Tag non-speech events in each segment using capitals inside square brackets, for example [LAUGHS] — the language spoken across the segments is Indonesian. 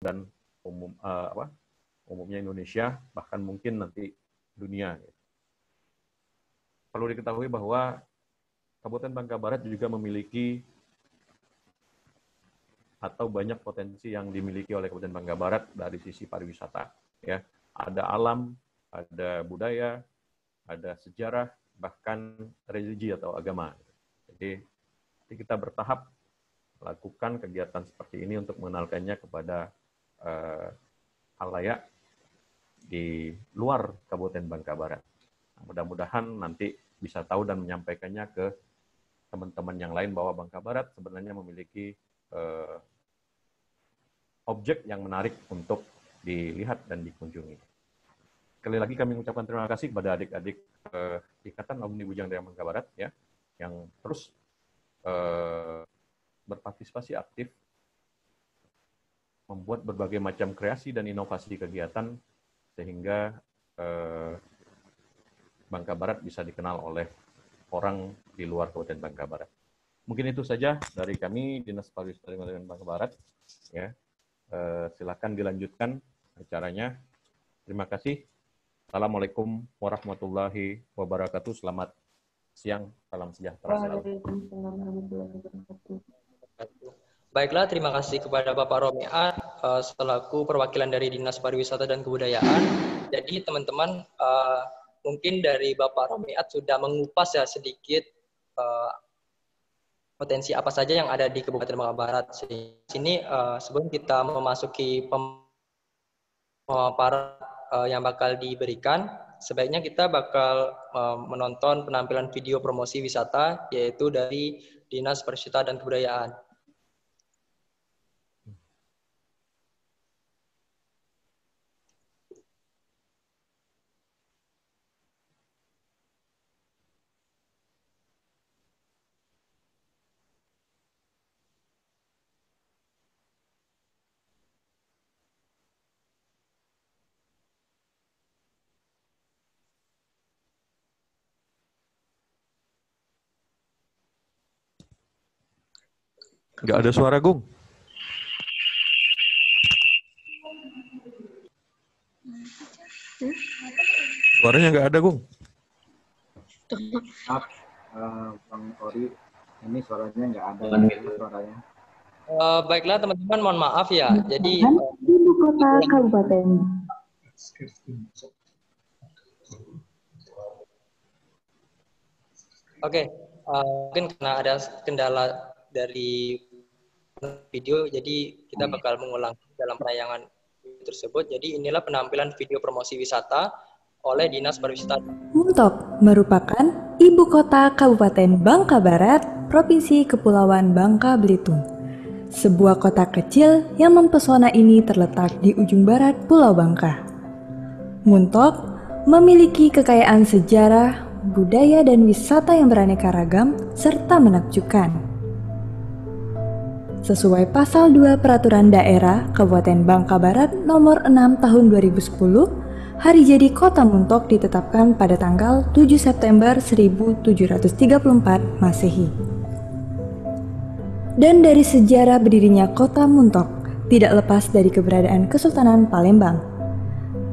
dan umum uh, apa umumnya Indonesia bahkan mungkin nanti dunia. Perlu diketahui bahwa Kabupaten Bangka Barat juga memiliki atau banyak potensi yang dimiliki oleh Kabupaten Bangka Barat dari sisi pariwisata. Ya, ada alam, ada budaya, ada sejarah, bahkan religi atau agama. Jadi kita bertahap lakukan kegiatan seperti ini untuk mengenalkannya kepada uh, halayak di luar Kabupaten Bangka Barat. Mudah-mudahan nanti bisa tahu dan menyampaikannya ke teman-teman yang lain bahwa Bangka Barat sebenarnya memiliki uh, objek yang menarik untuk dilihat dan dikunjungi. Sekali lagi kami mengucapkan terima kasih kepada adik-adik uh, Ikatan Alumni Bujang Daerah Bangka Barat ya yang terus uh, berpartisipasi aktif membuat berbagai macam kreasi dan inovasi kegiatan sehingga eh, Bangka Barat bisa dikenal oleh orang di luar Kabupaten Bangka Barat. Mungkin itu saja dari kami Dinas Pariwisata dan Bangka Barat. Ya, eh, silakan dilanjutkan acaranya. Terima kasih. Assalamualaikum warahmatullahi wabarakatuh. Selamat siang, salam sejahtera selalu. Baiklah, terima kasih kepada Bapak Romiat uh, selaku perwakilan dari Dinas Pariwisata dan Kebudayaan. Jadi teman-teman uh, mungkin dari Bapak Romiat sudah mengupas ya sedikit uh, potensi apa saja yang ada di Kabupaten Bangka Barat. Sini uh, sebelum kita memasuki pemaparan uh, yang bakal diberikan, sebaiknya kita bakal uh, menonton penampilan video promosi wisata yaitu dari Dinas Pariwisata dan Kebudayaan. Nggak ada suara, Gung. Suaranya nggak ada, Gung. Maaf, uh, Bang Ori, ini suaranya nggak ada suaranya. Uh, baiklah teman-teman, mohon maaf ya. Jadi ibu kota kabupaten. Oke, okay. uh, mungkin karena ada kendala dari video, jadi kita hmm. bakal mengulang dalam penayangan tersebut. Jadi inilah penampilan video promosi wisata oleh Dinas Pariwisata. Muntok merupakan ibu kota Kabupaten Bangka Barat, Provinsi Kepulauan Bangka Belitung. Sebuah kota kecil yang mempesona ini terletak di ujung barat Pulau Bangka. Muntok memiliki kekayaan sejarah, budaya, dan wisata yang beraneka ragam serta menakjubkan. Sesuai pasal 2 Peraturan Daerah Kabupaten Bangka Barat nomor 6 tahun 2010, hari jadi Kota Muntok ditetapkan pada tanggal 7 September 1734 Masehi. Dan dari sejarah berdirinya Kota Muntok tidak lepas dari keberadaan Kesultanan Palembang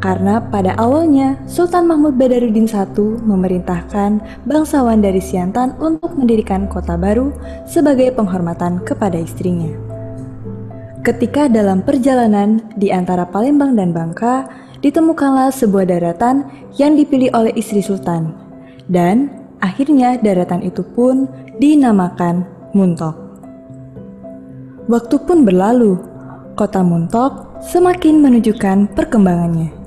karena pada awalnya Sultan Mahmud Badaruddin I memerintahkan bangsawan dari Siantan untuk mendirikan kota baru sebagai penghormatan kepada istrinya. Ketika dalam perjalanan di antara Palembang dan Bangka, ditemukanlah sebuah daratan yang dipilih oleh istri Sultan, dan akhirnya daratan itu pun dinamakan Muntok. Waktu pun berlalu, kota Muntok semakin menunjukkan perkembangannya.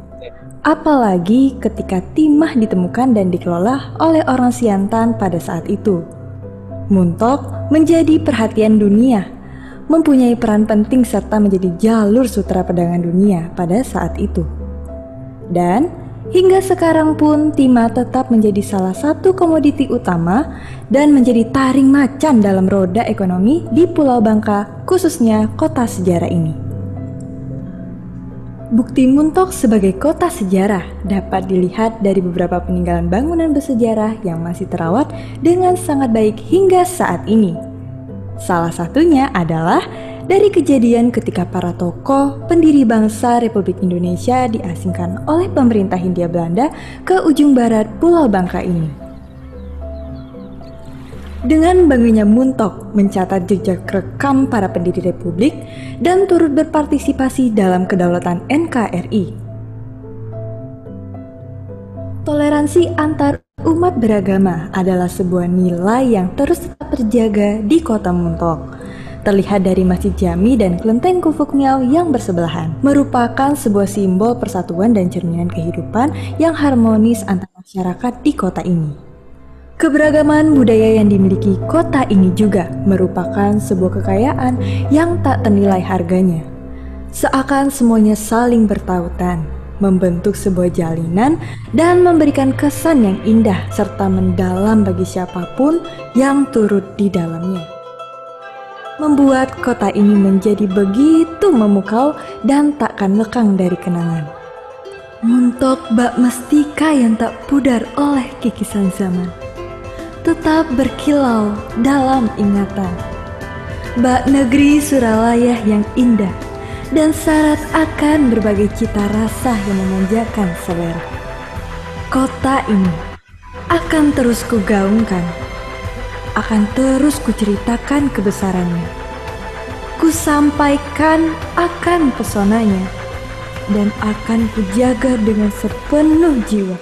Apalagi ketika timah ditemukan dan dikelola oleh orang Siantan pada saat itu. Muntok menjadi perhatian dunia, mempunyai peran penting serta menjadi jalur sutra perdagangan dunia pada saat itu. Dan hingga sekarang pun timah tetap menjadi salah satu komoditi utama dan menjadi taring macan dalam roda ekonomi di Pulau Bangka, khususnya kota sejarah ini. Bukti Muntok sebagai kota sejarah dapat dilihat dari beberapa peninggalan bangunan bersejarah yang masih terawat dengan sangat baik hingga saat ini. Salah satunya adalah dari kejadian ketika para tokoh pendiri bangsa Republik Indonesia diasingkan oleh pemerintah Hindia Belanda ke ujung barat Pulau Bangka ini. Dengan bangganya Muntok mencatat jejak rekam para pendiri Republik dan turut berpartisipasi dalam kedaulatan NKRI. Toleransi antar umat beragama adalah sebuah nilai yang terus tetap terjaga di kota Muntok. Terlihat dari Masjid Jami dan Kelenteng Kufuk Miao yang bersebelahan, merupakan sebuah simbol persatuan dan cerminan kehidupan yang harmonis antar masyarakat di kota ini. Keberagaman budaya yang dimiliki kota ini juga merupakan sebuah kekayaan yang tak ternilai harganya. Seakan semuanya saling bertautan, membentuk sebuah jalinan dan memberikan kesan yang indah serta mendalam bagi siapa pun yang turut di dalamnya. Membuat kota ini menjadi begitu memukau dan takkan lekang dari kenangan. Muntok bak mestika yang tak pudar oleh kikisan zaman. Tetap berkilau dalam ingatan. Bak negeri Suralaya yang indah dan syarat akan berbagai cita rasa yang memanjakan selera. Kota ini akan terus kugaungkan, akan terus kuceritakan kebesarannya. Kusampaikan akan pesonanya dan akan kujaga dengan sepenuh jiwa.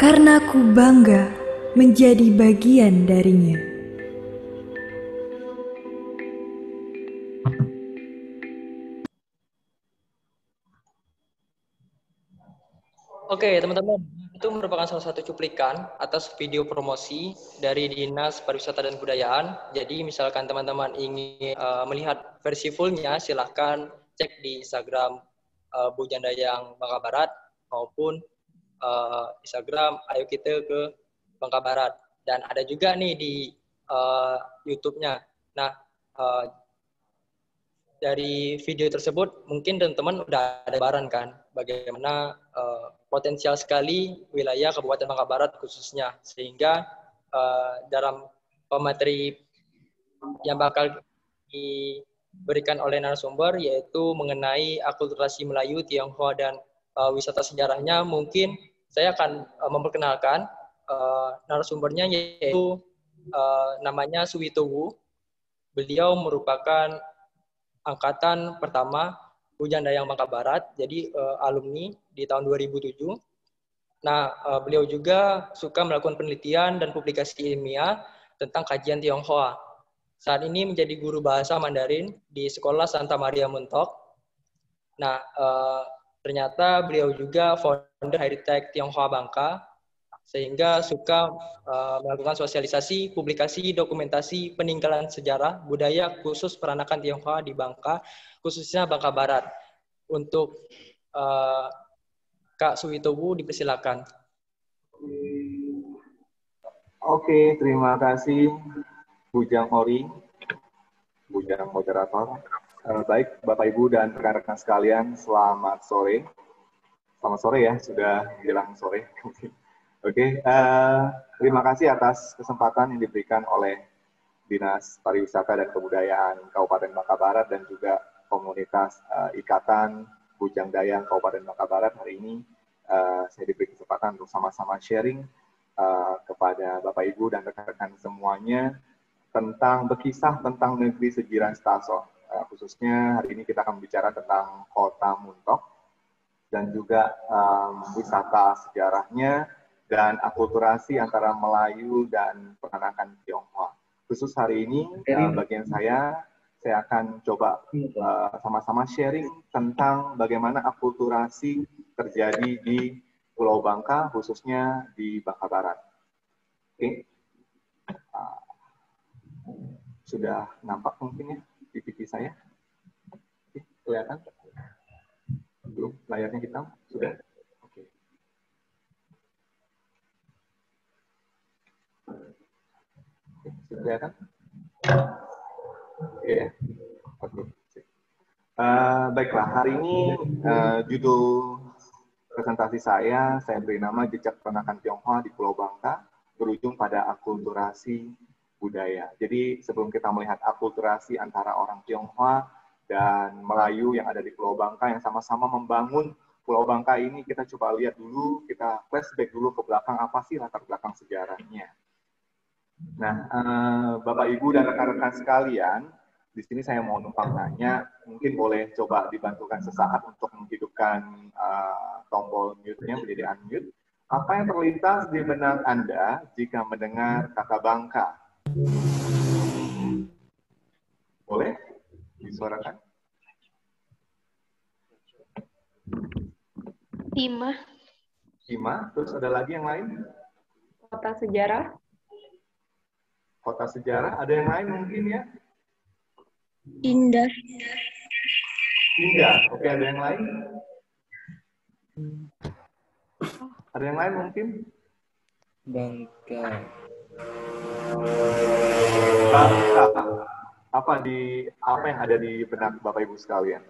Karena ku bangga menjadi bagian darinya. Oke, teman-teman, itu merupakan salah satu cuplikan atas video promosi dari Dinas Pariwisata dan Kebudayaan. Jadi, misalkan teman-teman ingin uh, melihat versi fullnya, silahkan cek di Instagram uh, Bujandayang Bangka Barat maupun uh, Instagram Ayo Kita ke Bangka Barat. Dan ada juga nih di uh, YouTube-nya. Nah, uh, dari video tersebut mungkin teman-teman udah ada baran kan bagaimana uh, potensial sekali wilayah Kabupaten Bangka Barat khususnya sehingga uh, dalam pemateri yang bakal diberikan oleh narasumber yaitu mengenai akulturasi Melayu, Tionghoa dan uh, wisata sejarahnya mungkin saya akan uh, memperkenalkan uh, narasumbernya yaitu uh, namanya Suwitowu. Beliau merupakan angkatan pertama Hujan Dayang Bangka Barat, jadi uh, alumni di tahun 2007. Nah, uh, beliau juga suka melakukan penelitian dan publikasi ilmiah tentang kajian Tionghoa. Saat ini menjadi guru bahasa Mandarin di Sekolah Santa Maria Muntok. Nah, uh, ternyata beliau juga founder Heritage Tionghoa Bangka, sehingga suka uh, melakukan sosialisasi, publikasi, dokumentasi, peninggalan sejarah, budaya khusus peranakan Tionghoa di Bangka, khususnya Bangka Barat. Untuk uh, Kak Suwitobu dipersilakan. Oke, terima kasih Bujang Ori, Bujang moderator. Uh, baik, Bapak Ibu dan rekan-rekan sekalian, selamat sore. Selamat sore ya, sudah bilang sore. Oke, okay, uh, terima kasih atas kesempatan yang diberikan oleh Dinas Pariwisata dan Kebudayaan Kabupaten Bangka Barat dan juga komunitas uh, Ikatan Bujang Dayang Kabupaten Bangka Barat hari ini uh, saya diberi kesempatan untuk sama-sama sharing uh, kepada Bapak Ibu dan rekan-rekan semuanya tentang berkisah tentang negeri sejiran Staso. Uh, khususnya hari ini kita akan bicara tentang kota Muntok dan juga um, wisata sejarahnya dan akulturasi antara Melayu dan peranakan Tionghoa. Khusus hari ini uh, bagian saya saya akan coba uh, sama-sama sharing tentang bagaimana akulturasi terjadi di Pulau Bangka, khususnya di Bangka Barat. Oke, okay. uh, sudah nampak mungkin ya di TV saya? Okay. Kelihatan? Belum, layarnya hitam? Sudah? Oke. Okay. Sudah kelihatan? Iya. Oke. Uh, baiklah, hari ini uh, judul presentasi saya, saya beri nama Jejak Peranakan Tionghoa di Pulau Bangka, berujung pada akulturasi budaya. Jadi sebelum kita melihat akulturasi antara orang Tionghoa dan Melayu yang ada di Pulau Bangka yang sama-sama membangun Pulau Bangka ini, kita coba lihat dulu, kita flashback dulu ke belakang apa sih latar belakang sejarahnya. Nah, eh, Bapak Ibu dan rekan-rekan sekalian, di sini saya mau numpang nanya, mungkin boleh coba dibantukan sesaat untuk menghidupkan uh, tombol mute-nya menjadi unmute. Apa yang terlintas di benak Anda jika mendengar kata bangka? Boleh disuarakan? Timah. Timah, terus ada lagi yang lain? Kota sejarah. Kota sejarah, ada yang lain mungkin ya? Indah. Indah, oke ada yang lain? Ada yang lain mungkin? Bangka. Bangka. Apa di apa yang ada di benak Bapak Ibu sekalian?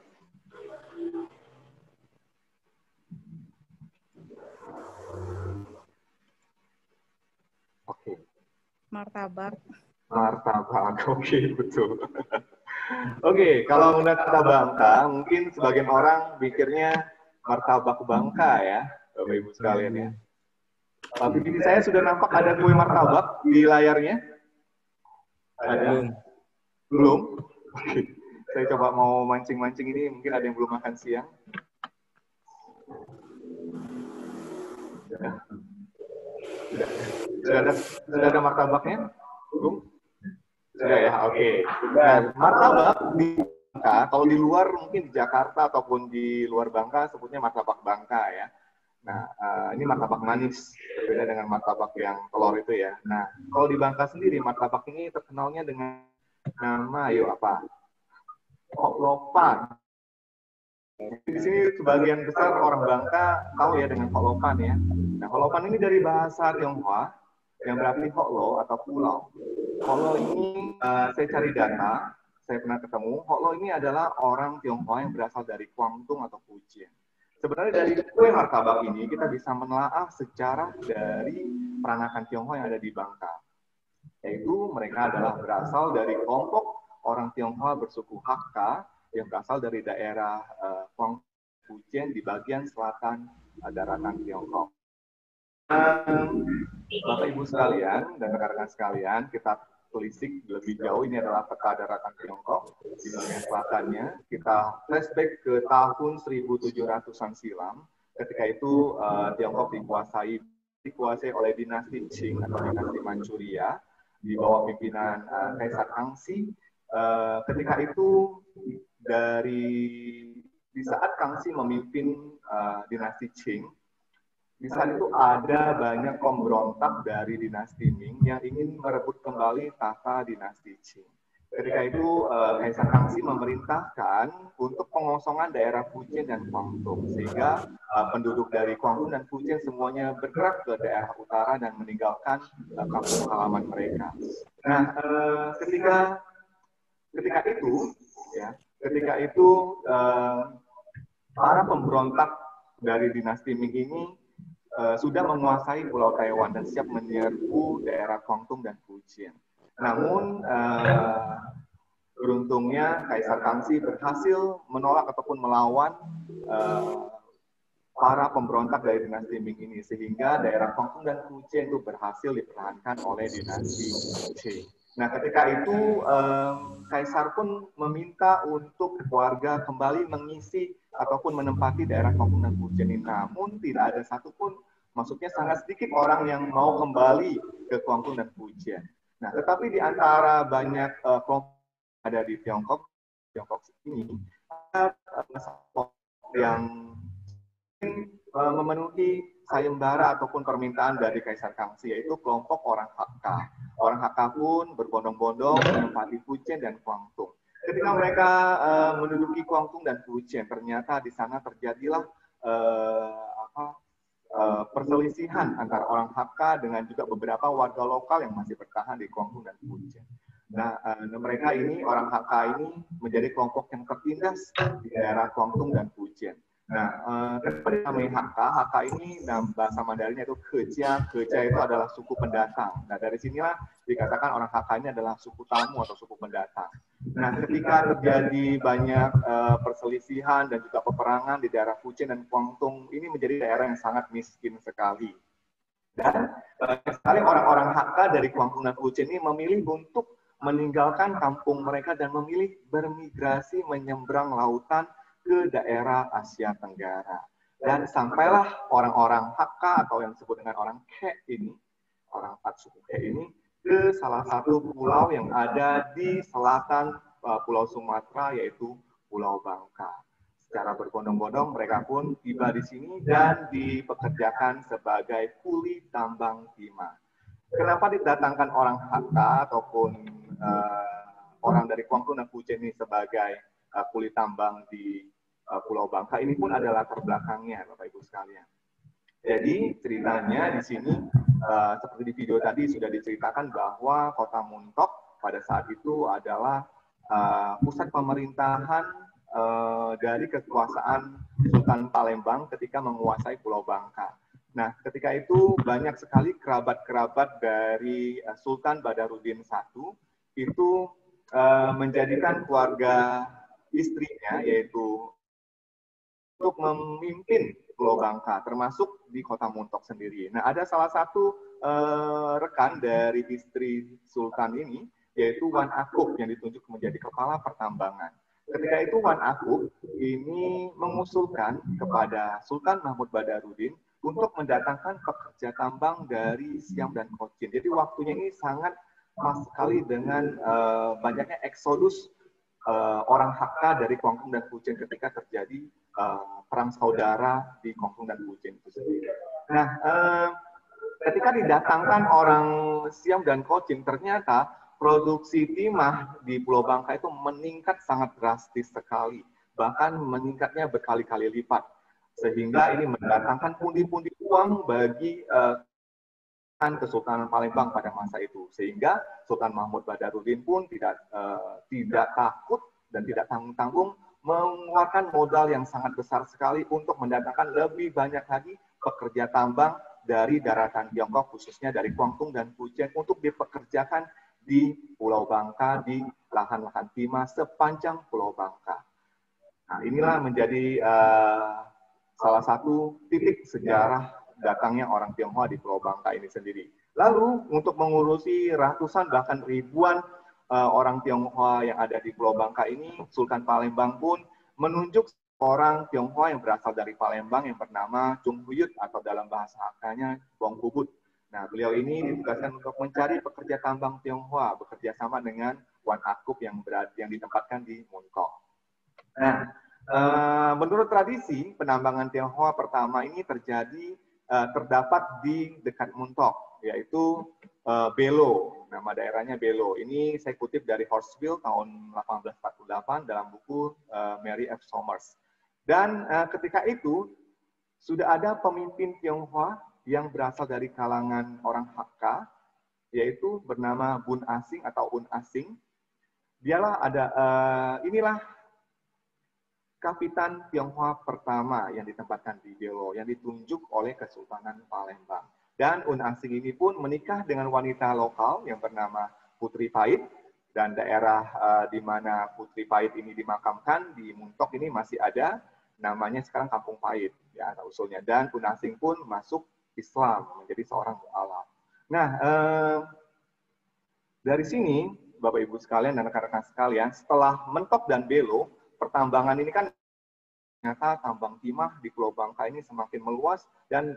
Martabak. Martabak, [LAUGHS] oke betul. [LAUGHS] Oke, kalau menggunakan kata Bangka, mungkin sebagian orang pikirnya martabak Bangka ya, Bapak Ibu sekalian ya. Tapi di saya sudah nampak ada kue martabak di layarnya. Ada? Belum. Oke. Saya coba mau mancing-mancing ini, mungkin ada yang belum makan siang. Sudah. Sudah. Sudah ada, sudah ada martabaknya? Sudah ya, oke. Okay. Dan martabak di Bangka, kalau di luar mungkin di Jakarta ataupun di luar Bangka sebutnya martabak Bangka ya. Nah, uh, ini martabak manis, berbeda dengan martabak yang telur itu ya. Nah, kalau di Bangka sendiri, martabak ini terkenalnya dengan nama, yuk apa? Koklopan. Di sini sebagian besar orang Bangka tahu ya dengan koklopan ya. Nah, koklopan ini dari bahasa Tionghoa yang berarti hoklo atau pulau. Hoklo ini uh, saya cari data, saya pernah ketemu. Hoklo ini adalah orang Tionghoa yang berasal dari Guangdong atau Fujian. Sebenarnya dari kue martabak ini kita bisa menelaah sejarah dari peranakan Tionghoa yang ada di Bangka. Yaitu mereka adalah berasal dari kelompok orang Tionghoa bersuku Hakka yang berasal dari daerah uh, Guangdong Fujian di bagian selatan uh, daratan Tiongkok. Bapak Ibu sekalian dan rekan-rekan sekalian, kita telisik lebih jauh ini adalah peta daratan Tiongkok di bagian selatannya. Kita flashback ke tahun 1700-an silam. Ketika itu uh, Tiongkok dikuasai dikuasai oleh dinasti Qing atau dinasti Manchuria di bawah pimpinan uh, Kaisar Kangxi. Uh, ketika itu dari di saat Kangxi memimpin uh, dinasti Qing, di saat itu ada banyak pemberontak dari dinasti Ming yang ingin merebut kembali tahta dinasti Qing. Ketika itu uh, Kaisar Kangxi memerintahkan untuk pengosongan daerah Fujian dan Guangdong sehingga uh, penduduk dari Guangdong dan Fujian semuanya bergerak ke daerah utara dan meninggalkan uh, kampung halaman mereka. Nah, ketika ketika itu ya, ketika itu para pemberontak dari dinasti Ming ini uh, sudah menguasai Pulau Taiwan dan siap menyerbu daerah Guangdong dan Fujian. Namun uh, beruntungnya Kaisar Kangxi berhasil menolak ataupun melawan uh, para pemberontak dari dinasti Ming ini sehingga daerah Guangdong dan Fujian itu berhasil dipertahankan oleh dinasti Qing. Nah, ketika itu um, Kaisar pun meminta untuk warga kembali mengisi ataupun menempati daerah Fujian ini. Namun tidak ada satupun, maksudnya sangat sedikit orang yang mau kembali ke Guangdong dan Fujian. Nah, tetapi di antara banyak uh, kelompok ada di Tiongkok, Tiongkok ini ada kelompok yang uh, memenuhi sayembara ataupun permintaan dari Kaisar Kangxi, yaitu kelompok orang Hakka. Orang Hakka pun berbondong-bondong menempati Fujian dan Guangdong. Ketika mereka uh, menduduki Guangdong dan Fujian, ternyata di sana terjadilah uh, apa, uh, perselisihan antara orang Hakka dengan juga beberapa warga lokal yang masih bertahan di Guangdong dan Fujian. Nah, uh, mereka ini orang Hakka ini menjadi kelompok yang tertindas di daerah Guangdong dan Fujian. Nah, uh, kenapa dinamai Hakka? Hakka ini dalam bahasa Mandarinnya itu kerja. Kerja itu adalah suku pendatang. Nah, dari sinilah dikatakan orang Hakka ini adalah suku tamu atau suku pendatang. Nah, ketika terjadi banyak uh, perselisihan dan juga peperangan di daerah Fujian dan Guangdong, ini menjadi daerah yang sangat miskin sekali. Dan banyak sekali orang-orang Hakka dari Guangdong dan Fujian ini memilih untuk meninggalkan kampung mereka dan memilih bermigrasi menyeberang lautan ke daerah Asia Tenggara. Dan sampailah orang-orang Hakka atau yang disebut dengan orang Ke ini, orang suku Ke ini, ke salah satu pulau yang ada di selatan uh, Pulau Sumatera, yaitu Pulau Bangka. Secara berbondong-bondong mereka pun tiba di sini dan dipekerjakan sebagai kuli tambang timah. Kenapa didatangkan orang Hakka ataupun uh, orang dari Kuangtung dan Fujian ini sebagai uh, kuli tambang di uh, Pulau Bangka ini pun adalah latar belakangnya, Bapak Ibu sekalian. Jadi ceritanya di sini uh, seperti di video tadi sudah diceritakan bahwa Kota Muntok pada saat itu adalah uh, pusat pemerintahan uh, dari kekuasaan Sultan Palembang ketika menguasai Pulau Bangka. Nah, ketika itu banyak sekali kerabat-kerabat dari Sultan Badarudin I itu uh, menjadikan keluarga istrinya yaitu untuk memimpin Pulau Bangka, termasuk di Kota Muntok sendiri. Nah, ada salah satu uh, rekan dari istri Sultan ini, yaitu Wan Akub yang ditunjuk menjadi kepala pertambangan. Ketika itu Wan Akub ini mengusulkan kepada Sultan Mahmud Badarudin untuk mendatangkan pekerja tambang dari Siam dan Cochin. Jadi waktunya ini sangat pas sekali dengan uh, banyaknya eksodus uh, orang Hakka dari Kuangtung dan Fujian ketika terjadi uh, perang saudara di Kuangtung dan Fujian itu sendiri. Nah, uh, ketika didatangkan orang Siam dan Cochin, ternyata produksi timah di Pulau Bangka itu meningkat sangat drastis sekali, bahkan meningkatnya berkali-kali lipat, sehingga ini mendatangkan pundi-pundi uang bagi uh, Kesultanan Palembang pada masa itu sehingga Sultan Mahmud Badarudin pun tidak uh, tidak takut dan tidak tanggung-tanggung mengeluarkan modal yang sangat besar sekali untuk mendatangkan lebih banyak lagi pekerja tambang dari daratan Tiongkok khususnya dari Guangdong dan Fujian untuk dipekerjakan di Pulau Bangka di lahan-lahan timah sepanjang Pulau Bangka. Nah, inilah menjadi uh, salah satu titik sejarah datangnya orang Tionghoa di Pulau Bangka ini sendiri. Lalu untuk mengurusi ratusan bahkan ribuan uh, orang Tionghoa yang ada di Pulau Bangka ini, Sultan Palembang pun menunjuk orang Tionghoa yang berasal dari Palembang yang bernama Chung Huyut atau dalam bahasa Hakanya Bong Bubut. Nah, beliau ini ditugaskan untuk mencari pekerja tambang Tionghoa bekerja sama dengan Wan Akub yang berada yang ditempatkan di Muntok. Nah, uh, menurut tradisi penambangan Tionghoa pertama ini terjadi uh, terdapat di dekat Muntok, yaitu uh, Belo. Nama daerahnya Belo. Ini saya kutip dari Horseville tahun 1848 dalam buku uh, Mary F. Somers. Dan uh, ketika itu sudah ada pemimpin Tionghoa yang berasal dari kalangan orang Hakka, yaitu bernama Bun Asing atau Un Asing. Dialah ada uh, inilah Kapitan Tionghoa pertama yang ditempatkan di Belo, yang ditunjuk oleh Kesultanan Palembang. Dan Un Asing ini pun menikah dengan wanita lokal yang bernama Putri Pait, dan daerah uh, di mana Putri Pait ini dimakamkan di Muntok ini masih ada, namanya sekarang Kampung Pait, ya usulnya. Dan Un Asing pun masuk Islam, menjadi seorang mu'alaf. Nah, uh, dari sini, Bapak Ibu sekalian dan rekan-rekan sekalian, setelah mentok dan belo, pertambangan ini kan ternyata tambang timah di Pulau Bangka ini semakin meluas dan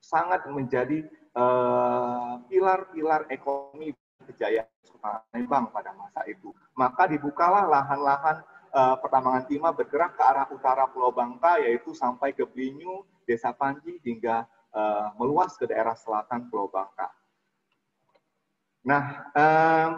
sangat menjadi eh, pilar-pilar uh, ekonomi kejayaan Palembang pada masa itu. Maka dibukalah lahan-lahan uh, pertambangan timah bergerak ke arah utara Pulau Bangka, yaitu sampai ke Binyu, Desa Panji, hingga uh, meluas ke daerah selatan Pulau Bangka. Nah, uh,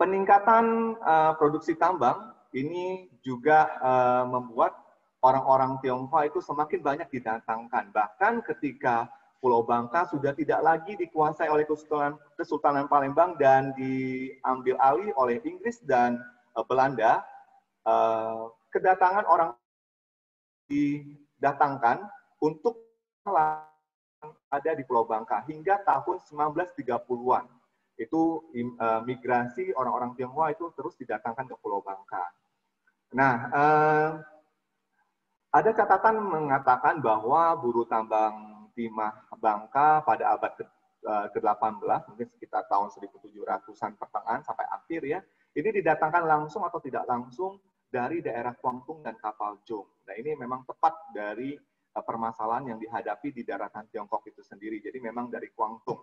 peningkatan uh, produksi tambang ini juga uh, membuat orang-orang Tionghoa itu semakin banyak didatangkan. Bahkan ketika Pulau Bangka sudah tidak lagi dikuasai oleh Kesultanan, Kesultanan Palembang dan diambil alih oleh Inggris dan uh, Belanda, uh, kedatangan orang didatangkan untuk ada di Pulau Bangka hingga tahun 1930-an. Itu uh, migrasi orang-orang Tionghoa itu terus didatangkan ke Pulau Bangka. Nah, uh, ada catatan mengatakan bahwa buruh tambang timah Bangka pada abad ke-18, eh, mungkin sekitar tahun 1700-an pertengahan sampai akhir ya, ini didatangkan langsung atau tidak langsung dari daerah Kuangtung dan Kapal Jong. Nah ini memang tepat dari permasalahan yang dihadapi di daratan Tiongkok itu sendiri. Jadi memang dari Kuangtung.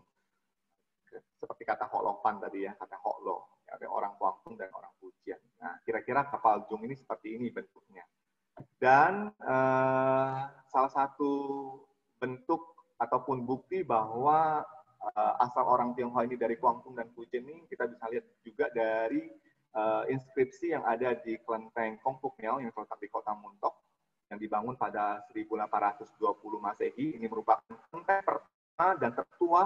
Seperti kata Holopan tadi ya, kata Holo. Ada orang Kuangtung dan orang Fujian. Nah kira-kira Kapal Jong ini seperti ini bentuknya. Dan uh, salah satu bentuk ataupun bukti bahwa uh, asal orang Tionghoa ini dari Kuangtung dan Fujian ini kita bisa lihat juga dari uh, inskripsi yang ada di kelenteng Kongpukmel yang terletak di kota Muntok yang dibangun pada 1820 Masehi. Ini merupakan kelenteng pertama dan tertua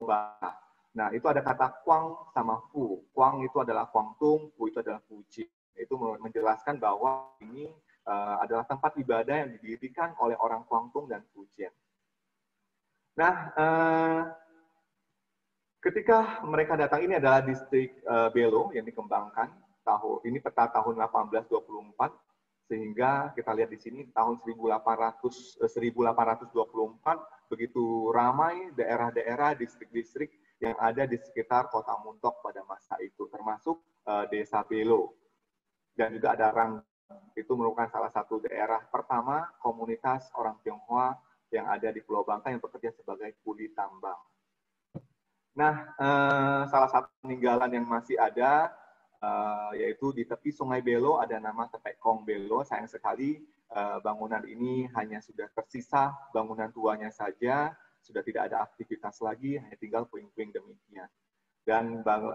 Bangka. Nah, itu ada kata Kuang sama Fu. Kuang itu adalah Kuangtung, Fu itu adalah Fuji. Itu menjelaskan bahwa ini uh, adalah tempat ibadah yang didirikan oleh orang Kuangtung dan Fujian. Nah, uh, Ketika mereka datang ini adalah distrik uh, Belo yang dikembangkan tahun ini peta tahun 1824 sehingga kita lihat di sini tahun 1800 1824 eh, begitu ramai daerah-daerah distrik-distrik yang ada di sekitar kota Muntok pada masa itu termasuk uh, desa Belo dan juga ada Rang itu merupakan salah satu daerah pertama komunitas orang Tionghoa yang ada di Pulau Bangka yang bekerja sebagai kuli tambang. Nah, eh, salah satu peninggalan yang masih ada eh, yaitu di tepi Sungai Belo ada nama Tepekong Belo. Sayang sekali eh, bangunan ini hanya sudah tersisa bangunan tuanya saja, sudah tidak ada aktivitas lagi, hanya tinggal puing-puing demikian. Dan bang,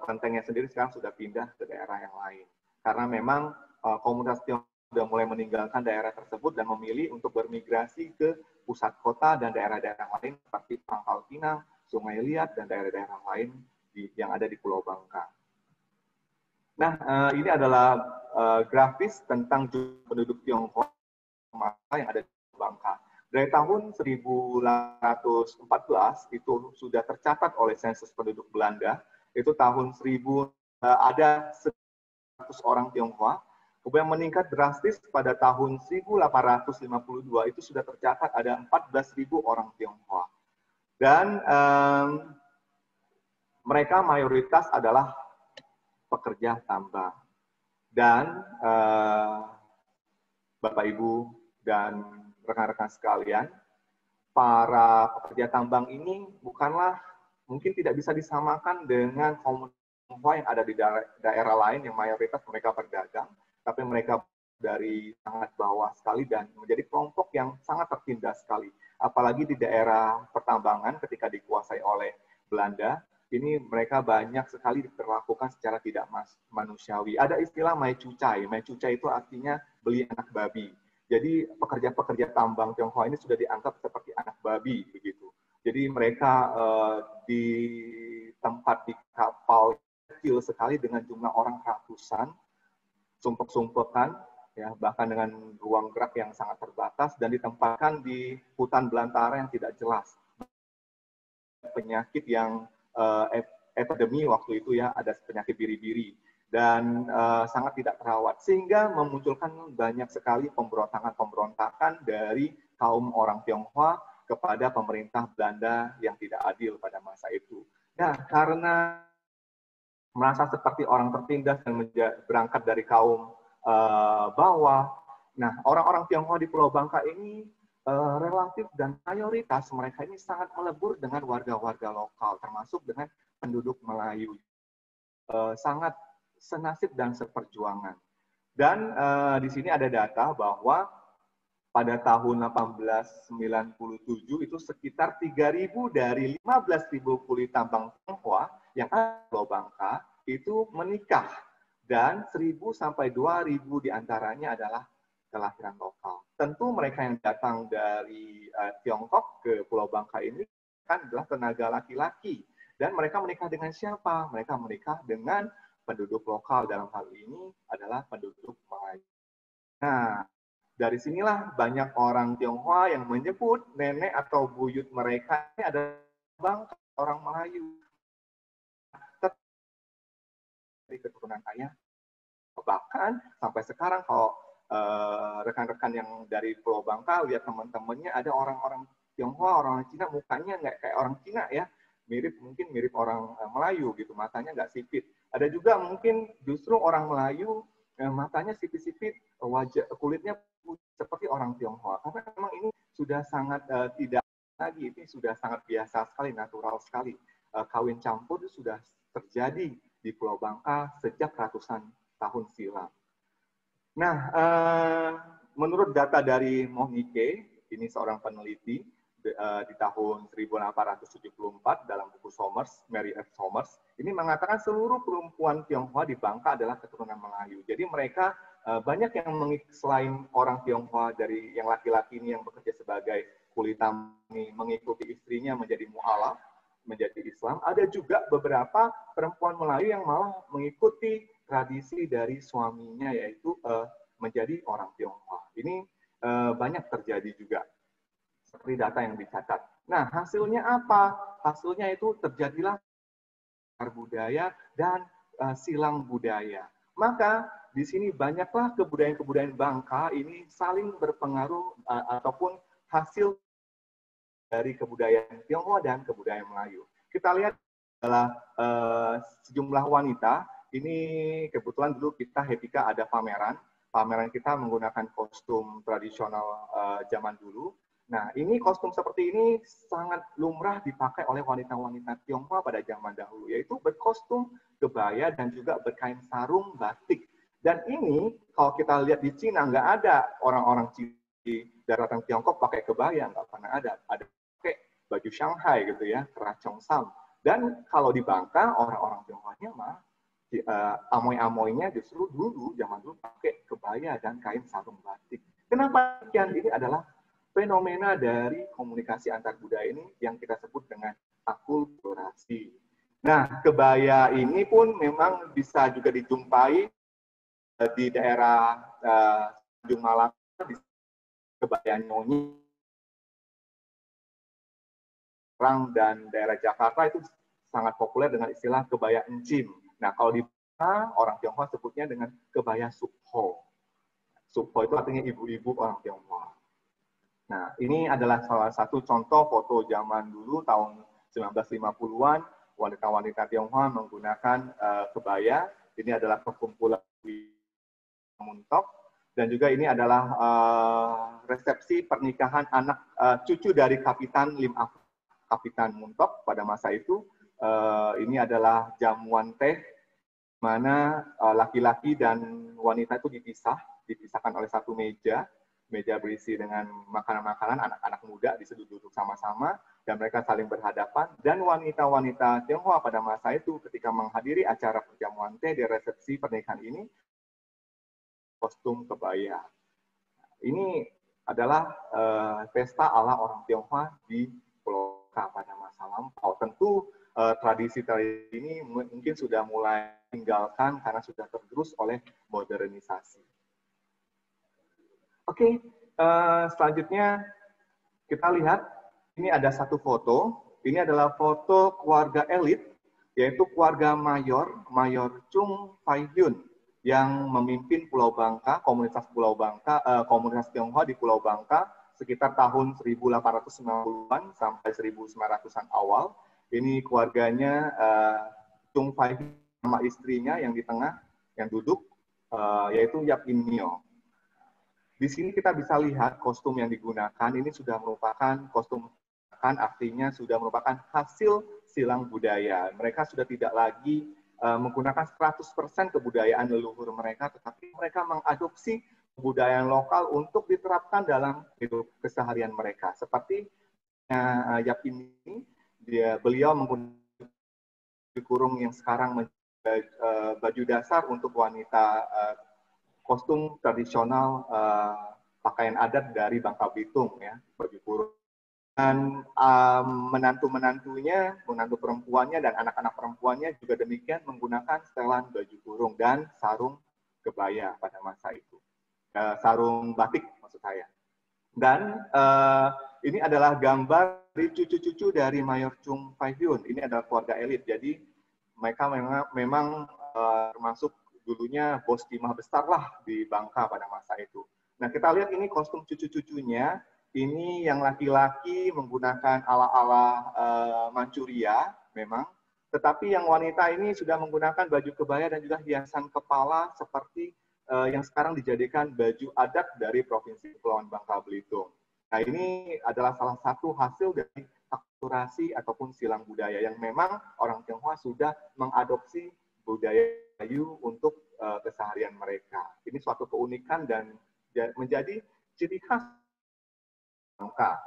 kelentengnya sendiri sekarang sudah pindah ke daerah yang lain. Karena memang eh, komunitas Tionghoa sudah mulai meninggalkan daerah tersebut dan memilih untuk bermigrasi ke pusat kota dan daerah-daerah lain seperti Pangkal Pinang, Sungai Liat, dan daerah-daerah lain di, yang ada di Pulau Bangka. Nah, uh, ini adalah uh, grafis tentang penduduk Tiongkok yang ada di Bangka. Dari tahun 1814 itu sudah tercatat oleh sensus penduduk Belanda, itu tahun 1000 uh, eh, ada 100 orang Tionghoa, kemudian meningkat drastis pada tahun 1852 itu sudah tercatat ada 14.000 orang Tionghoa. Dan um, mereka mayoritas adalah pekerja tambang. Dan uh, Bapak Ibu dan rekan-rekan sekalian, para pekerja tambang ini bukanlah mungkin tidak bisa disamakan dengan komunitas yang ada di daerah, daerah lain yang mayoritas mereka berdagang, tapi mereka dari sangat bawah sekali dan menjadi kelompok yang sangat tertindas sekali apalagi di daerah pertambangan ketika dikuasai oleh Belanda, ini mereka banyak sekali diperlakukan secara tidak manusiawi. Ada istilah mai cucai. Mai cucai itu artinya beli anak babi. Jadi pekerja-pekerja tambang Tionghoa ini sudah dianggap seperti anak babi begitu. Jadi mereka uh, di tempat di kapal kecil sekali dengan jumlah orang ratusan, sumpek-sumpekan, ya bahkan dengan ruang gerak yang sangat terbatas dan ditempatkan di hutan belantara yang tidak jelas penyakit yang uh, epidemi waktu itu ya ada penyakit biri-biri dan uh, sangat tidak terawat sehingga memunculkan banyak sekali pemberontakan-pemberontakan dari kaum orang Tionghoa kepada pemerintah Belanda yang tidak adil pada masa itu. Nah, karena merasa seperti orang tertindas dan berangkat dari kaum uh, bahwa nah orang-orang Tionghoa di Pulau Bangka ini uh, relatif dan mayoritas mereka ini sangat melebur dengan warga-warga lokal termasuk dengan penduduk Melayu. Uh, sangat senasib dan seperjuangan. Dan uh, di sini ada data bahwa pada tahun 1897 itu sekitar 3.000 dari 15.000 kulit tambang Tionghoa yang ada di Bangka itu menikah. Dan 1000 sampai 2000 di antaranya adalah kelahiran lokal. Tentu mereka yang datang dari uh, Tiongkok ke Pulau Bangka ini kan adalah tenaga laki-laki. Dan mereka menikah dengan siapa? Mereka menikah dengan penduduk lokal dalam hal ini adalah penduduk Melayu. Nah, dari sinilah banyak orang Tionghoa yang menyebut nenek atau buyut mereka ini adalah bangka orang Melayu. Dari keturunan ayah. Bahkan sampai sekarang kalau eh, rekan-rekan yang dari Pulau Bangka lihat teman-temannya ada orang-orang Tionghoa, orang Cina mukanya nggak kayak orang Cina ya, mirip mungkin mirip orang eh, Melayu gitu, matanya nggak sipit. Ada juga mungkin justru orang Melayu eh, matanya sipit-sipit, wajah kulitnya seperti orang Tionghoa. Karena memang ini sudah sangat uh, tidak lagi, ini sudah sangat biasa sekali, natural sekali. Uh, kawin campur itu sudah terjadi di Pulau Bangka sejak ratusan tahun silam. Nah, uh, menurut data dari Mohnike, ini seorang peneliti uh, di tahun 1874 dalam buku Somers, Mary F. Somers, ini mengatakan seluruh perempuan Tionghoa di Bangka adalah keturunan Melayu. Jadi mereka uh, banyak yang selain orang Tionghoa dari yang laki-laki ini yang bekerja sebagai kulitam ini mengikuti istrinya menjadi mualaf, menjadi Islam. Ada juga beberapa perempuan Melayu yang malah mengikuti tradisi dari suaminya yaitu uh, menjadi orang Tionghoa. Ini uh, banyak terjadi juga seperti data yang dicatat. Nah, hasilnya apa? Hasilnya itu terjadilah budaya dan uh, silang budaya. Maka di sini banyaklah kebudayaan-kebudayaan Bangka ini saling berpengaruh uh, ataupun hasil dari kebudayaan Tionghoa dan kebudayaan Melayu. Kita lihat adalah uh, sejumlah wanita. Ini kebetulan dulu kita Hepika ada pameran. Pameran kita menggunakan kostum tradisional uh, zaman dulu. Nah, ini kostum seperti ini sangat lumrah dipakai oleh wanita-wanita Tionghoa pada zaman dahulu, yaitu berkostum kebaya dan juga berkain sarung batik. Dan ini kalau kita lihat di Cina nggak ada orang-orang Cina di daratan Tiongkok pakai kebaya, nggak pernah ada. Ada pakai baju Shanghai gitu ya, keracong sam. Dan kalau di Bangka, orang-orang Tionghoanya mah uh, amoy-amoynya justru dulu, zaman dulu pakai kebaya dan kain sarung batik. Kenapa demikian? Ini adalah fenomena dari komunikasi antar budaya ini yang kita sebut dengan akulturasi. Nah, kebaya ini pun memang bisa juga dijumpai uh, di daerah uh, Tanjung Malaka, di kebaya Nyonyi, dan daerah Jakarta itu sangat populer dengan istilah kebaya encim. Nah, kalau di orang Tionghoa sebutnya dengan kebaya subho. Subho itu artinya ibu-ibu orang Tionghoa. Nah, ini adalah salah satu contoh foto zaman dulu tahun 1950-an wanita-wanita Tionghoa menggunakan uh, kebaya. Ini adalah perkumpulan Muntok dan juga ini adalah uh, resepsi pernikahan anak uh, cucu dari Kapitan Lim Af Kapitan Muntok pada masa itu. Uh, ini adalah jamuan teh mana laki-laki uh, dan wanita itu dipisah, dipisahkan oleh satu meja meja berisi dengan makanan-makanan anak-anak muda duduk-duduk sama-sama dan mereka saling berhadapan dan wanita-wanita Tionghoa pada masa itu ketika menghadiri acara perjamuan teh di resepsi pernikahan ini kostum kebaya. Ini adalah uh, pesta ala orang Tionghoa di Pulau K pada masa lampau. Tentu uh, tradisi-tradisi ini mungkin sudah mulai tinggalkan karena sudah tergerus oleh modernisasi. Oke, okay, uh, selanjutnya kita lihat ini ada satu foto. Ini adalah foto keluarga elit, yaitu keluarga Mayor, Mayor Chung Fai Hyun, yang memimpin Pulau Bangka, komunitas Pulau Bangka, uh, komunitas Tionghoa di Pulau Bangka sekitar tahun 1890-an sampai 1900-an awal. Ini keluarganya uh, Chung Fai sama istrinya yang di tengah, yang duduk, uh, yaitu Yap In Myo. Di sini kita bisa lihat kostum yang digunakan ini sudah merupakan kostum kan artinya sudah merupakan hasil silang budaya. Mereka sudah tidak lagi uh, menggunakan 100% kebudayaan leluhur mereka, tetapi mereka mengadopsi kebudayaan lokal untuk diterapkan dalam hidup keseharian mereka. Seperti uh, Yap ini, dia beliau menggunakan kurung yang sekarang menjadi uh, baju dasar untuk wanita uh, kostum tradisional uh, pakaian adat dari Bangka Belitung ya, baju kurung. Dan um, menantu-menantunya, menantu perempuannya dan anak-anak perempuannya juga demikian menggunakan setelan baju kurung dan sarung kebaya pada masa itu. Uh, sarung batik maksud saya. Dan uh, ini adalah gambar dari cucu-cucu dari Mayor Chung Faihyun. Ini adalah keluarga elit. Jadi mereka memang, memang uh, termasuk dulunya bos timah besar lah di Bangka pada masa itu. Nah kita lihat ini kostum cucu-cucunya. Ini yang laki-laki menggunakan ala-ala uh, Manchuria memang. Tetapi yang wanita ini sudah menggunakan baju kebaya dan juga hiasan kepala seperti uh, yang sekarang dijadikan baju adat dari Provinsi Kepulauan Bangka Belitung. Nah, ini adalah salah satu hasil dari akulturasi ataupun silang budaya yang memang orang Tionghoa sudah mengadopsi budaya Melayu untuk uh, keseharian mereka. Ini suatu keunikan dan menjadi ciri khas Bangka.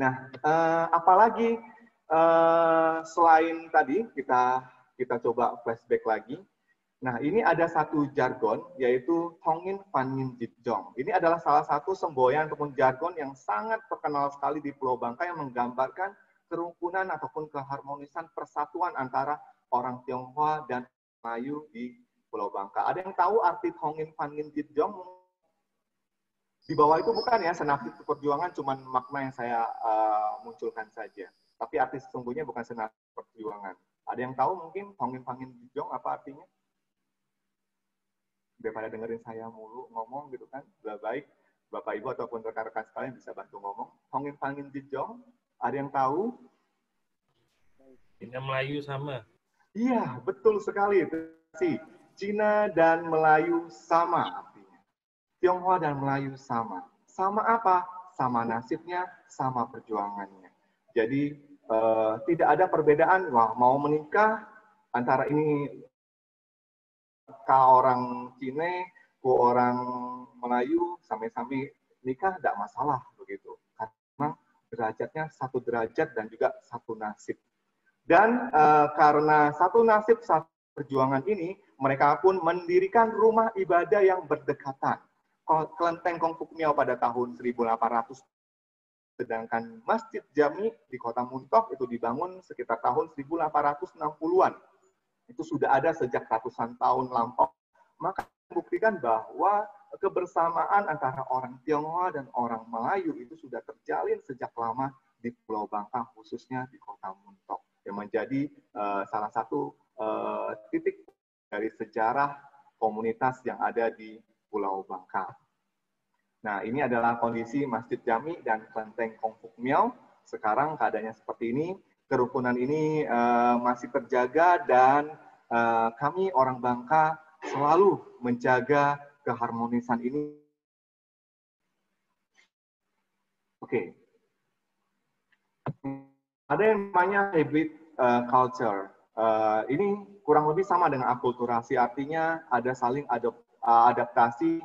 Nah, uh, apalagi uh, selain tadi kita kita coba flashback lagi Nah, ini ada satu jargon, yaitu Tongin Panin Jitjong. Ini adalah salah satu semboyan ataupun jargon yang sangat terkenal sekali di Pulau Bangka yang menggambarkan kerukunan ataupun keharmonisan persatuan antara orang Tionghoa dan Melayu di Pulau Bangka. Ada yang tahu arti Tongin Panin Jitjong? Di bawah itu bukan ya, senapit perjuangan, cuma makna yang saya uh, munculkan saja. Tapi arti sesungguhnya bukan senapit perjuangan. Ada yang tahu mungkin Tongin Panin Jitjong apa artinya? Daripada dengerin saya mulu ngomong gitu kan lebih baik. Bapak ibu ataupun rekan-rekan sekalian bisa bantu ngomong. Hongin pangin jejong ada yang tahu? Cina Melayu sama. Iya betul sekali sih. Cina dan Melayu sama artinya. Tionghoa dan Melayu sama. Sama apa? Sama nasibnya sama perjuangannya. Jadi eh, tidak ada perbedaan. Wah mau menikah antara ini ka orang Cina, ku orang Melayu, sami-sami nikah tidak masalah begitu. Karena derajatnya satu derajat dan juga satu nasib. Dan uh, karena satu nasib, satu perjuangan ini, mereka pun mendirikan rumah ibadah yang berdekatan. Kelenteng Kongfuk Miao pada tahun 1800 sedangkan Masjid Jami di kota Muntok itu dibangun sekitar tahun 1860-an itu sudah ada sejak ratusan tahun lampau. Maka membuktikan bahwa kebersamaan antara orang Tionghoa dan orang Melayu itu sudah terjalin sejak lama di Pulau Bangka, khususnya di kota Muntok, yang menjadi uh, salah satu uh, titik dari sejarah komunitas yang ada di Pulau Bangka. Nah, ini adalah kondisi Masjid Jami dan Kelenteng Kongfuk Miao. Sekarang keadaannya seperti ini kerukunan ini uh, masih terjaga dan uh, kami orang Bangka selalu menjaga keharmonisan ini. Oke. Okay. Ada yang namanya hybrid uh, culture. Uh, ini kurang lebih sama dengan akulturasi, artinya ada saling adop, uh, adaptasi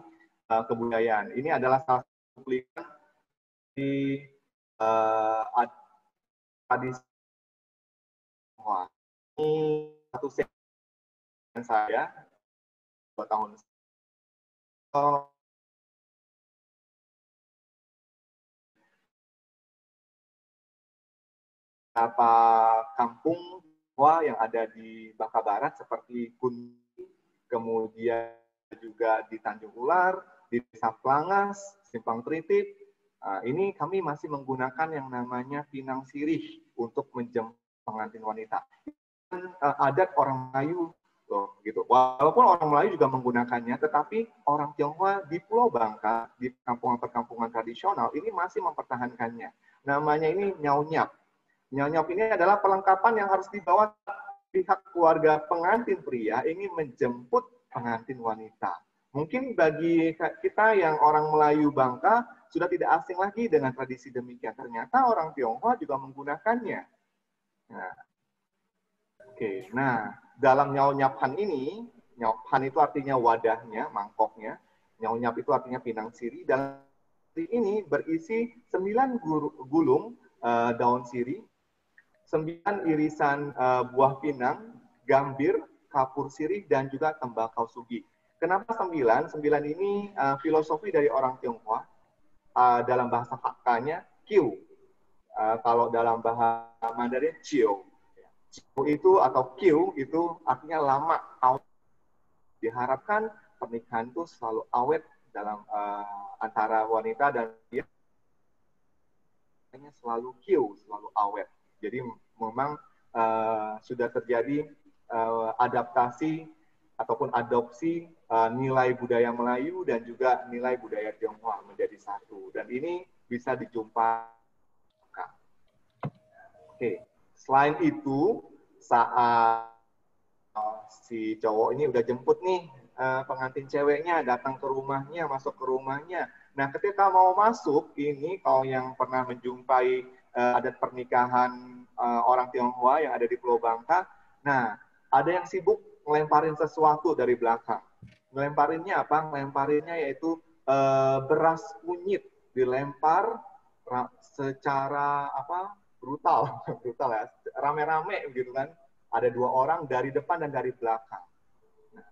uh, kebudayaan. Ini adalah salah satu di uh, tradisi Wah, ini satu segmen saya dua tahun oh. beberapa kampung wah yang ada di Bangka Barat seperti Kunti, kemudian juga di Tanjung Ular, di Desa Pelangas, Simpang Tritip. Nah, ini kami masih menggunakan yang namanya pinang sirih untuk menjemput pengantin wanita. Uh, adat orang Melayu loh gitu. Walaupun orang Melayu juga menggunakannya, tetapi orang Tionghoa di Pulau Bangka, di kampungan-perkampungan tradisional ini masih mempertahankannya. Namanya ini nyaunyap. Nyaunyap ini adalah perlengkapan yang harus dibawa pihak keluarga pengantin pria ingin menjemput pengantin wanita. Mungkin bagi kita yang orang Melayu Bangka sudah tidak asing lagi dengan tradisi demikian. Ternyata orang Tionghoa juga menggunakannya. Nah, Oke, okay. nah dalam nyaunyaphan ini, nyaupan itu artinya wadahnya, mangkoknya. Nyaunyap itu artinya pinang siri. Dan ini berisi sembilan gulung uh, daun siri, sembilan irisan uh, buah pinang, gambir, kapur sirih, dan juga tembakau sugi. Kenapa sembilan? Sembilan ini uh, filosofi dari orang Tionghoa. Uh, dalam bahasa faktanya, Q. Uh, kalau dalam bahasa Mandarin, Cio itu atau Q itu artinya lama, awet. Diharapkan pernikahan itu selalu awet dalam uh, antara wanita dan dia selalu Q, selalu awet. Jadi memang uh, sudah terjadi uh, adaptasi ataupun adopsi uh, nilai budaya Melayu dan juga nilai budaya Tionghoa menjadi satu. Dan ini bisa dijumpai. Oke, selain itu saat si cowok ini udah jemput nih uh, pengantin ceweknya datang ke rumahnya, masuk ke rumahnya. Nah, ketika mau masuk ini kalau yang pernah menjumpai uh, adat pernikahan uh, orang Tionghoa yang ada di Pulau Bangka, nah ada yang sibuk ngelemparin sesuatu dari belakang. Ngelemparinnya apa? Ngelemparinnya yaitu beras kunyit dilempar secara apa? Brutal, [LAUGHS] brutal ya, rame-rame gitu kan ada dua orang dari depan dan dari belakang. Nah,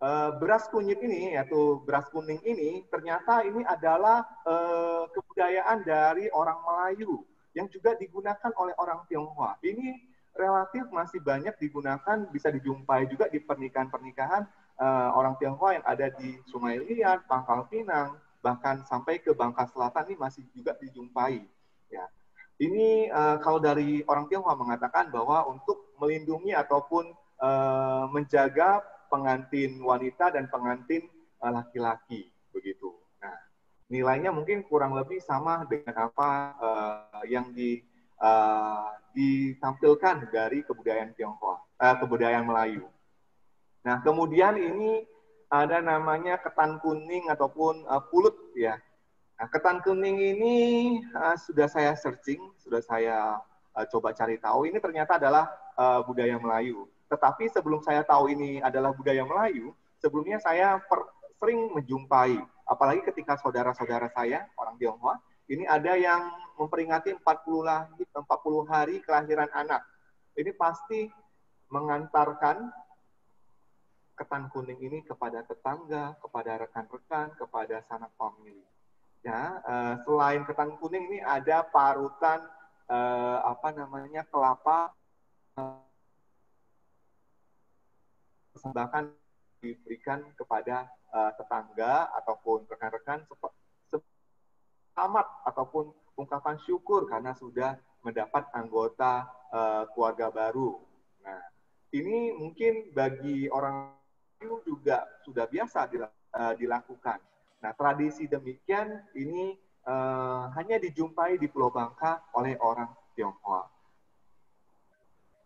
eh, beras kunyit ini, yaitu beras kuning ini, ternyata ini adalah eh, kebudayaan dari orang Melayu yang juga digunakan oleh orang Tionghoa. Ini relatif masih banyak digunakan, bisa dijumpai juga di pernikahan-pernikahan eh, orang Tionghoa yang ada di Sungai Liat, Pangkal Pinang, bahkan sampai ke Bangka Selatan ini masih juga dijumpai. Ya, ini uh, kalau dari orang Tionghoa mengatakan bahwa untuk melindungi ataupun uh, menjaga pengantin wanita dan pengantin eh, laki-laki uh, begitu. Nah, nilainya mungkin kurang lebih sama dengan apa uh, yang di, uh, ditampilkan dari kebudayaan Tionghoa, uh, kebudayaan Melayu. Nah, kemudian ini ada namanya ketan kuning ataupun uh, pulut ya Nah, ketan kuning ini uh, sudah saya searching, sudah saya uh, coba cari tahu. Ini ternyata adalah uh, budaya Melayu. Tetapi sebelum saya tahu ini adalah budaya Melayu, sebelumnya saya per, sering menjumpai, apalagi ketika saudara-saudara saya orang Tionghoa, ini ada yang memperingati 40 lahir, 40 hari kelahiran anak. Ini pasti mengantarkan ketan kuning ini kepada tetangga, kepada rekan-rekan, kepada sanak famili ya uh, selain ketan kuning ini ada parutan uh, apa namanya kelapa uh, bahkan diberikan kepada uh, tetangga ataupun rekan-rekan selamat ataupun ungkapan syukur karena sudah mendapat anggota uh, keluarga baru. Nah, ini mungkin bagi orang juga sudah biasa dilakukan Nah, tradisi demikian ini uh, hanya dijumpai di Pulau Bangka oleh orang Tionghoa.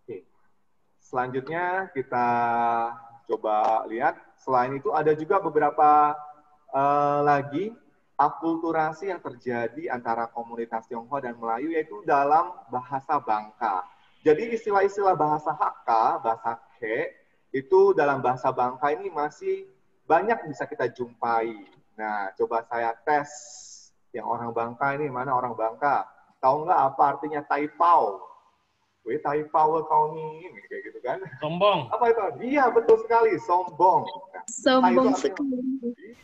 Oke. Selanjutnya kita coba lihat. Selain itu ada juga beberapa uh, lagi akulturasi yang terjadi antara komunitas Tionghoa dan Melayu yaitu dalam bahasa Bangka. Jadi istilah-istilah bahasa Hakka, bahasa Ke, itu dalam bahasa Bangka ini masih banyak bisa kita jumpai. Nah, coba saya tes yang orang Bangka ini, mana orang Bangka? Tahu nggak apa artinya taipau? Wih, taipau kau nih, kayak gitu kan? Sombong. Apa itu? Iya, betul sekali, sombong. Nah, sombong sekali.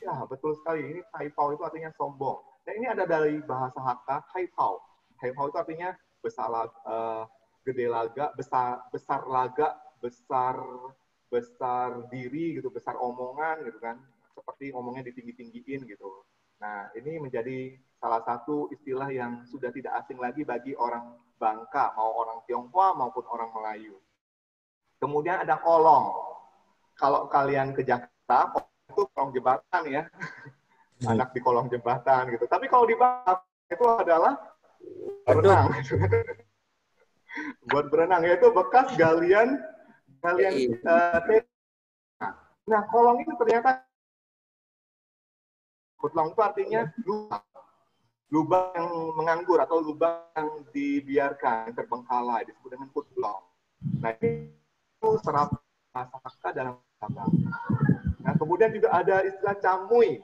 Iya, betul sekali. Ini taipau itu artinya sombong. Nah, ini ada dari bahasa Hakka, taipau. Taipau itu artinya besar uh, gede laga, besar besar laga, besar besar diri gitu, besar omongan gitu kan seperti ngomongnya ditinggi-tinggiin gitu. Nah, ini menjadi salah satu istilah yang sudah tidak asing lagi bagi orang Bangka, mau orang Tionghoa maupun orang Melayu. Kemudian ada kolong. Kalau kalian ke Jakarta, itu kolong jembatan ya. Hmm. Anak di kolong jembatan gitu. Tapi kalau di Bangka itu adalah berenang. Buat berenang yaitu bekas galian galian uh, Nah, kolong itu ternyata Kutlong itu artinya lubang. Lubang yang menganggur atau lubang yang dibiarkan, terbengkalai, disebut dengan kutlong. Nah, ini serap masyarakat dalam bahasa Nah, kemudian juga ada istilah camui.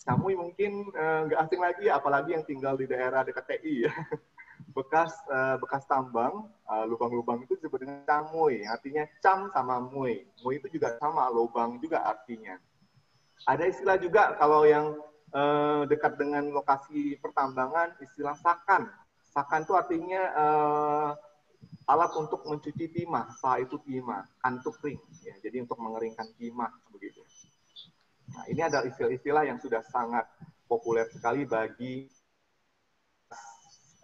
Camui mungkin eh, nggak uh, asing lagi, apalagi yang tinggal di daerah dekat TI ya. [LAUGHS] Bekas uh, bekas tambang, uh, lubang-lubang itu disebut dengan camui, artinya cam sama mui. Mui itu juga sama, lubang juga artinya. Ada istilah juga kalau yang eh, dekat dengan lokasi pertambangan, istilah sakan. Sakan itu artinya eh, alat untuk mencuci timah. Sa itu timah, kantuk ring. Ya, jadi untuk mengeringkan timah begitu. Nah, ini adalah istilah-istilah yang sudah sangat populer sekali bagi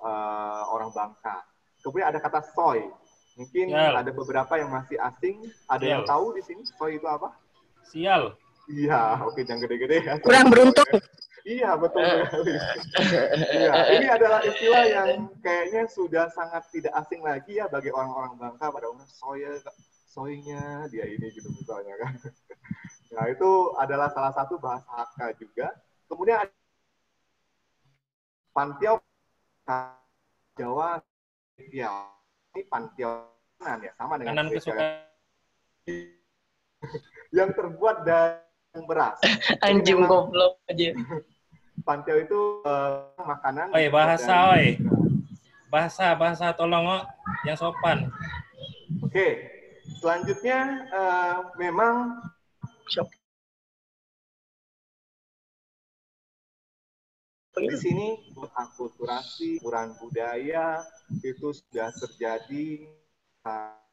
uh, orang Bangka. Kemudian ada kata soy. Mungkin Sial. ada beberapa yang masih asing. Ada yang Sial. tahu di sini soy itu apa? Sial. Iya, oke jangan gede-gede ya. Kurang beruntung. Iya, betul sekali. Iya, ini adalah istilah yang kayaknya sudah sangat tidak asing lagi ya bagi orang-orang Bangka pada umumnya soya soynya dia ini gitu misalnya kan. Nah, itu adalah salah satu bahasa Hakka juga. Kemudian ada Pantiau Jawa Spesial. Ini Pantiau kanan ya, sama dengan Kanan kesukaan. yang terbuat dari beras. [LAUGHS] Anjing goblok aja. [LAUGHS] Pantiau itu eh, makanan. Oi, bahasa, oi. Bahasa, bahasa tolong oh, yang sopan. Oke, selanjutnya eh, memang di sini akulturasi, ukuran budaya itu sudah terjadi eh,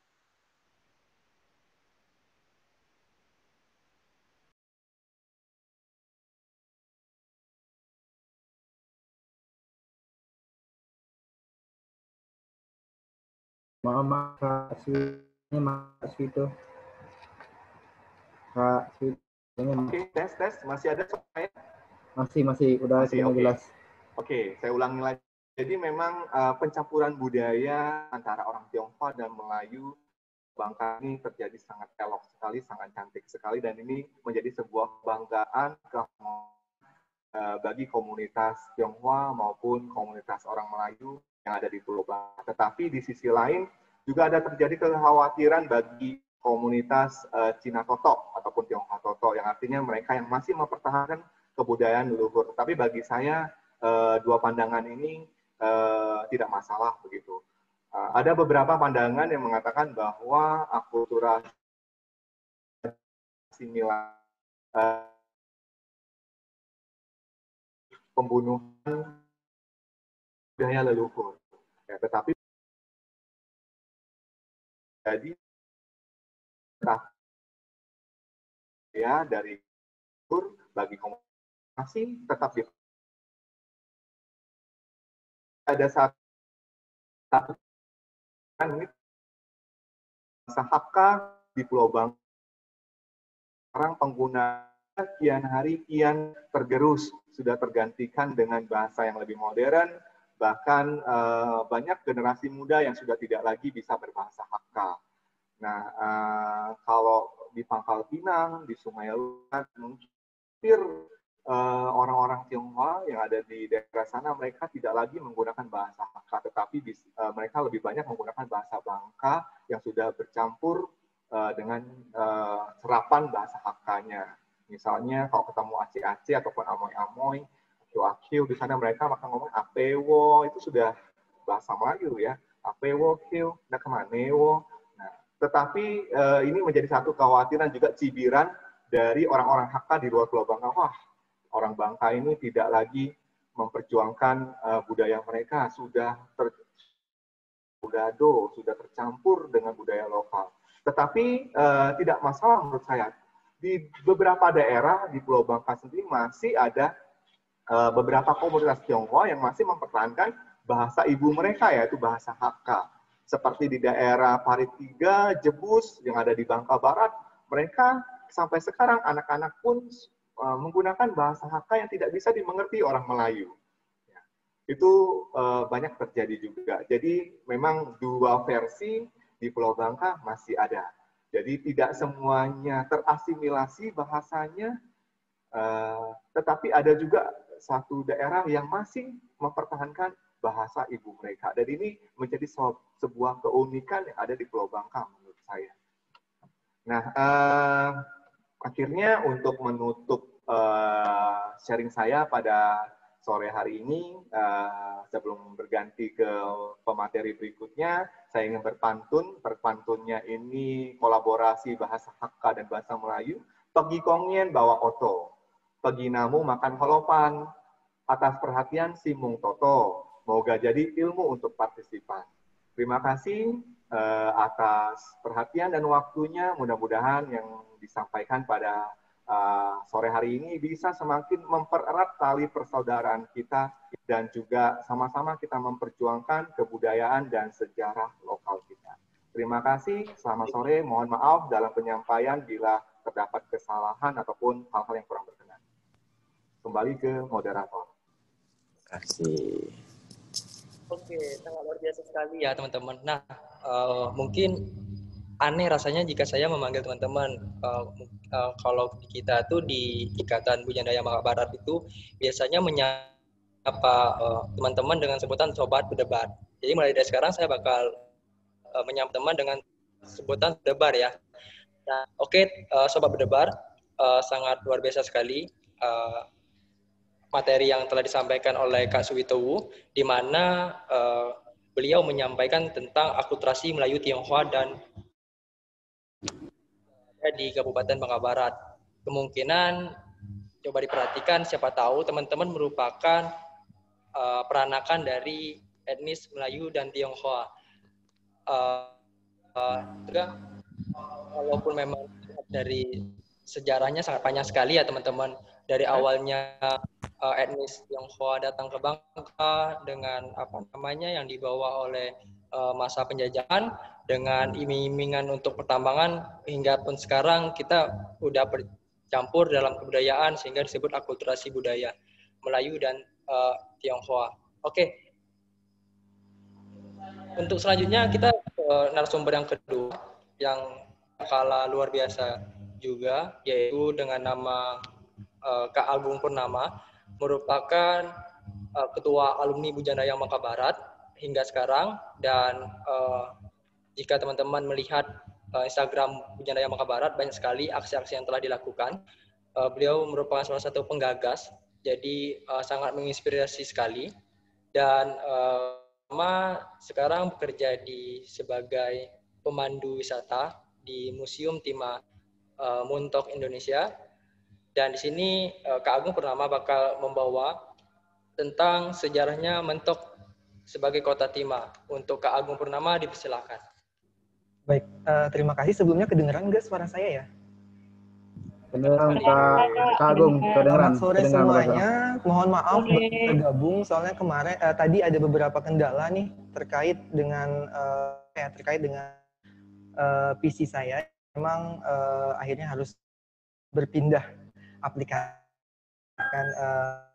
ini Mak Swito. Kak. Ini Oke, tes tes masih ada suaranya? masih masih udah Masih, oke. jelas. Oke, saya ulangi lagi. Jadi memang eh, pencampuran budaya antara orang Tionghoa dan Melayu Bangka ini terjadi sangat elok sekali, sangat cantik sekali, dan ini menjadi sebuah kebanggaan kehormatan, eh, bagi komunitas Tionghoa maupun komunitas orang Melayu yang ada di Pulau Bangka. Tetapi di sisi lain juga ada terjadi kekhawatiran bagi komunitas eh, Cina Toto ataupun Tionghoa Toto, yang artinya mereka yang masih mempertahankan kebudayaan leluhur. Tapi bagi saya eh, dua pandangan ini eh, tidak masalah begitu. Eh, ada beberapa pandangan yang mengatakan bahwa akulturasi asimilasi eh, pembunuhan budaya leluhur. Ya, tetapi jadi ya dari leluhur bagi komunikasi tetap di ada satu kan ini Sahaka di Pulau Bangka sekarang pengguna kian hari kian tergerus sudah tergantikan dengan bahasa yang lebih modern bahkan eh, banyak generasi muda yang sudah tidak lagi bisa berbahasa Hakka. Nah, eh, kalau di Pangkal Pinang, di Sungai Luat, mungkin eh, orang-orang Tionghoa yang ada di daerah sana mereka tidak lagi menggunakan bahasa Hakka, tetapi bis- eh, mereka lebih banyak menggunakan bahasa Bangka yang sudah bercampur eh, dengan eh, serapan bahasa Hakkanya. Misalnya kalau ketemu Aceh-Aceh ataupun Amoy-Amoy, Akio-Akio, di sana mereka makan ngomong Apewo, itu sudah bahasa Melayu ya. Apewo, Kio, Nakamanewo. Nah, tetapi eh, ini menjadi satu kekhawatiran juga cibiran dari orang-orang Hakka di luar Pulau Bangka. Wah, orang Bangka ini tidak lagi memperjuangkan eh, budaya mereka, sudah ter budado, sudah tercampur dengan budaya lokal. Tetapi eh, tidak masalah menurut saya. Di beberapa daerah di Pulau Bangka sendiri masih ada eh, beberapa komunitas Tionghoa yang masih mempertahankan bahasa ibu mereka yaitu bahasa Hakka. Seperti di daerah Parit 3, Jebus yang ada di Bangka Barat, mereka sampai sekarang anak-anak pun eh, menggunakan bahasa Hakka yang tidak bisa dimengerti orang Melayu. Ya. Itu eh, banyak terjadi juga. Jadi memang dua versi di Pulau Bangka masih ada. Jadi tidak semuanya terasimilasi bahasanya, tetapi ada juga satu daerah yang masih mempertahankan bahasa ibu mereka. Dan ini menjadi sebuah keunikan yang ada di Pulau Bangka menurut saya. Nah, eh, akhirnya untuk menutup eh, sharing saya pada sore hari ini, eh, sebelum berganti ke pemateri berikutnya, saya ingin berpantun. Berpantunnya ini kolaborasi bahasa Hakka dan bahasa Melayu. Pergi kongien bawa oto, pergi namu makan holopan, atas perhatian si Mung Toto. Moga jadi ilmu untuk partisipan. Terima kasih eh, atas perhatian dan waktunya. Mudah-mudahan yang disampaikan pada uh, sore hari ini bisa semakin mempererat tali persaudaraan kita dan juga sama-sama kita memperjuangkan kebudayaan dan sejarah lokal kita. Terima kasih, selamat sore. Mohon maaf dalam penyampaian bila terdapat kesalahan ataupun hal-hal yang kurang berkenan. Kembali ke moderator. Terima kasih. Oke, sangat luar biasa sekali ya teman-teman. Nah, uh, mungkin aneh rasanya jika saya memanggil teman-teman uh, uh, kalau kita tuh di Ikatan Bujandaya Maka Barat itu biasanya menyapa teman-teman uh, dengan sebutan sobat berdebat. Jadi mulai dari sekarang saya bakal uh, menyapa teman dengan sebutan berdebar ya. Nah, oke okay, uh, sobat berdebar uh, sangat luar biasa sekali. Uh, materi yang telah disampaikan oleh Kak Suwitowu, di mana uh, beliau menyampaikan tentang akulturasi Melayu Tionghoa dan di Kabupaten Bangka Barat. Kemungkinan coba diperhatikan, siapa tahu teman-teman merupakan uh, peranakan dari etnis Melayu dan Tionghoa. Uh, uh, walaupun memang dari sejarahnya sangat panjang sekali ya teman-teman dari awalnya uh, etnis Tionghoa datang ke Bangka dengan apa namanya yang dibawa oleh uh, masa penjajahan dengan iming-imingan untuk pertambangan hingga pun sekarang kita udah bercampur dalam kebudayaan sehingga disebut akulturasi budaya Melayu dan uh, Tionghoa. Oke. Okay. Untuk selanjutnya kita uh, narasumber yang kedua yang kala luar biasa juga yaitu dengan nama uh, Kak Agung Purnama merupakan uh, ketua alumni Bujana yang Mangka Barat hingga sekarang. Dan uh, jika teman-teman melihat Instagram Bujana yang Mangka Barat banyak sekali aksi-aksi yang telah dilakukan. Beliau merupakan salah satu penggagas, jadi sangat menginspirasi sekali. Dan uh, sekarang bekerja di sebagai pemandu wisata di Museum Timah uh, Muntok Indonesia dan di sini uh, Kak Agung Purnama bakal membawa tentang sejarahnya mentok sebagai kota Timah. Untuk Kak Agung Purnama dipersilakan. Baik, uh, terima kasih. Sebelumnya kedengeran nggak suara saya ya? Kedengeran Kak, Kak Agung, kedengeran. Selamat sore kedengeran semuanya. Berapa? Mohon maaf okay. bergabung soalnya kemarin uh, tadi ada beberapa kendala nih terkait dengan uh, ya terkait dengan uh, PC saya. Memang uh, akhirnya harus berpindah aplikasi kan uh,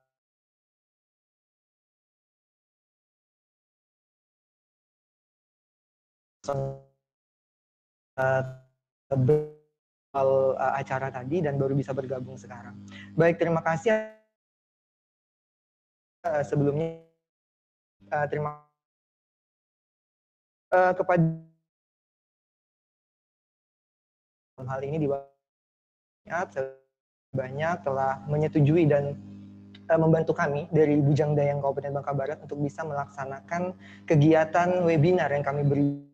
uh, acara tadi dan baru bisa bergabung sekarang. Baik, terima kasih uh, sebelumnya uh, terima uh, kepada hal ini di banyak telah menyetujui dan uh, membantu kami dari Bujang Dayang Kabupaten Bangka Barat untuk bisa melaksanakan kegiatan webinar yang kami beri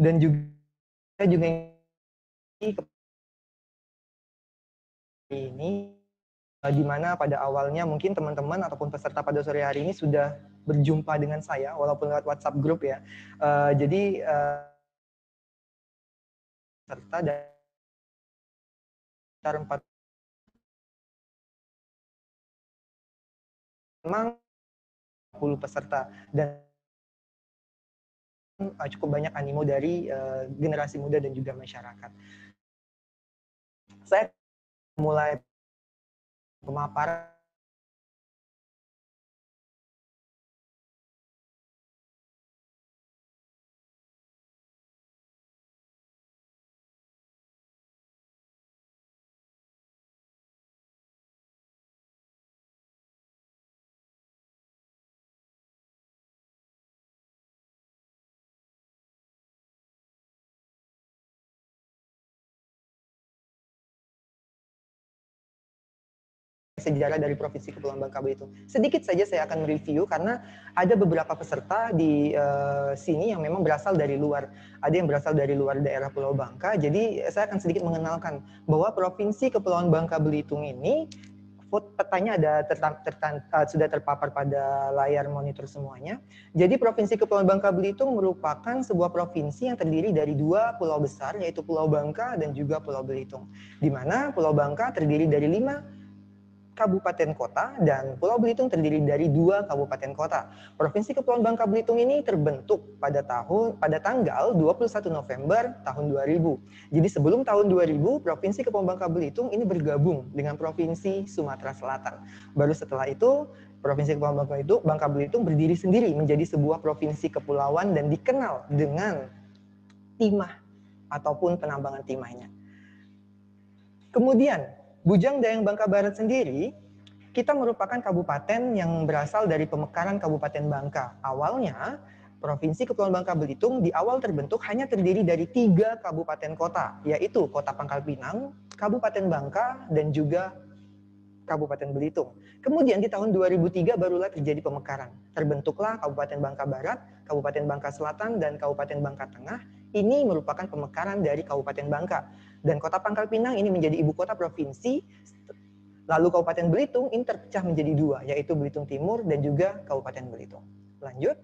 dan juga juga ini eh, di mana pada awalnya mungkin teman-teman ataupun peserta pada sore hari ini sudah berjumpa dengan saya walaupun lewat WhatsApp grup ya. Uh, jadi uh, serta dari empat memang 10 peserta dan uh, cukup banyak animo dari uh, generasi muda dan juga masyarakat. Saya mulai pemaparan sejarah dari Provinsi Kepulauan Bangka Belitung. Sedikit saja saya akan mereview karena ada beberapa peserta di uh, sini yang memang berasal dari luar. Ada yang berasal dari luar daerah Pulau Bangka. Jadi saya akan sedikit mengenalkan bahwa Provinsi Kepulauan Bangka Belitung ini petanya ada tertan, tertan, uh, sudah terpapar pada layar monitor semuanya. Jadi Provinsi Kepulauan Bangka Belitung merupakan sebuah provinsi yang terdiri dari dua pulau besar yaitu Pulau Bangka dan juga Pulau Belitung. Di mana Pulau Bangka terdiri dari lima kabupaten kota dan Pulau Belitung terdiri dari dua kabupaten kota. Provinsi Kepulauan Bangka Belitung ini terbentuk pada tahun pada tanggal 21 November tahun 2000. Jadi sebelum tahun 2000 Provinsi Kepulauan Bangka Belitung ini bergabung dengan Provinsi Sumatera Selatan. Baru setelah itu Provinsi Kepulauan Bangka Belitung, Bangka Belitung berdiri sendiri menjadi sebuah provinsi kepulauan dan dikenal dengan timah ataupun penambangan timahnya. Kemudian Bujang Dayang Bangka Barat sendiri, kita merupakan kabupaten yang berasal dari pemekaran Kabupaten Bangka. Awalnya, Provinsi Kepulauan Bangka Belitung di awal terbentuk hanya terdiri dari tiga kabupaten kota, yaitu Kota Pangkal Pinang, Kabupaten Bangka, dan juga Kabupaten Belitung. Kemudian di tahun 2003 barulah terjadi pemekaran. Terbentuklah Kabupaten Bangka Barat, Kabupaten Bangka Selatan, dan Kabupaten Bangka Tengah. Ini merupakan pemekaran dari Kabupaten Bangka. Dan kota Pangkal Pinang ini menjadi ibu kota provinsi. Lalu Kabupaten Belitung ini terpecah menjadi dua, yaitu Belitung Timur dan juga Kabupaten Belitung. Lanjut.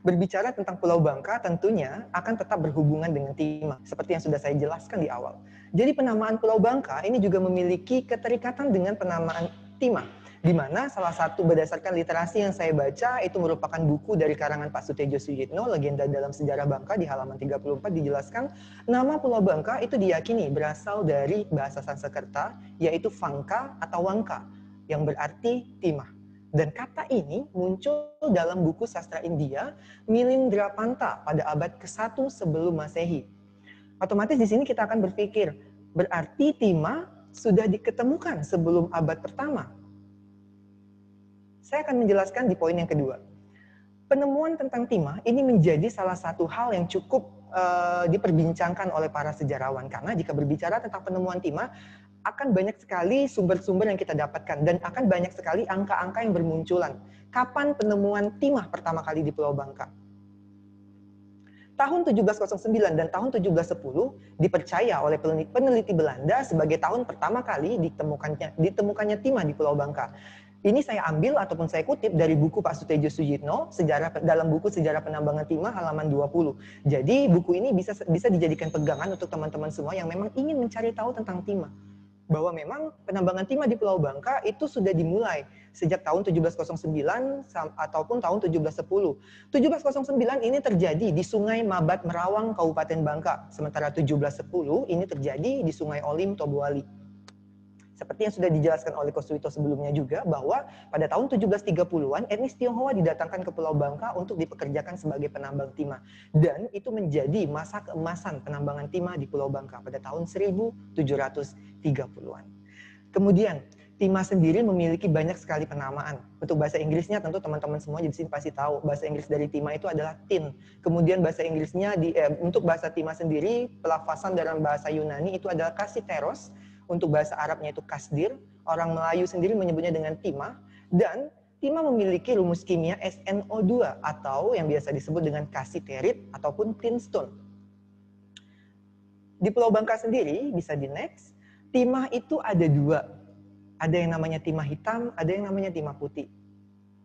Berbicara tentang Pulau Bangka tentunya akan tetap berhubungan dengan Timah, seperti yang sudah saya jelaskan di awal. Jadi penamaan Pulau Bangka ini juga memiliki keterikatan dengan penamaan Timah di mana salah satu berdasarkan literasi yang saya baca itu merupakan buku dari karangan Pak Sutejo Suyitno, Legenda dalam Sejarah Bangka di halaman 34 dijelaskan nama Pulau Bangka itu diyakini berasal dari bahasa Sanskerta yaitu Fangka atau Wangka yang berarti timah. Dan kata ini muncul dalam buku sastra India Milindrapanta pada abad ke-1 sebelum Masehi. Otomatis di sini kita akan berpikir, berarti timah sudah diketemukan sebelum abad pertama saya akan menjelaskan di poin yang kedua. Penemuan tentang timah ini menjadi salah satu hal yang cukup uh, diperbincangkan oleh para sejarawan karena jika berbicara tentang penemuan timah akan banyak sekali sumber-sumber yang kita dapatkan dan akan banyak sekali angka-angka yang bermunculan. Kapan penemuan timah pertama kali di Pulau Bangka? Tahun 1709 dan tahun 1710 dipercaya oleh peneliti Belanda sebagai tahun pertama kali ditemukannya ditemukannya timah di Pulau Bangka. Ini saya ambil ataupun saya kutip dari buku Pak Sutejo Sujitno, sejarah dalam buku Sejarah Penambangan Timah halaman 20. Jadi buku ini bisa bisa dijadikan pegangan untuk teman-teman semua yang memang ingin mencari tahu tentang timah. Bahwa memang penambangan timah di Pulau Bangka itu sudah dimulai sejak tahun 1709 ataupun tahun 1710. 1709 ini terjadi di Sungai Mabat Merawang Kabupaten Bangka, sementara 1710 ini terjadi di Sungai Olim Tobuali. Seperti yang sudah dijelaskan oleh Kosuito sebelumnya juga bahwa pada tahun 1730-an etnis Tionghoa didatangkan ke Pulau Bangka untuk dipekerjakan sebagai penambang timah dan itu menjadi masa keemasan penambangan timah di Pulau Bangka pada tahun 1730-an. Kemudian Timah sendiri memiliki banyak sekali penamaan. Untuk bahasa Inggrisnya tentu teman-teman semua di sini pasti tahu. Bahasa Inggris dari Timah itu adalah tin. Kemudian bahasa Inggrisnya di eh, untuk bahasa Timah sendiri pelafasan dalam bahasa Yunani itu adalah kasiteros untuk bahasa Arabnya itu kasdir, orang Melayu sendiri menyebutnya dengan timah, dan timah memiliki rumus kimia SNO2 atau yang biasa disebut dengan kasiterit ataupun tinstone. Di Pulau Bangka sendiri, bisa di next, timah itu ada dua. Ada yang namanya timah hitam, ada yang namanya timah putih.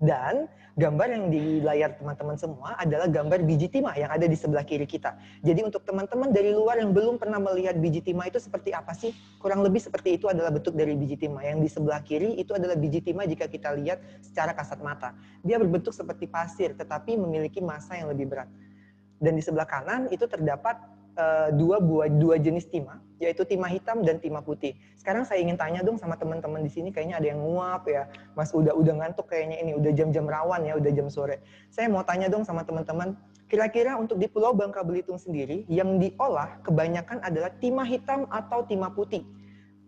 Dan gambar yang di layar teman-teman semua adalah gambar biji timah yang ada di sebelah kiri kita. Jadi untuk teman-teman dari luar yang belum pernah melihat biji timah itu seperti apa sih? Kurang lebih seperti itu adalah bentuk dari biji timah. Yang di sebelah kiri itu adalah biji timah jika kita lihat secara kasat mata. Dia berbentuk seperti pasir tetapi memiliki massa yang lebih berat. Dan di sebelah kanan itu terdapat uh, dua buah dua jenis timah, yaitu timah hitam dan timah putih. Sekarang saya ingin tanya dong sama teman-teman di sini, kayaknya ada yang nguap ya, Mas udah udah ngantuk kayaknya ini, udah jam-jam rawan ya, udah jam sore. Saya mau tanya dong sama teman-teman, kira-kira untuk di Pulau Bangka Belitung sendiri, yang diolah kebanyakan adalah timah hitam atau timah putih.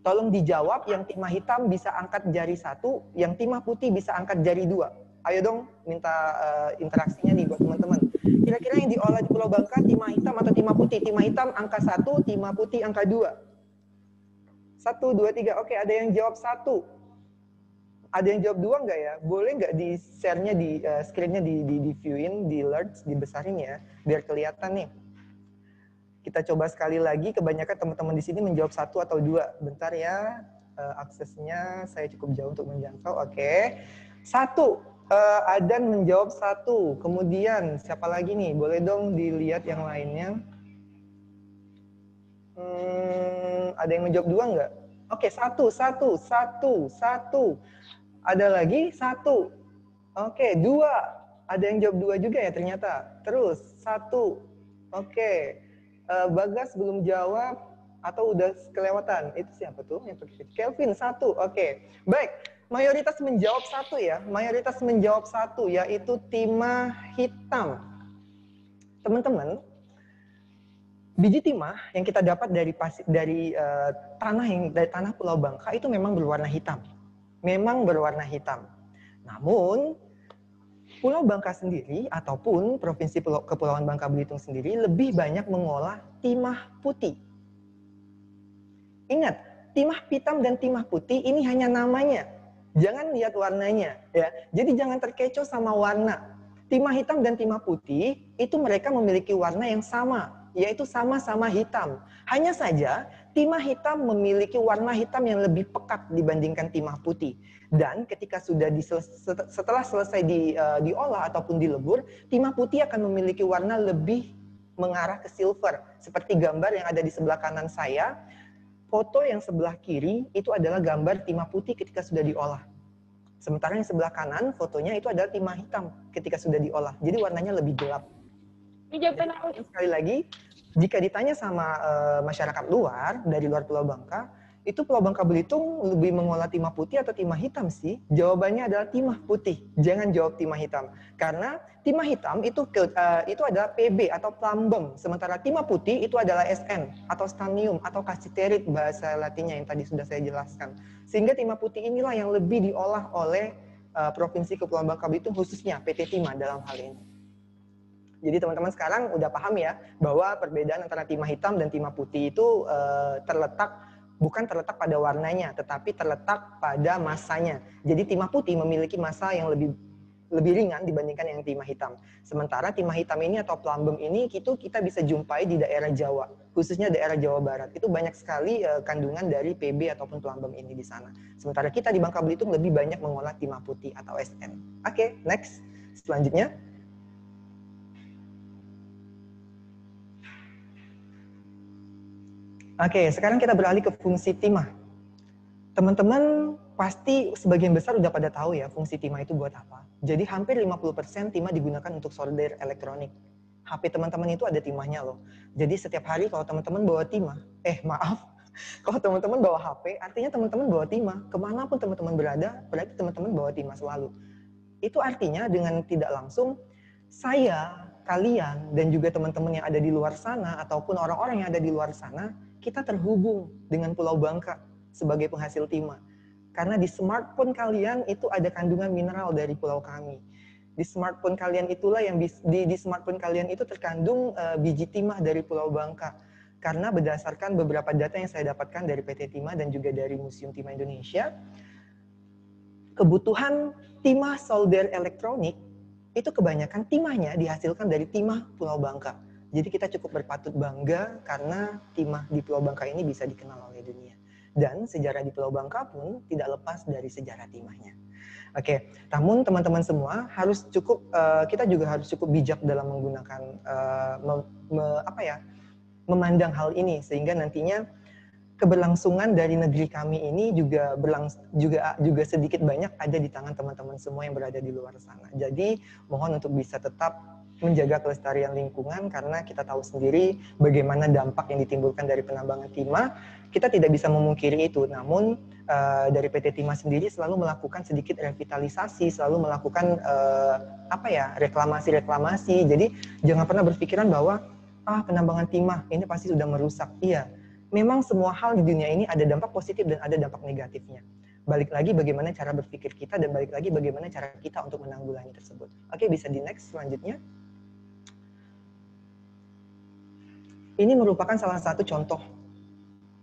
Tolong dijawab, yang timah hitam bisa angkat jari satu, yang timah putih bisa angkat jari dua. Ayo dong, minta uh, interaksinya nih buat teman-teman. Kira-kira yang diolah di Pulau Bangka timah hitam atau timah putih? Timah hitam angka satu, timah putih angka dua. Satu, dua, tiga. Oke, ada yang jawab satu. Ada yang jawab dua nggak ya? Boleh nggak di share-nya di uh, screen-nya di, di, di view-in, di large, dibesarin ya, biar kelihatan nih. Kita coba sekali lagi, kebanyakan teman-teman di sini menjawab satu atau dua. Bentar ya, uh, aksesnya saya cukup jauh untuk menjangkau. Oke, okay. satu. Uh, Adan menjawab satu. Kemudian siapa lagi nih? Boleh dong dilihat yang lainnya. Hmm, ada yang menjawab dua nggak? Oke, okay, satu, satu, satu, satu. Ada lagi satu. Oke, okay, dua. Ada yang jawab dua juga ya ternyata. Terus satu. Oke. Okay. Uh, Bagas belum jawab atau udah kelewatan? Itu siapa tuh yang Kelvin satu. Oke. Okay. Baik. Mayoritas menjawab satu ya. Mayoritas menjawab satu yaitu timah hitam. Teman-teman, biji timah yang kita dapat dari dari uh, tanah yang dari tanah Pulau Bangka itu memang berwarna hitam. Memang berwarna hitam. Namun Pulau Bangka sendiri ataupun Provinsi Pulau, Kepulauan Bangka Belitung sendiri lebih banyak mengolah timah putih. Ingat, timah hitam dan timah putih ini hanya namanya. Jangan lihat warnanya ya. Jadi jangan terkecoh sama warna. Timah hitam dan timah putih itu mereka memiliki warna yang sama, yaitu sama-sama hitam. Hanya saja timah hitam memiliki warna hitam yang lebih pekat dibandingkan timah putih. Dan ketika sudah setelah selesai di, uh, diolah ataupun dilebur, timah putih akan memiliki warna lebih mengarah ke silver. Seperti gambar yang ada di sebelah kanan saya, foto yang sebelah kiri itu adalah gambar timah putih ketika sudah diolah. Sementara yang sebelah kanan fotonya itu adalah timah hitam ketika sudah diolah. Jadi warnanya lebih gelap. Ini jawaban aku. Sekali lagi, jika ditanya sama uh, masyarakat luar dari luar Pulau Bangka, itu Pulau Bangka Belitung lebih mengolah timah putih atau timah hitam sih? Jawabannya adalah timah putih. Jangan jawab timah hitam. Karena timah hitam itu uh, itu adalah PB atau plumbum. Sementara timah putih itu adalah SN atau stanium atau kasiterit bahasa latinnya yang tadi sudah saya jelaskan. Sehingga timah putih inilah yang lebih diolah oleh uh, Provinsi Kepulauan Bangka Belitung khususnya PT Timah dalam hal ini. Jadi teman-teman sekarang udah paham ya bahwa perbedaan antara timah hitam dan timah putih itu uh, terletak bukan terletak pada warnanya, tetapi terletak pada masanya. Jadi timah putih memiliki masa yang lebih lebih ringan dibandingkan yang timah hitam. Sementara timah hitam ini atau plumbum ini itu kita bisa jumpai di daerah Jawa, khususnya daerah Jawa Barat. Itu banyak sekali uh, kandungan dari PB ataupun plumbum ini di sana. Sementara kita di Bangka Belitung lebih banyak mengolah timah putih atau SN. Oke, okay, next. Selanjutnya, Oke, sekarang kita beralih ke fungsi timah. Teman-teman pasti sebagian besar udah pada tahu ya fungsi timah itu buat apa. Jadi hampir 50% timah digunakan untuk solder elektronik. HP teman-teman itu ada timahnya loh. Jadi setiap hari kalau teman-teman bawa timah, eh maaf, [LAUGHS] kalau teman-teman bawa HP, artinya teman-teman bawa timah. Ke mana pun teman-teman berada, berarti teman-teman bawa timah selalu. Itu artinya dengan tidak langsung, saya, kalian, dan juga teman-teman yang ada di luar sana, ataupun orang-orang yang ada di luar sana, kita terhubung dengan Pulau Bangka sebagai penghasil timah. Karena di smartphone kalian itu ada kandungan mineral dari pulau kami. Di smartphone kalian itulah yang di, di smartphone kalian itu terkandung uh, biji timah dari Pulau Bangka. Karena berdasarkan beberapa data yang saya dapatkan dari PT Timah dan juga dari Museum Timah Indonesia, kebutuhan timah solder elektronik itu kebanyakan timahnya dihasilkan dari timah Pulau Bangka. Jadi kita cukup berpatut bangga karena timah di Pulau Bangka ini bisa dikenal oleh dunia. Dan sejarah di Pulau Bangka pun tidak lepas dari sejarah timahnya. Oke, namun teman-teman semua harus cukup uh, kita juga harus cukup bijak dalam menggunakan uh, me, me, apa ya memandang hal ini sehingga nantinya keberlangsungan dari negeri kami ini juga berlangs juga juga sedikit banyak ada di tangan teman-teman semua yang berada di luar sana. Jadi mohon untuk bisa tetap menjaga kelestarian lingkungan karena kita tahu sendiri bagaimana dampak yang ditimbulkan dari penambangan timah. Kita tidak bisa memungkiri itu, namun uh, dari PT Timah sendiri selalu melakukan sedikit revitalisasi, selalu melakukan uh, apa ya reklamasi-reklamasi. Jadi jangan pernah berpikiran bahwa ah penambangan timah ini pasti sudah merusak. Iya, memang semua hal di dunia ini ada dampak positif dan ada dampak negatifnya balik lagi bagaimana cara berpikir kita dan balik lagi bagaimana cara kita untuk menanggulangi tersebut. Oke, bisa di next selanjutnya. Ini merupakan salah satu contoh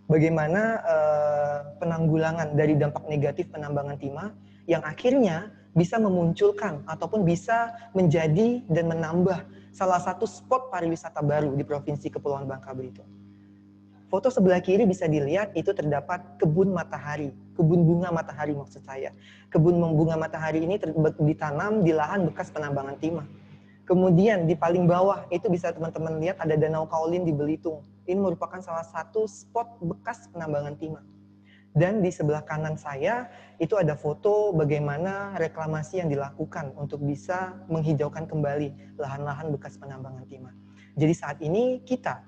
bagaimana uh, penanggulangan dari dampak negatif penambangan timah yang akhirnya bisa memunculkan ataupun bisa menjadi dan menambah salah satu spot pariwisata baru di Provinsi Kepulauan Bangka Belitung. Foto sebelah kiri bisa dilihat itu terdapat kebun matahari, kebun bunga matahari maksud saya. Kebun bunga matahari ini ditanam di lahan bekas penambangan timah. Kemudian di paling bawah itu bisa teman-teman lihat ada Danau Kaolin di Belitung. Ini merupakan salah satu spot bekas penambangan timah. Dan di sebelah kanan saya itu ada foto bagaimana reklamasi yang dilakukan untuk bisa menghijaukan kembali lahan-lahan bekas penambangan timah. Jadi saat ini kita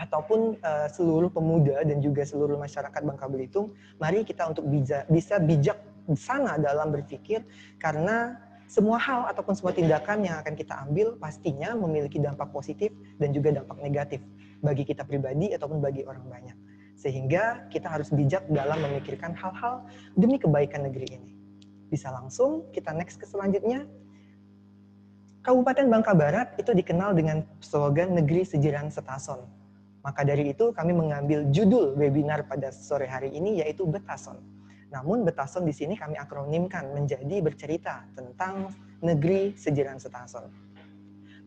ataupun uh, seluruh pemuda dan juga seluruh masyarakat Bangka Belitung, mari kita untuk bisa, bisa bijak sana dalam berpikir karena semua hal ataupun semua tindakan yang akan kita ambil pastinya memiliki dampak positif dan juga dampak negatif bagi kita pribadi ataupun bagi orang banyak. Sehingga kita harus bijak dalam memikirkan hal-hal demi kebaikan negeri ini. Bisa langsung kita next ke selanjutnya. Kabupaten Bangka Barat itu dikenal dengan slogan Negeri Sejiran Setason maka dari itu kami mengambil judul webinar pada sore hari ini yaitu Betason. Namun Betason di sini kami akronimkan menjadi bercerita tentang negeri sejiran Setason.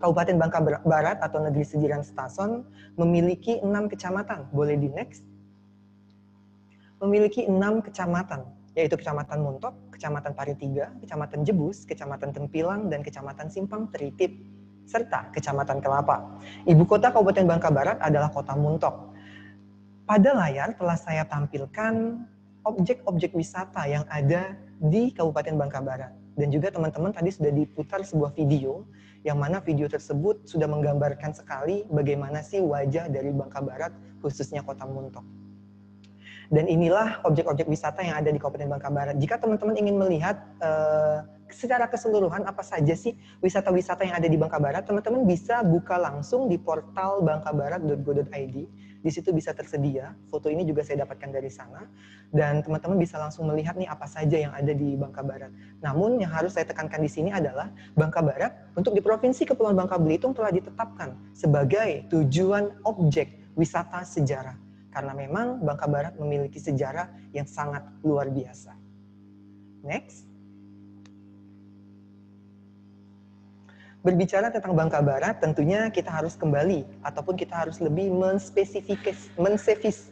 Kabupaten Bangka Barat atau negeri sejiran Setason memiliki enam kecamatan. Boleh di next? Memiliki enam kecamatan, yaitu Kecamatan Muntok, Kecamatan Paritiga, Kecamatan Jebus, Kecamatan Tempilang, dan Kecamatan Simpang Teritip serta Kecamatan Kelapa. Ibu kota Kabupaten Bangka Barat adalah Kota Muntok. Pada layar telah saya tampilkan objek-objek wisata yang ada di Kabupaten Bangka Barat. Dan juga teman-teman tadi sudah diputar sebuah video, yang mana video tersebut sudah menggambarkan sekali bagaimana sih wajah dari Bangka Barat, khususnya Kota Muntok. Dan inilah objek-objek wisata yang ada di Kabupaten Bangka Barat. Jika teman-teman ingin melihat uh, secara keseluruhan apa saja sih wisata-wisata yang ada di Bangka Barat, teman-teman bisa buka langsung di portal bangkabarat.go.id. Di situ bisa tersedia. Foto ini juga saya dapatkan dari sana. Dan teman-teman bisa langsung melihat nih apa saja yang ada di Bangka Barat. Namun yang harus saya tekankan di sini adalah Bangka Barat untuk di Provinsi Kepulauan Bangka Belitung telah ditetapkan sebagai tujuan objek wisata sejarah karena memang Bangka Barat memiliki sejarah yang sangat luar biasa. Next. Berbicara tentang Bangka Barat, tentunya kita harus kembali ataupun kita harus lebih menspesifikas,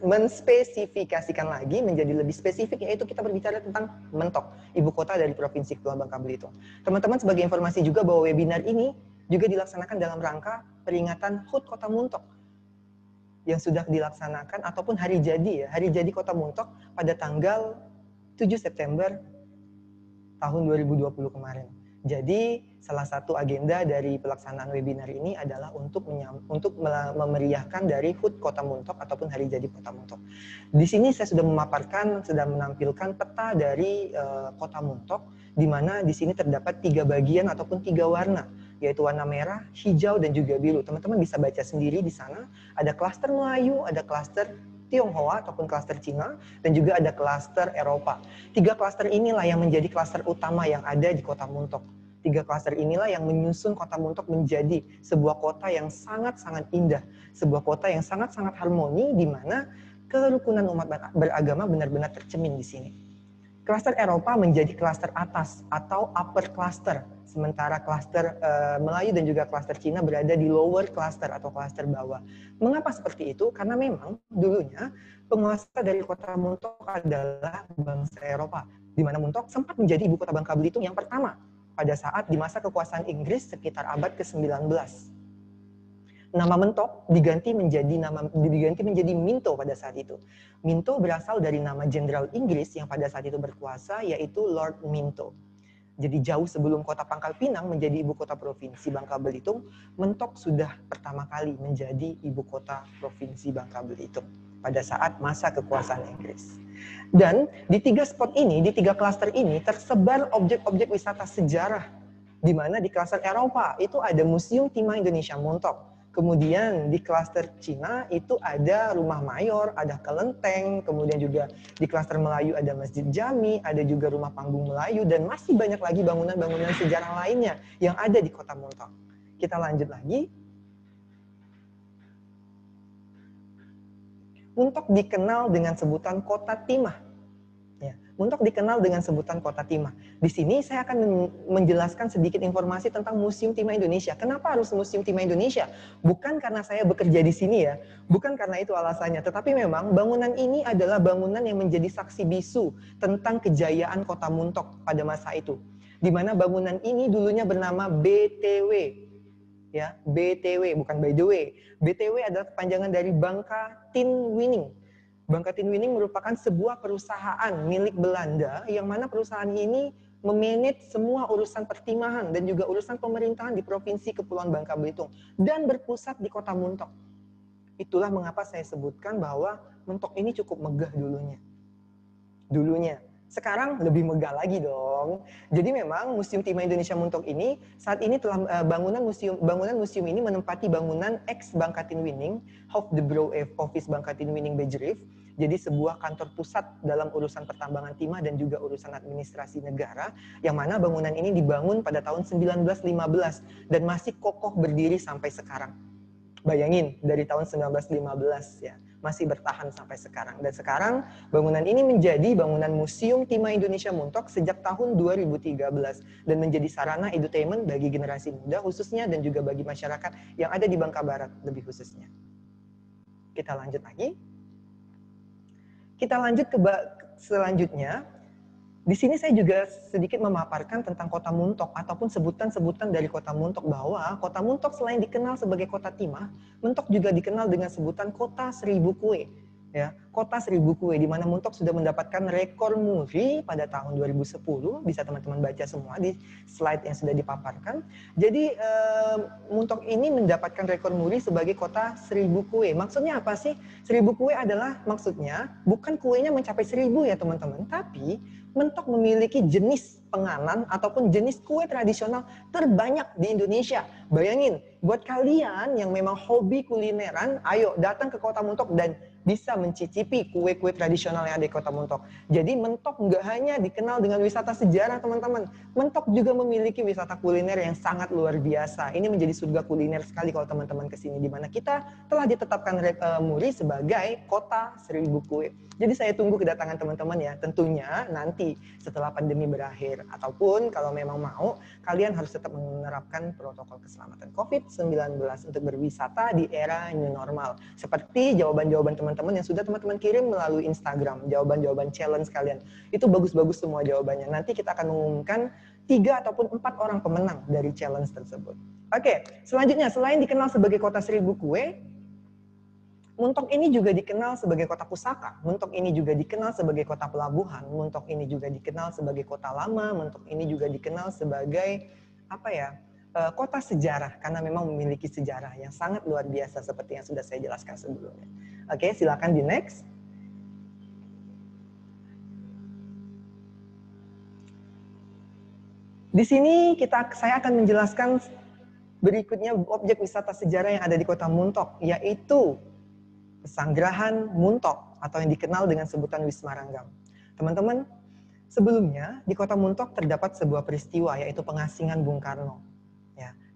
menspesifikasikan lagi menjadi lebih spesifik yaitu kita berbicara tentang Mentok, ibu kota dari Provinsi Kepulauan Bangka Belitung. Teman-teman sebagai informasi juga bahwa webinar ini juga dilaksanakan dalam rangka peringatan HUT Kota Muntok yang sudah dilaksanakan ataupun hari jadi ya, hari jadi Kota Muntok pada tanggal 7 September tahun 2020 kemarin. Jadi salah satu agenda dari pelaksanaan webinar ini adalah untuk menyam, untuk memeriahkan dari HUT Kota Muntok ataupun Hari Jadi Kota Muntok. Di sini saya sudah memaparkan, sudah menampilkan peta dari uh, Kota Muntok, di mana di sini terdapat tiga bagian ataupun tiga warna yaitu warna merah, hijau, dan juga biru. Teman-teman bisa baca sendiri di sana. Ada klaster Melayu, ada klaster Tionghoa ataupun klaster Cina, dan juga ada klaster Eropa. Tiga klaster inilah yang menjadi klaster utama yang ada di kota Muntok. Tiga klaster inilah yang menyusun kota Muntok menjadi sebuah kota yang sangat-sangat indah, sebuah kota yang sangat-sangat harmoni di mana kerukunan umat beragama benar-benar tercemin di sini. Klaster Eropa menjadi klaster atas atau upper cluster sementara klaster uh, Melayu dan juga klaster Cina berada di lower cluster atau klaster bawah. Mengapa seperti itu? Karena memang dulunya penguasa dari kota Muntok adalah bangsa Eropa, di mana Muntok sempat menjadi ibu kota Bangka Belitung yang pertama pada saat di masa kekuasaan Inggris sekitar abad ke-19. Nama Mentok diganti menjadi nama diganti menjadi Minto pada saat itu. Minto berasal dari nama jenderal Inggris yang pada saat itu berkuasa yaitu Lord Minto. Jadi jauh sebelum kota Pangkal Pinang menjadi ibu kota provinsi Bangka Belitung, Mentok sudah pertama kali menjadi ibu kota provinsi Bangka Belitung pada saat masa kekuasaan Inggris. Dan di tiga spot ini, di tiga klaster ini tersebar objek-objek wisata sejarah di mana di klaster Eropa itu ada Museum Timah Indonesia Montok. Kemudian di klaster Cina itu ada rumah mayor, ada kelenteng, kemudian juga di klaster Melayu ada Masjid Jami, ada juga rumah panggung Melayu, dan masih banyak lagi bangunan-bangunan sejarah lainnya yang ada di kota Muntok. Kita lanjut lagi. Muntok dikenal dengan sebutan kota timah. Muntok dikenal dengan sebutan Kota Timah. Di sini saya akan menjelaskan sedikit informasi tentang Museum Timah Indonesia. Kenapa harus Museum Timah Indonesia? Bukan karena saya bekerja di sini ya, bukan karena itu alasannya, tetapi memang bangunan ini adalah bangunan yang menjadi saksi bisu tentang kejayaan Kota Muntok pada masa itu. Di mana bangunan ini dulunya bernama BTW, ya BTW bukan by the way. BTW adalah kepanjangan dari Bangka Tin Winning Bangka Tinwining merupakan sebuah perusahaan milik Belanda yang mana perusahaan ini memanage semua urusan pertimahan dan juga urusan pemerintahan di Provinsi Kepulauan Bangka Belitung dan berpusat di kota Muntok. Itulah mengapa saya sebutkan bahwa Muntok ini cukup megah dulunya. Dulunya. Sekarang lebih megah lagi dong. Jadi memang Museum Timah Indonesia Muntok ini saat ini telah uh, bangunan museum bangunan museum ini menempati bangunan ex Bangka Tinwining, Hof de Bro Office Bangka Tinwining Bejrif jadi sebuah kantor pusat dalam urusan pertambangan timah dan juga urusan administrasi negara yang mana bangunan ini dibangun pada tahun 1915 dan masih kokoh berdiri sampai sekarang. Bayangin dari tahun 1915 ya, masih bertahan sampai sekarang. Dan sekarang bangunan ini menjadi bangunan Museum Timah Indonesia Muntok sejak tahun 2013 dan menjadi sarana entertainment bagi generasi muda khususnya dan juga bagi masyarakat yang ada di Bangka Barat lebih khususnya. Kita lanjut lagi. Kita lanjut ke selanjutnya. Di sini saya juga sedikit memaparkan tentang kota Muntok ataupun sebutan-sebutan dari kota Muntok bahwa kota Muntok selain dikenal sebagai kota timah, Muntok juga dikenal dengan sebutan kota seribu kue ya kota seribu kue di mana Muntok sudah mendapatkan rekor muri pada tahun 2010 bisa teman-teman baca semua di slide yang sudah dipaparkan. Jadi eh, Muntok ini mendapatkan rekor muri sebagai kota seribu kue. Maksudnya apa sih? Seribu kue adalah maksudnya bukan kuenya mencapai seribu ya teman-teman. Tapi Mentok memiliki jenis penganan ataupun jenis kue tradisional terbanyak di Indonesia. Bayangin, buat kalian yang memang hobi kulineran, ayo datang ke Kota Mentok dan bisa mencicipi kue-kue tradisional yang ada di Kota Mentok. Jadi Mentok nggak hanya dikenal dengan wisata sejarah teman-teman, Mentok juga memiliki wisata kuliner yang sangat luar biasa. Ini menjadi surga kuliner sekali kalau teman-teman ke sini, di mana kita telah ditetapkan uh, Muri sebagai kota seribu kue. Jadi saya tunggu kedatangan teman-teman ya, tentunya nanti setelah pandemi berakhir, ataupun kalau memang mau, kalian harus tetap menerapkan protokol keselamatan COVID-19 untuk berwisata di era new normal. Seperti jawaban-jawaban teman teman-teman yang sudah teman-teman kirim melalui Instagram, jawaban-jawaban challenge kalian. Itu bagus-bagus semua jawabannya. Nanti kita akan mengumumkan tiga ataupun empat orang pemenang dari challenge tersebut. Oke, selanjutnya selain dikenal sebagai kota seribu kue, Muntok ini juga dikenal sebagai kota pusaka. Muntok ini juga dikenal sebagai kota pelabuhan. Muntok ini juga dikenal sebagai kota lama. Muntok ini juga dikenal sebagai apa ya? Eh, kota sejarah karena memang memiliki sejarah yang sangat luar biasa seperti yang sudah saya jelaskan sebelumnya. Oke, silakan di next. Di sini kita saya akan menjelaskan berikutnya objek wisata sejarah yang ada di Kota Muntok yaitu Pesanggrahan Muntok atau yang dikenal dengan sebutan Wisma Ranggam. Teman-teman, sebelumnya di Kota Muntok terdapat sebuah peristiwa yaitu pengasingan Bung Karno.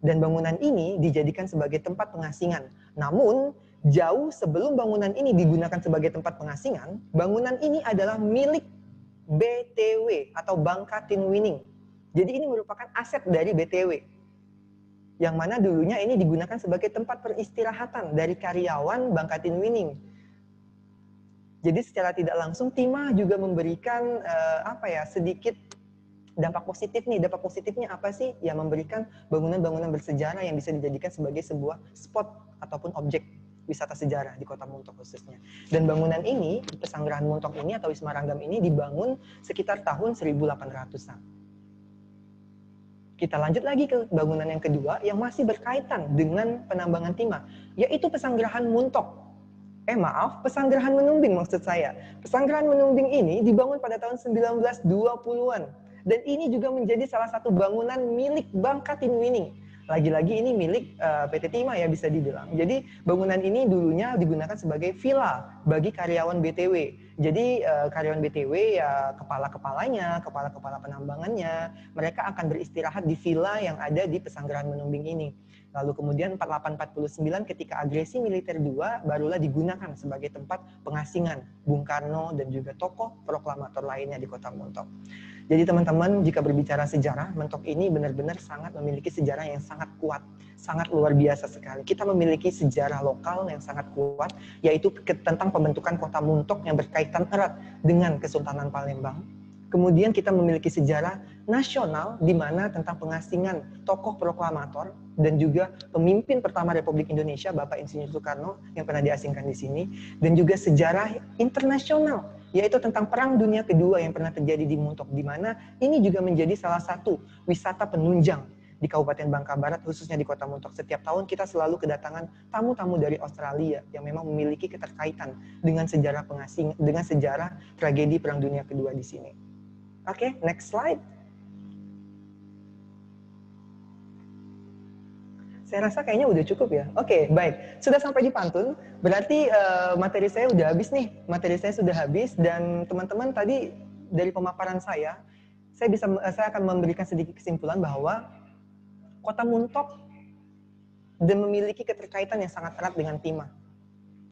Dan bangunan ini dijadikan sebagai tempat pengasingan. Namun jauh sebelum bangunan ini digunakan sebagai tempat pengasingan, bangunan ini adalah milik BTW atau Bangka Tinwining. Jadi ini merupakan aset dari BTW. Yang mana dulunya ini digunakan sebagai tempat peristirahatan dari karyawan Bangka Tinwining. Jadi secara tidak langsung Timah juga memberikan uh, apa ya sedikit dampak positif nih. Dampak positifnya apa sih? Ya memberikan bangunan-bangunan bersejarah yang bisa dijadikan sebagai sebuah spot ataupun objek wisata sejarah di kota Muntok khususnya. Dan bangunan ini, pesanggrahan Muntok ini atau Wisma Ranggam ini dibangun sekitar tahun 1800-an. Kita lanjut lagi ke bangunan yang kedua yang masih berkaitan dengan penambangan timah, yaitu pesanggrahan Muntok. Eh maaf, pesanggrahan Menumbing maksud saya. Pesanggrahan Menumbing ini dibangun pada tahun 1920-an. Dan ini juga menjadi salah satu bangunan milik Bangka Tinwining lagi-lagi ini milik uh, eh, PT Timah ya bisa dibilang. Jadi bangunan ini dulunya digunakan sebagai villa bagi karyawan BTW Jadi uh, karyawan BTW ya kepala-kepalanya, kepala-kepala penambangannya, mereka akan beristirahat di villa yang ada di Pesanggerahan Menumbing ini. Lalu kemudian 4849 ketika agresi militer 2 barulah digunakan sebagai tempat pengasingan Bung Karno dan juga tokoh proklamator lainnya di Kota Montok. Jadi teman-teman jika berbicara sejarah, Montok ini benar-benar sangat memiliki sejarah yang sangat kuat, sangat luar biasa sekali. Kita memiliki sejarah lokal yang sangat kuat, yaitu tentang pembentukan kota Montok yang berkaitan erat dengan Kesultanan Palembang, Kemudian kita memiliki sejarah nasional di mana tentang pengasingan tokoh proklamator dan juga pemimpin pertama Republik Indonesia Bapak Insinyur Soekarno yang pernah diasingkan di sini dan juga sejarah internasional yaitu tentang Perang Dunia Kedua yang pernah terjadi di Muntok di mana ini juga menjadi salah satu wisata penunjang di Kabupaten Bangka Barat, khususnya di Kota Muntok. Setiap tahun kita selalu kedatangan tamu-tamu dari Australia yang memang memiliki keterkaitan dengan sejarah pengasing, dengan sejarah tragedi Perang Dunia Kedua di sini. Oke, okay, next slide. Saya rasa kayaknya udah cukup ya. Oke, okay, baik. Sudah sampai di pantun, berarti uh, materi saya udah habis nih. Materi saya sudah habis dan teman-teman tadi dari pemaparan saya, saya bisa saya akan memberikan sedikit kesimpulan bahwa Kota Muntok dan memiliki keterkaitan yang sangat erat dengan Timah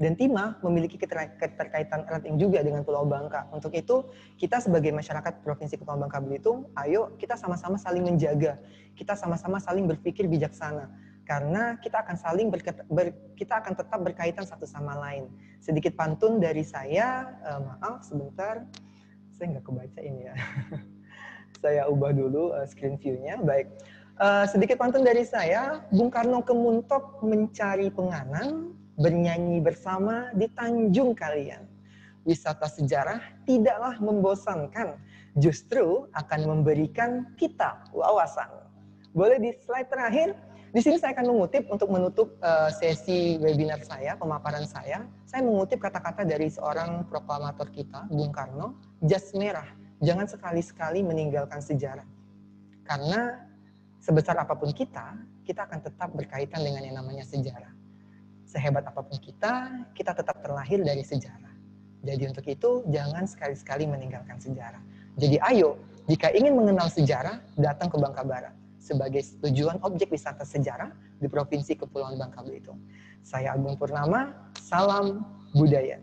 dan Timah memiliki keterkaitan erat yang juga dengan Pulau Bangka. Untuk itu, kita sebagai masyarakat Provinsi Kepulauan Bangka Belitung, ayo kita sama-sama saling menjaga. Kita sama-sama saling berpikir bijaksana. Karena kita akan saling ber, kita akan tetap berkaitan satu sama lain. Sedikit pantun dari saya, uh, maaf sebentar, saya nggak kebaca ini ya. [LAUGHS] saya ubah dulu uh, screen view-nya. Baik. Uh, sedikit pantun dari saya, Bung Karno kemuntok mencari penganan, bernyanyi bersama di Tanjung Kalian. Wisata sejarah tidaklah membosankan, justru akan memberikan kita wawasan. Boleh di slide terakhir? Di sini saya akan mengutip untuk menutup uh, sesi webinar saya, pemaparan saya. Saya mengutip kata-kata dari seorang proklamator kita, Bung Karno, jas merah, jangan sekali-sekali meninggalkan sejarah. Karena sebesar apa pun kita, kita akan tetap berkaitan dengan yang namanya sejarah sehebat apa pun kita, kita tetap terlahir dari sejarah. Jadi untuk itu jangan sekali-sekali meninggalkan sejarah. Jadi ayo, jika ingin mengenal sejarah, datang ke Bangka Barat sebagai tujuan objek wisata sejarah di Provinsi Kepulauan Bangka Belitung. Saya Agung Purnama, salam budaya.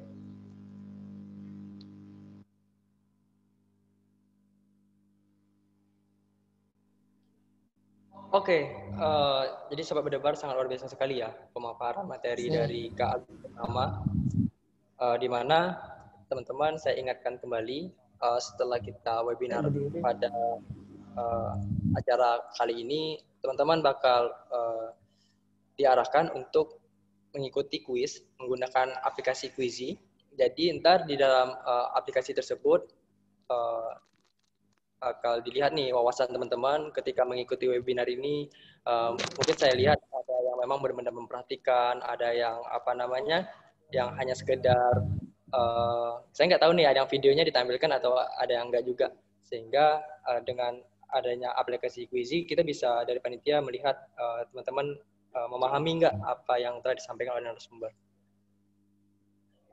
Oke, uh, jadi sobat berdebar sangat luar biasa sekali ya pemaparan materi hmm. dari Kak Agung pertama, uh, di mana teman-teman saya ingatkan kembali uh, setelah kita webinar pada uh, acara kali ini, teman-teman bakal uh, diarahkan untuk mengikuti kuis menggunakan aplikasi Quizy. Jadi ntar di dalam uh, aplikasi tersebut uh, bakal dilihat nih wawasan teman-teman ketika mengikuti webinar ini. Um, mungkin saya lihat ada yang memang benar-benar memperhatikan, ada yang apa namanya, yang hanya sekedar uh, saya nggak tahu nih ada yang videonya ditampilkan atau ada yang enggak juga. Sehingga uh, dengan adanya aplikasi Quizy kita bisa dari panitia melihat teman-teman uh, memahami nggak apa yang telah disampaikan oleh narasumber.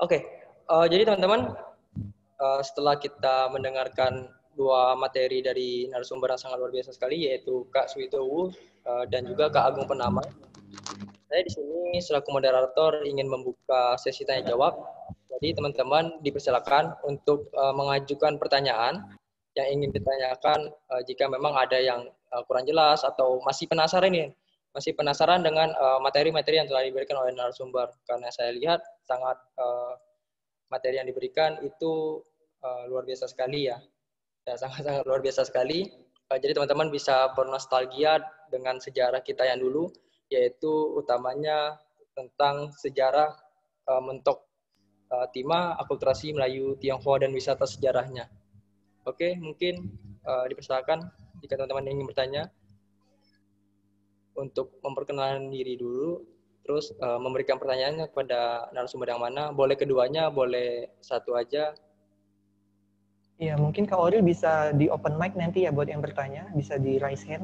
Oke, okay. uh, jadi teman-teman uh, setelah kita mendengarkan dua materi dari narasumber yang sangat luar biasa sekali yaitu Kak Suwito Wu uh, dan juga Kak Agung Penama. Saya di sini selaku moderator ingin membuka sesi tanya jawab. Jadi teman-teman dipersilakan untuk uh, mengajukan pertanyaan yang ingin ditanyakan uh, jika memang ada yang uh, kurang jelas atau masih penasaran ini masih penasaran dengan materi-materi uh, yang telah diberikan oleh narasumber karena saya lihat sangat uh, materi yang diberikan itu uh, luar biasa sekali ya ya [LAUGHS] sangat-sangat luar biasa sekali. Uh, jadi teman-teman bisa bernostalgia dengan sejarah kita yang dulu, yaitu utamanya tentang sejarah uh, mentok uh, Timah, akulturasi Melayu, Tionghoa, dan wisata sejarahnya. Oke, mungkin uh, dipersilakan jika teman-teman ingin bertanya untuk memperkenalkan diri dulu, terus uh, memberikan pertanyaannya kepada narasumber yang mana. Boleh keduanya, boleh satu aja, Iya, mungkin Kak Oril bisa di open mic nanti ya buat yang bertanya, bisa di raise hand.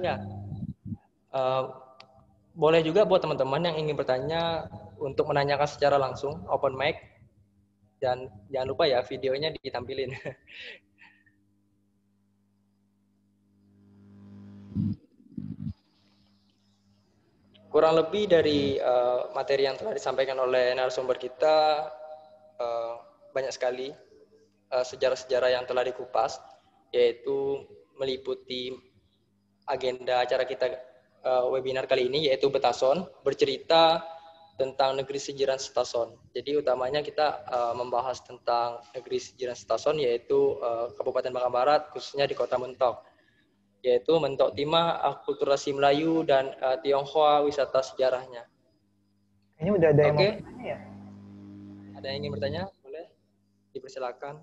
Ya. Uh, boleh juga buat teman-teman yang ingin bertanya untuk menanyakan secara langsung open mic. Dan jangan lupa ya videonya ditampilin. [LAUGHS] Kurang lebih dari uh, materi yang telah disampaikan oleh narasumber kita uh, banyak sekali eh, sejarah-sejarah uh, yang telah dikupas, yaitu meliputi agenda acara kita uh, webinar kali ini, yaitu Betason, bercerita tentang negeri sejiran Setason. Jadi utamanya kita uh, membahas tentang negeri sejiran Setason, yaitu uh, Kabupaten Bangka Barat, khususnya di Kota Mentok yaitu Mentok Timah, Akulturasi Melayu, dan uh, Tionghoa wisata sejarahnya. Ini udah ada yang okay. mau bertanya ya? Ada yang ingin bertanya? Boleh? Dipersilakan.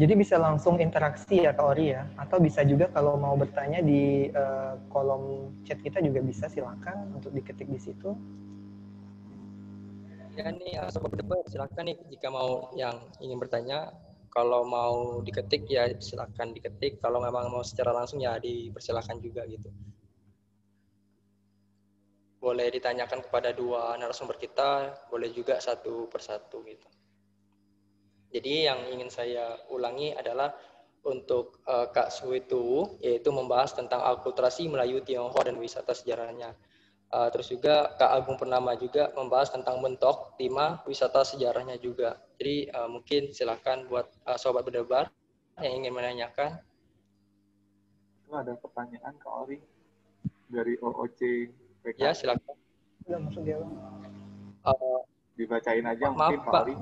Jadi bisa langsung interaksi ya Kak Ori ya, atau bisa juga kalau mau bertanya di uh, kolom chat kita juga bisa silakan untuk diketik di situ. Ya nih, sobat debat silakan nih jika mau yang ingin bertanya, kalau mau diketik ya silakan diketik, kalau memang mau secara langsung ya dipersilakan juga gitu. Boleh ditanyakan kepada dua narasumber kita, boleh juga satu persatu gitu. Jadi yang ingin saya ulangi adalah untuk uh, Kak Suwitu yaitu membahas tentang akulturasi Melayu Tionghoa dan wisata sejarahnya. Uh, terus juga Kak Agung Purnama juga membahas tentang bentok Timah wisata sejarahnya juga. Jadi uh, mungkin silakan buat uh, sobat berdebar yang ingin menanyakan. Itu ada pertanyaan Kak Ori dari OOC PK. Ya silakan. Sudah masuk dia. Uh, Dibacain aja maaf, mungkin Kak Ori.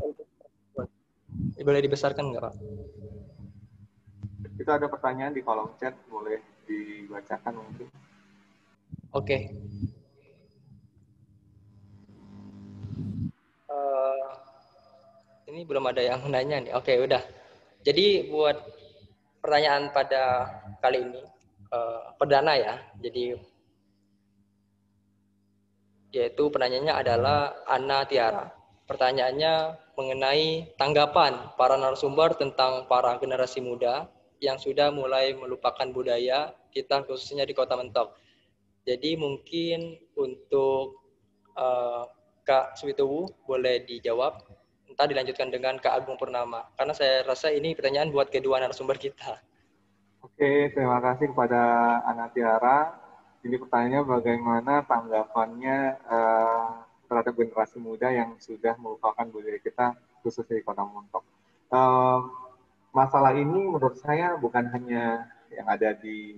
Boleh dibesarkan nggak Pak? Itu ada pertanyaan di kolom chat, boleh dibacakan mungkin. Oke. Okay. Uh, eh, ini belum ada yang nanya nih. Oke, okay, udah. Jadi buat pertanyaan pada kali ini uh, perdana ya. Jadi yaitu penanyanya adalah Anna Tiara. Pertanyaannya mengenai tanggapan para narasumber tentang para generasi muda yang sudah mulai melupakan budaya kita khususnya di Kota Mentok. Jadi mungkin untuk uh, Kak Switowu boleh dijawab, entah dilanjutkan dengan Kak Agung Purnama. Karena saya rasa ini pertanyaan buat kedua narasumber kita. Oke, terima kasih kepada Ana Tiara. Ini pertanyaannya bagaimana tanggapannya uh, terhadap generasi muda yang sudah melupakan budaya kita khususnya di Kota Montok. Um, masalah ini menurut saya bukan hanya yang ada di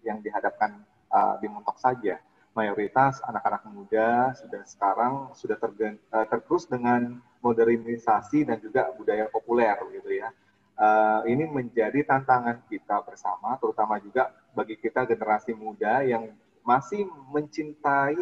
yang dihadapkan uh, di Montok saja. Mayoritas anak-anak muda sudah sekarang sudah tergerus dengan modernisasi dan juga budaya populer gitu ya. Uh, ini menjadi tantangan kita bersama, terutama juga bagi kita generasi muda yang masih mencintai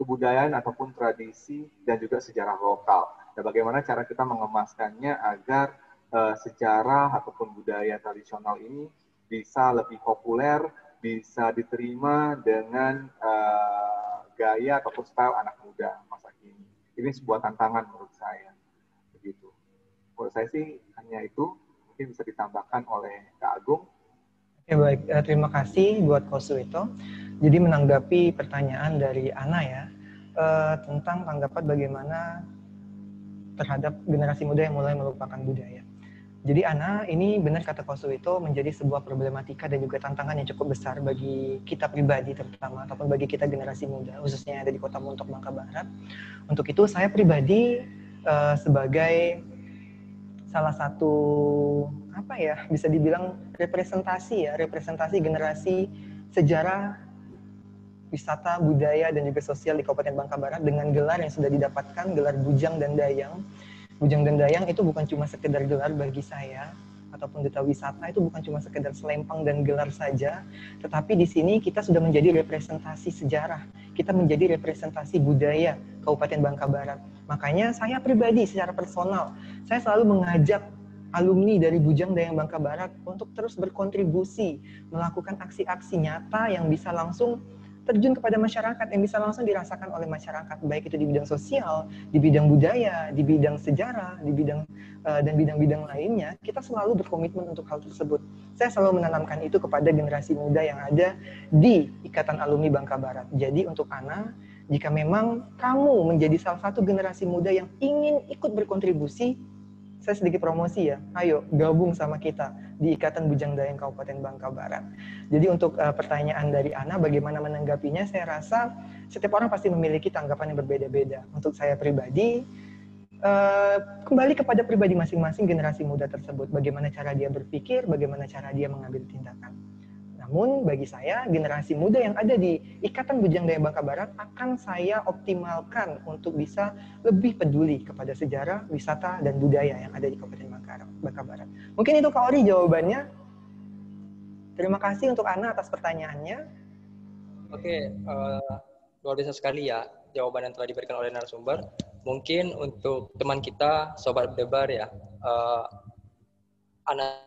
kebudayaan ataupun tradisi dan juga sejarah lokal. Dan bagaimana cara kita mengemaskannya agar uh, sejarah ataupun budaya tradisional ini bisa lebih populer, bisa diterima dengan uh, gaya ataupun style anak muda masa kini. Ini sebuah tantangan menurut saya. Begitu. Menurut saya sih hanya itu. Mungkin bisa ditambahkan oleh Kak Agung. Oke baik, eh, terima kasih buat Kosuito. Jadi menanggapi pertanyaan dari Ana ya uh, tentang tanggapan bagaimana terhadap generasi muda yang mulai melupakan budaya. Jadi Ana, ini benar kata itu menjadi sebuah problematika dan juga tantangan yang cukup besar bagi kita pribadi terutama ataupun bagi kita generasi muda khususnya yang ada di Kota Montok Bangka Barat. Untuk itu saya pribadi uh, sebagai salah satu apa ya bisa dibilang representasi ya representasi generasi sejarah wisata, budaya, dan juga sosial di Kabupaten Bangka Barat dengan gelar yang sudah didapatkan, gelar Bujang dan Dayang. Bujang dan Dayang itu bukan cuma sekedar gelar bagi saya, ataupun duta wisata itu bukan cuma sekedar selempang dan gelar saja, tetapi di sini kita sudah menjadi representasi sejarah, kita menjadi representasi budaya Kabupaten Bangka Barat. Makanya saya pribadi secara personal, saya selalu mengajak alumni dari Bujang Dayang Bangka Barat untuk terus berkontribusi melakukan aksi-aksi nyata yang bisa langsung terjun kepada masyarakat yang bisa langsung dirasakan oleh masyarakat baik itu di bidang sosial, di bidang budaya, di bidang sejarah, di bidang uh, dan bidang-bidang lainnya, kita selalu berkomitmen untuk hal tersebut. Saya selalu menanamkan itu kepada generasi muda yang ada di Ikatan Alumni Bangka Barat. Jadi untuk Ana, jika memang kamu menjadi salah satu generasi muda yang ingin ikut berkontribusi saya sedikit promosi ya. Ayo gabung sama kita di Ikatan Bujang Dayang Kabupaten Bangka Barat. Jadi untuk uh, pertanyaan dari Ana bagaimana menanggapinya, saya rasa setiap orang pasti memiliki tanggapan yang berbeda-beda. Untuk saya pribadi, uh, kembali kepada pribadi masing-masing generasi muda tersebut. Bagaimana cara dia berpikir, bagaimana cara dia mengambil tindakan. Namun bagi saya generasi muda yang ada di Ikatan Bujang Daya Bangka Barat akan saya optimalkan untuk bisa lebih peduli kepada sejarah, wisata, dan budaya yang ada di Kabupaten Bangka Barat. Mungkin itu Kak Ori jawabannya. Terima kasih untuk Ana atas pertanyaannya. Oke, uh, luar biasa sekali ya jawaban yang telah diberikan oleh narasumber. Mungkin untuk teman kita, Sobat Debar ya, uh, Ana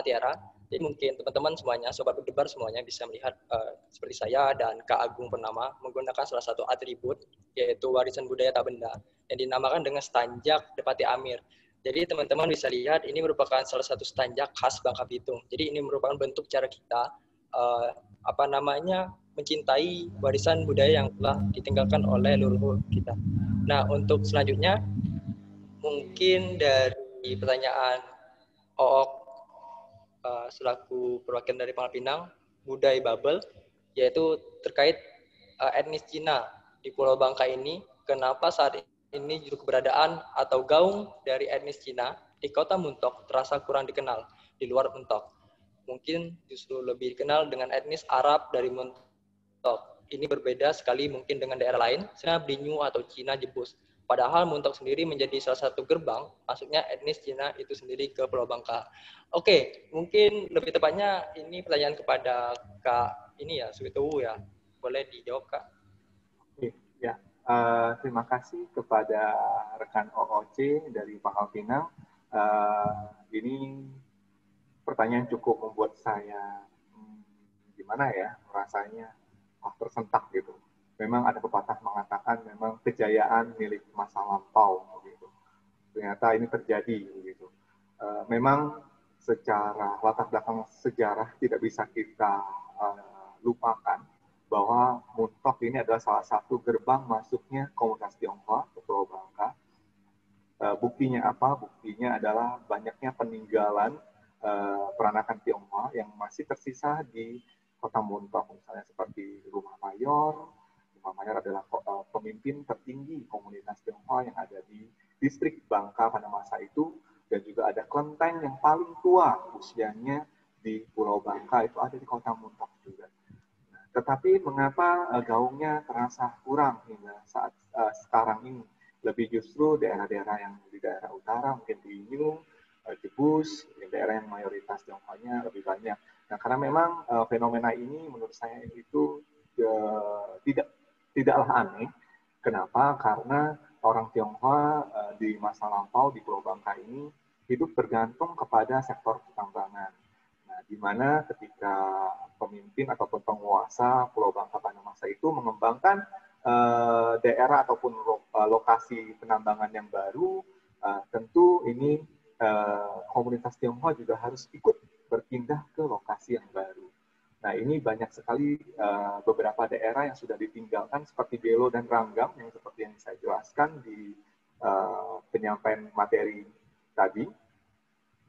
Tiara, jadi mungkin teman-teman semuanya, sobat berdebar semuanya bisa melihat uh, seperti saya dan Kak Agung Purnama menggunakan salah satu atribut yaitu warisan budaya tak benda yang dinamakan dengan stanjak Depati Amir. Jadi teman-teman bisa lihat ini merupakan salah satu stanjak khas Bangka Belitung. Jadi ini merupakan bentuk cara kita uh, apa namanya mencintai warisan budaya yang telah ditinggalkan oleh leluhur kita. Nah untuk selanjutnya mungkin dari pertanyaan Ook uh, selaku perwakilan dari Pangkal Pinang, budaya Babel, yaitu terkait uh, etnis Cina di Pulau Bangka ini. Kenapa saat ini justru keberadaan atau gaung dari etnis Cina di kota Muntok terasa kurang dikenal di luar Muntok. Mungkin justru lebih dikenal dengan etnis Arab dari Muntok. Ini berbeda sekali mungkin dengan daerah lain, Cina Blinyu atau Cina Jebus. Padahal Muntok sendiri menjadi salah satu gerbang masuknya etnis Cina itu sendiri ke Pulau Bangka. Oke, mungkin lebih tepatnya ini pertanyaan kepada Kak ini ya, Suwitowu ya. Boleh dijawab Kak. Oke, ya. Uh, terima kasih kepada rekan OOC dari Pangkal Pinang. Uh, ini pertanyaan cukup membuat saya hmm, gimana ya rasanya ah, tersentak gitu memang ada pepatah mengatakan memang kejayaan milik masa lampau begitu. Ternyata ini terjadi begitu. Uh, memang secara latar belakang sejarah tidak bisa kita uh, lupakan bahwa Muntok ini adalah salah satu gerbang masuknya komunitas Tionghoa ke Pulau Bangka. Uh, buktinya apa? Buktinya adalah banyaknya peninggalan uh, peranakan Tionghoa yang masih tersisa di kota Muntok, misalnya seperti rumah mayor, Mayor adalah uh, pemimpin tertinggi komunitas Tionghoa yang ada di distrik Bangka pada masa itu dan juga ada kelenteng yang paling tua usianya di Pulau Bangka itu ada di Kota Muntok juga. Nah, tetapi mengapa uh, gaungnya terasa kurang hingga saat uh, sekarang ini? Lebih justru daerah-daerah yang di daerah utara, mungkin di Inyu, uh, Jebus, daerah yang mayoritas Tionghoanya lebih banyak. Nah, karena memang uh, fenomena ini menurut saya itu uh, tidak tidaklah aneh. Kenapa? Karena orang Tionghoa uh, di masa lampau di Pulau Bangka ini hidup bergantung kepada sektor pertambangan. Nah, di mana ketika pemimpin ataupun penguasa Pulau Bangka pada masa itu mengembangkan uh, daerah ataupun uh, lokasi penambangan yang baru, uh, tentu ini uh, komunitas Tionghoa juga harus ikut berpindah ke lokasi yang baru. Nah, ini banyak sekali uh, beberapa daerah yang sudah ditinggalkan seperti Belo dan Ranggam yang seperti yang saya jelaskan di uh, penyampaian materi tadi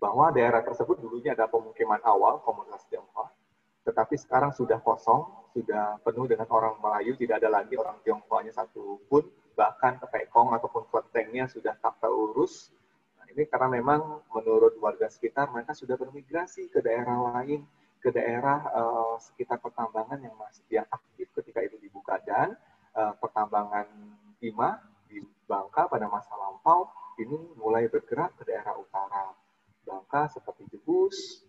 bahwa daerah tersebut dulunya ada pemukiman awal komunitas Tionghoa, tetapi sekarang sudah kosong, sudah penuh dengan orang Melayu, tidak ada lagi orang Tionghoanya satu pun, bahkan kepekong ataupun kelentengnya sudah tak terurus. Nah, ini karena memang menurut warga sekitar mereka sudah bermigrasi ke daerah lain ke daerah uh, sekitar pertambangan yang masih yang aktif ketika itu dibuka dan uh, pertambangan timah di Bangka pada masa lampau ini mulai bergerak ke daerah utara Bangka seperti Jebus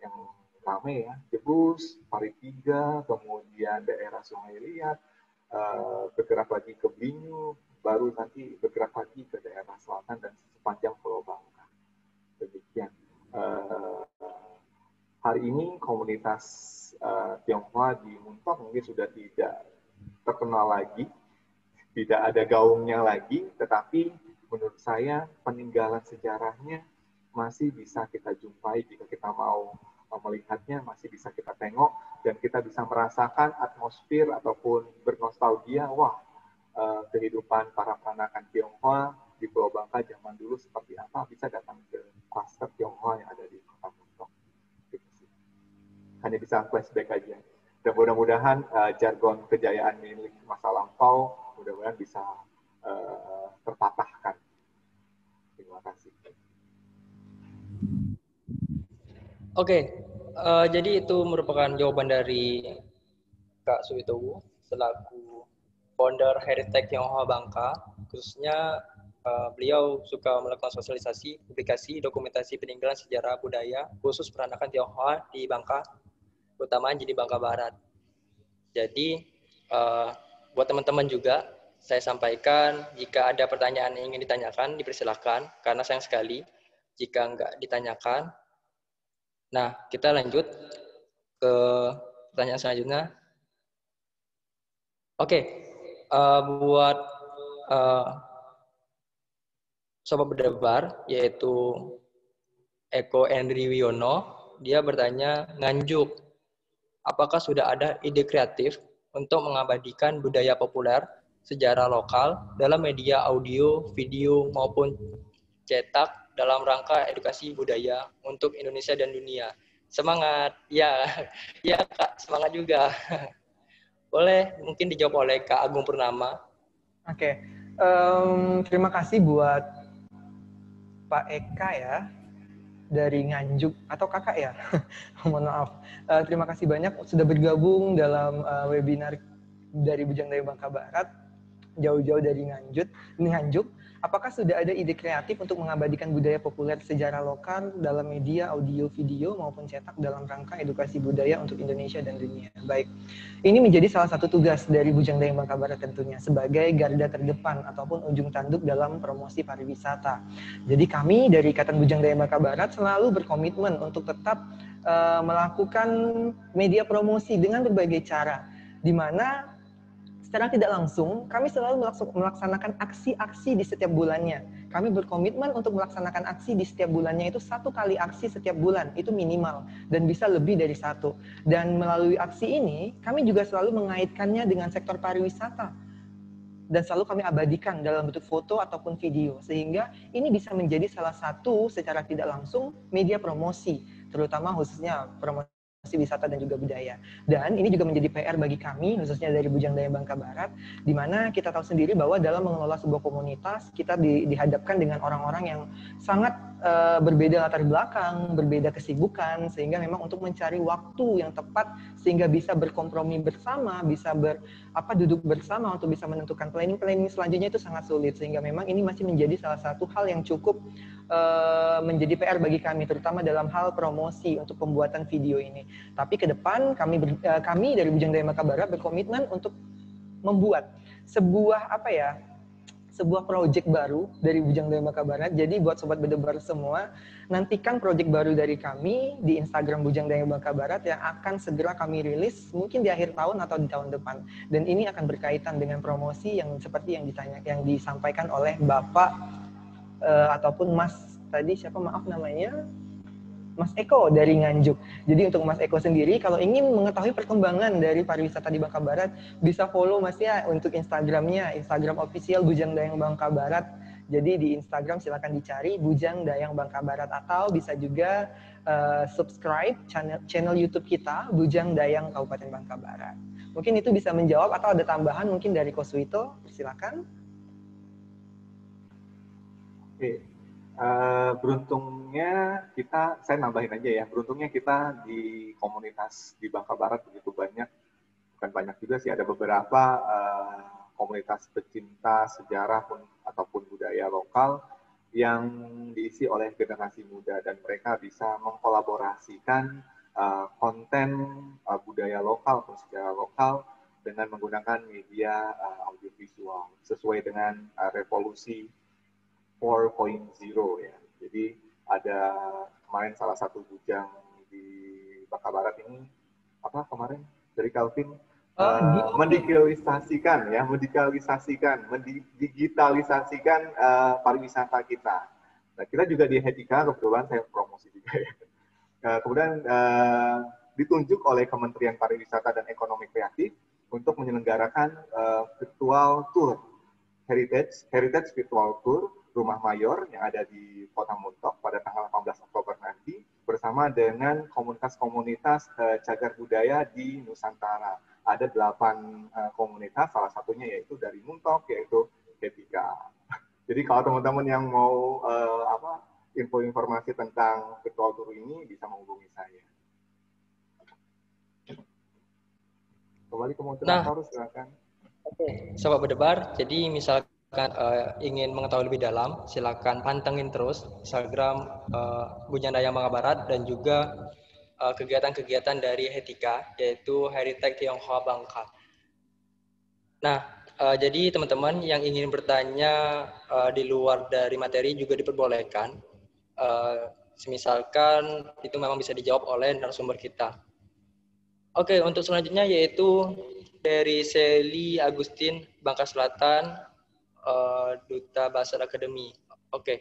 yang ramai ya Jebus, Paritiga, kemudian daerah Sungai Liat, uh, bergerak lagi ke Binyu, baru nanti bergerak lagi ke daerah selatan dan sepanjang Pulau Bangka. Demikian. Uh, hari ini komunitas uh, Tionghoa di Muntok mungkin sudah tidak terkenal lagi, tidak ada gaungnya lagi, tetapi menurut saya peninggalan sejarahnya masih bisa kita jumpai jika kita mau melihatnya masih bisa kita tengok dan kita bisa merasakan atmosfer ataupun bernostalgia. Wah eh, kehidupan para peranakan Tionghoa di Pulau Bangka zaman dulu seperti apa? Bisa datang ke klaster Tionghoa yang ada di Hanya bisa flashback aja. Dan mudah-mudahan uh, jargon kejayaan milik masa lampau mudah-mudahan bisa uh, terpatahkan. Terima kasih. Oke, uh, jadi itu merupakan jawaban dari Kak Suwitowo selaku founder Heritage Tionghoa Bangka. Khususnya uh, beliau suka melakukan sosialisasi, publikasi, dokumentasi peninggalan sejarah budaya khusus peranakan Tionghoa di Bangka, terutama di Bangka Barat. Jadi uh, buat teman-teman juga saya sampaikan jika ada pertanyaan yang ingin ditanyakan dipersilakan karena sayang sekali jika enggak ditanyakan Nah, kita lanjut ke pertanyaan selanjutnya. Oke, okay. uh, eh, buat uh, sobat berdebar yaitu Eko Endri Wiono, dia bertanya nganjuk, apakah sudah ada ide kreatif untuk mengabadikan budaya populer, sejarah lokal dalam media audio, video maupun cetak dalam rangka edukasi budaya untuk Indonesia dan dunia. Semangat, ya, [LAUGHS] ya kak, semangat juga. [LAUGHS] Boleh mungkin dijawab oleh Kak Agung Purnama. Oke, okay. um, terima kasih buat Pak Eka ya dari Nganjuk atau kakak ya, [LAUGHS] mohon maaf. Uh, terima kasih banyak sudah bergabung dalam uh, webinar dari Bujang Daya Bangka Barat jauh-jauh dari Nganjuk. Nganjuk Apakah sudah ada ide kreatif untuk mengabadikan budaya populer sejarah lokal dalam media, audio, video, maupun cetak dalam rangka edukasi budaya untuk Indonesia dan dunia? Baik, ini menjadi salah satu tugas dari Bujang Dayang Bangka Barat tentunya sebagai garda terdepan ataupun ujung tanduk dalam promosi pariwisata. Jadi kami dari Ikatan Bujang Dayang Bangka Barat selalu berkomitmen untuk tetap uh, melakukan media promosi dengan berbagai cara, di mana secara tidak langsung kami selalu melaksanakan aksi-aksi di setiap bulannya. Kami berkomitmen untuk melaksanakan aksi di setiap bulannya itu satu kali aksi setiap bulan itu minimal dan bisa lebih dari satu. Dan melalui aksi ini kami juga selalu mengaitkannya dengan sektor pariwisata dan selalu kami abadikan dalam bentuk foto ataupun video sehingga ini bisa menjadi salah satu secara tidak langsung media promosi terutama khususnya promosi wisata dan juga budaya. Dan ini juga menjadi PR bagi kami, khususnya dari Bujang Daya Bangka Barat, di mana kita tahu sendiri bahwa dalam mengelola sebuah komunitas, kita di, dihadapkan dengan orang-orang yang sangat uh, berbeda latar belakang, berbeda kesibukan, sehingga memang untuk mencari waktu yang tepat, sehingga bisa berkompromi bersama, bisa ber, apa duduk bersama untuk bisa menentukan planning-planning selanjutnya itu sangat sulit, sehingga memang ini masih menjadi salah satu hal yang cukup uh, menjadi PR bagi kami, terutama dalam hal promosi untuk pembuatan video ini. Tapi ke depan kami ber, uh, kami dari Bujang Daya Maka Barat berkomitmen untuk membuat sebuah apa ya sebuah proyek baru dari Bujang Daya Maka Barat. Jadi buat sobat berdebar semua, nantikan proyek baru dari kami di Instagram Bujang Daya Maka Barat yang akan segera kami rilis mungkin di akhir tahun atau di tahun depan. Dan ini akan berkaitan dengan promosi yang seperti yang ditanya yang disampaikan oleh Bapak uh, ataupun Mas tadi siapa maaf namanya Mas Eko dari Nganjuk. Jadi untuk Mas Eko sendiri, kalau ingin mengetahui perkembangan dari pariwisata di Bangka Barat, bisa follow Mas ya untuk Instagramnya, Instagram official Bujang Dayang Bangka Barat. Jadi di Instagram silakan dicari Bujang Dayang Bangka Barat atau bisa juga uh, subscribe channel, channel YouTube kita Bujang Dayang Kabupaten Bangka Barat. Mungkin itu bisa menjawab atau ada tambahan mungkin dari Koswito, silakan. Oke, Uh, beruntungnya kita, saya nambahin aja ya, beruntungnya kita di komunitas di Bangka Barat begitu banyak, bukan banyak juga sih, ada beberapa uh, komunitas pecinta sejarah pun, ataupun budaya lokal yang diisi oleh generasi muda dan mereka bisa mengkolaborasikan uh, konten uh, budaya lokal atau sejarah lokal dengan menggunakan media uh, audiovisual sesuai dengan uh, revolusi 4.0 ya. Jadi ada kemarin salah satu bujang di Bangka Barat ini apa kemarin dari Calvin Oh, uh, mendigitalisasikan ya, mendigitalisasikan, mendigitalisasikan uh, pariwisata kita. Nah, kita juga di Hetika kebetulan saya promosi juga ya. Uh, kemudian uh, ditunjuk oleh Kementerian Pariwisata dan Ekonomi Kreatif untuk menyelenggarakan uh, virtual tour heritage heritage virtual tour Rumah Mayor yang ada di Kota Muntok pada tanggal 18 Oktober nanti bersama dengan komunitas-komunitas uh, cagar budaya di Nusantara. Ada delapan uh, komunitas, salah satunya yaitu dari Muntok, yaitu Ketika. [LAUGHS] Jadi kalau teman-teman yang mau uh, apa info informasi tentang virtual tour ini bisa menghubungi saya. Kembali ke moderator, nah, silakan. Oke, Sobat Berdebar, jadi misalkan uh, ingin mengetahui lebih dalam, silakan pantengin terus Instagram uh, Bunyandaya Mangga Barat dan juga eh, kegiatan-kegiatan uh, dari Hetika, yaitu Heritage Tionghoa Bangka. Nah, uh, jadi teman-teman yang ingin bertanya uh, di luar dari materi juga diperbolehkan. Uh, semisalkan itu memang bisa dijawab oleh narasumber kita. Oke, untuk selanjutnya yaitu dari Seli Agustin Bangka Selatan uh, Duta Bahasa Akademi. Oke, okay.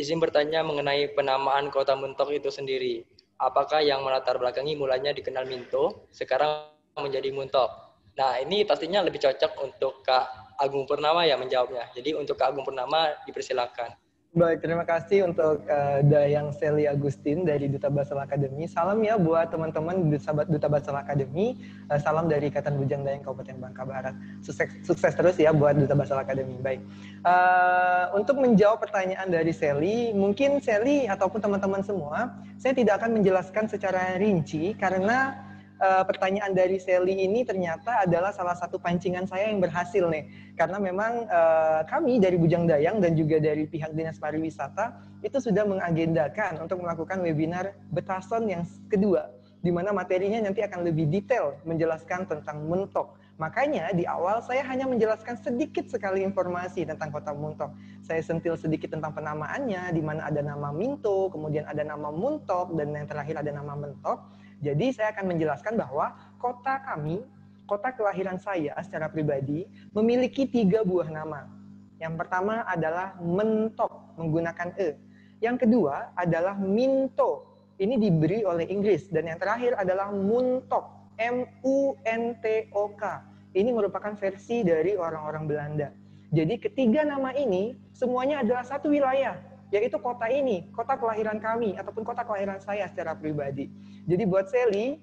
izin bertanya mengenai penamaan Kota Muntok itu sendiri. Apakah yang melatar belakangi mulanya dikenal Minto, sekarang menjadi Muntok? Nah, ini pastinya lebih cocok untuk Kak Agung Purnama ya menjawabnya. Jadi untuk Kak Agung Purnama dipersilakan. Baik, terima kasih untuk uh, Dayang Seli Agustin dari Duta Basel Akademi. Salam ya buat teman-teman sahabat Duta Basel Akademi. Uh, salam dari Ikatan Bujang Dayang Kabupaten Bangka Barat. Sukses, sukses terus ya buat Duta Basel Akademi. Baik. Uh, untuk menjawab pertanyaan dari Seli, mungkin Seli ataupun teman-teman semua, saya tidak akan menjelaskan secara rinci karena uh, pertanyaan dari Sally ini ternyata adalah salah satu pancingan saya yang berhasil nih. Karena memang uh, kami dari Bujang Dayang dan juga dari pihak Dinas Pariwisata itu sudah mengagendakan untuk melakukan webinar Betason yang kedua di mana materinya nanti akan lebih detail menjelaskan tentang mentok. Makanya di awal saya hanya menjelaskan sedikit sekali informasi tentang kota Muntok. Saya sentil sedikit tentang penamaannya, di mana ada nama Minto, kemudian ada nama Muntok, dan yang terakhir ada nama Mentok. Jadi saya akan menjelaskan bahwa kota kami, kota kelahiran saya secara pribadi, memiliki tiga buah nama. Yang pertama adalah mentok, menggunakan E. Yang kedua adalah minto, ini diberi oleh Inggris. Dan yang terakhir adalah muntok, M-U-N-T-O-K. Ini merupakan versi dari orang-orang Belanda. Jadi ketiga nama ini semuanya adalah satu wilayah, yaitu kota ini, kota kelahiran kami ataupun kota kelahiran saya secara pribadi. Jadi buat Sally,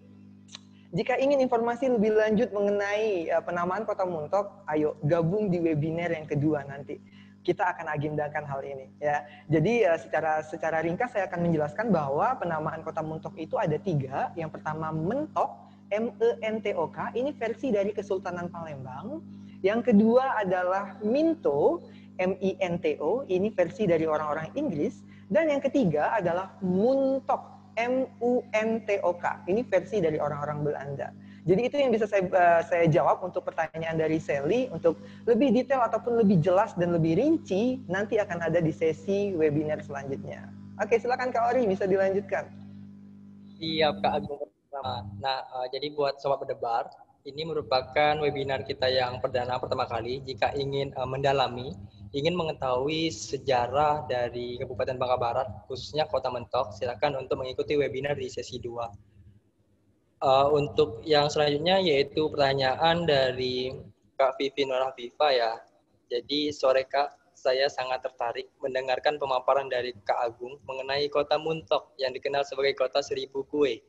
jika ingin informasi lebih lanjut mengenai uh, penamaan Kota Muntok, ayo gabung di webinar yang kedua nanti. Kita akan agendakan hal ini ya. Jadi uh, secara secara ringkas saya akan menjelaskan bahwa penamaan Kota Muntok itu ada tiga. Yang pertama Mentok, M E N T O K, ini versi dari Kesultanan Palembang. Yang kedua adalah Minto, M-I-N-T-O, ini versi dari orang-orang Inggris. Dan yang ketiga adalah Muntok, M-U-N-T-O-K, ini versi dari orang-orang Belanda. Jadi itu yang bisa saya, uh, saya jawab untuk pertanyaan dari Sally. Untuk lebih detail ataupun lebih jelas dan lebih rinci, nanti akan ada di sesi webinar selanjutnya. Oke, silakan Kak Ori, bisa dilanjutkan. Iya, Kak Agung. Nah, uh, jadi buat sobat berdebar, ini merupakan webinar kita yang perdana pertama kali. Jika ingin uh, mendalami ingin mengetahui sejarah dari Kabupaten Bangka Barat, khususnya Kota Mentok, silakan untuk mengikuti webinar di sesi 2. Uh, eh, untuk yang selanjutnya yaitu pertanyaan dari Kak Vivi Nur Viva ya. Jadi sore Kak, saya sangat tertarik mendengarkan pemaparan dari Kak Agung mengenai Kota Muntok yang dikenal sebagai Kota Seribu Kue.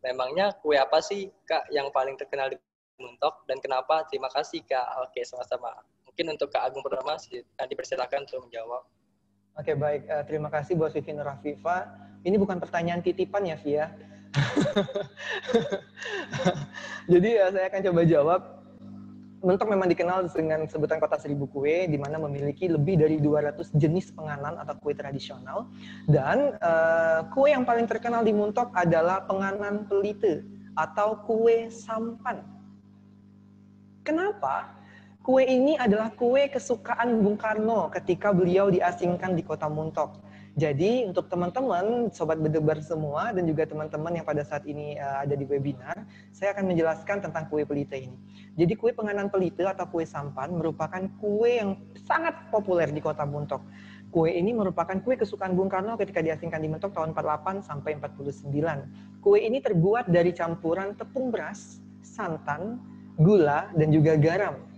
Memangnya kue apa sih Kak yang paling terkenal di Muntok dan kenapa? Terima kasih Kak. Oke, sama-sama. Mungkin untuk Kak Agung pertama, dipersilakan untuk menjawab. Oke, baik. Uh, terima kasih buat Vivi Rafifa. Ini bukan pertanyaan titipan ya, Via. [LAUGHS] Jadi uh, saya akan coba jawab. Mentok memang dikenal dengan sebutan kota seribu kue, di mana memiliki lebih dari 200 jenis penganan atau kue tradisional. Dan uh, kue yang paling terkenal di Muntok adalah penganan pelite atau kue sampan. Kenapa? Kue ini adalah kue kesukaan Bung Karno ketika beliau diasingkan di kota Muntok. Jadi untuk teman-teman, sobat berdebar semua dan juga teman-teman yang pada saat ini uh, ada di webinar, saya akan menjelaskan tentang kue pelite ini. Jadi kue penganan pelite atau kue sampan merupakan kue yang sangat populer di kota Muntok. Kue ini merupakan kue kesukaan Bung Karno ketika diasingkan di Mentok tahun 48 sampai 49. Kue ini terbuat dari campuran tepung beras, santan, gula, dan juga garam.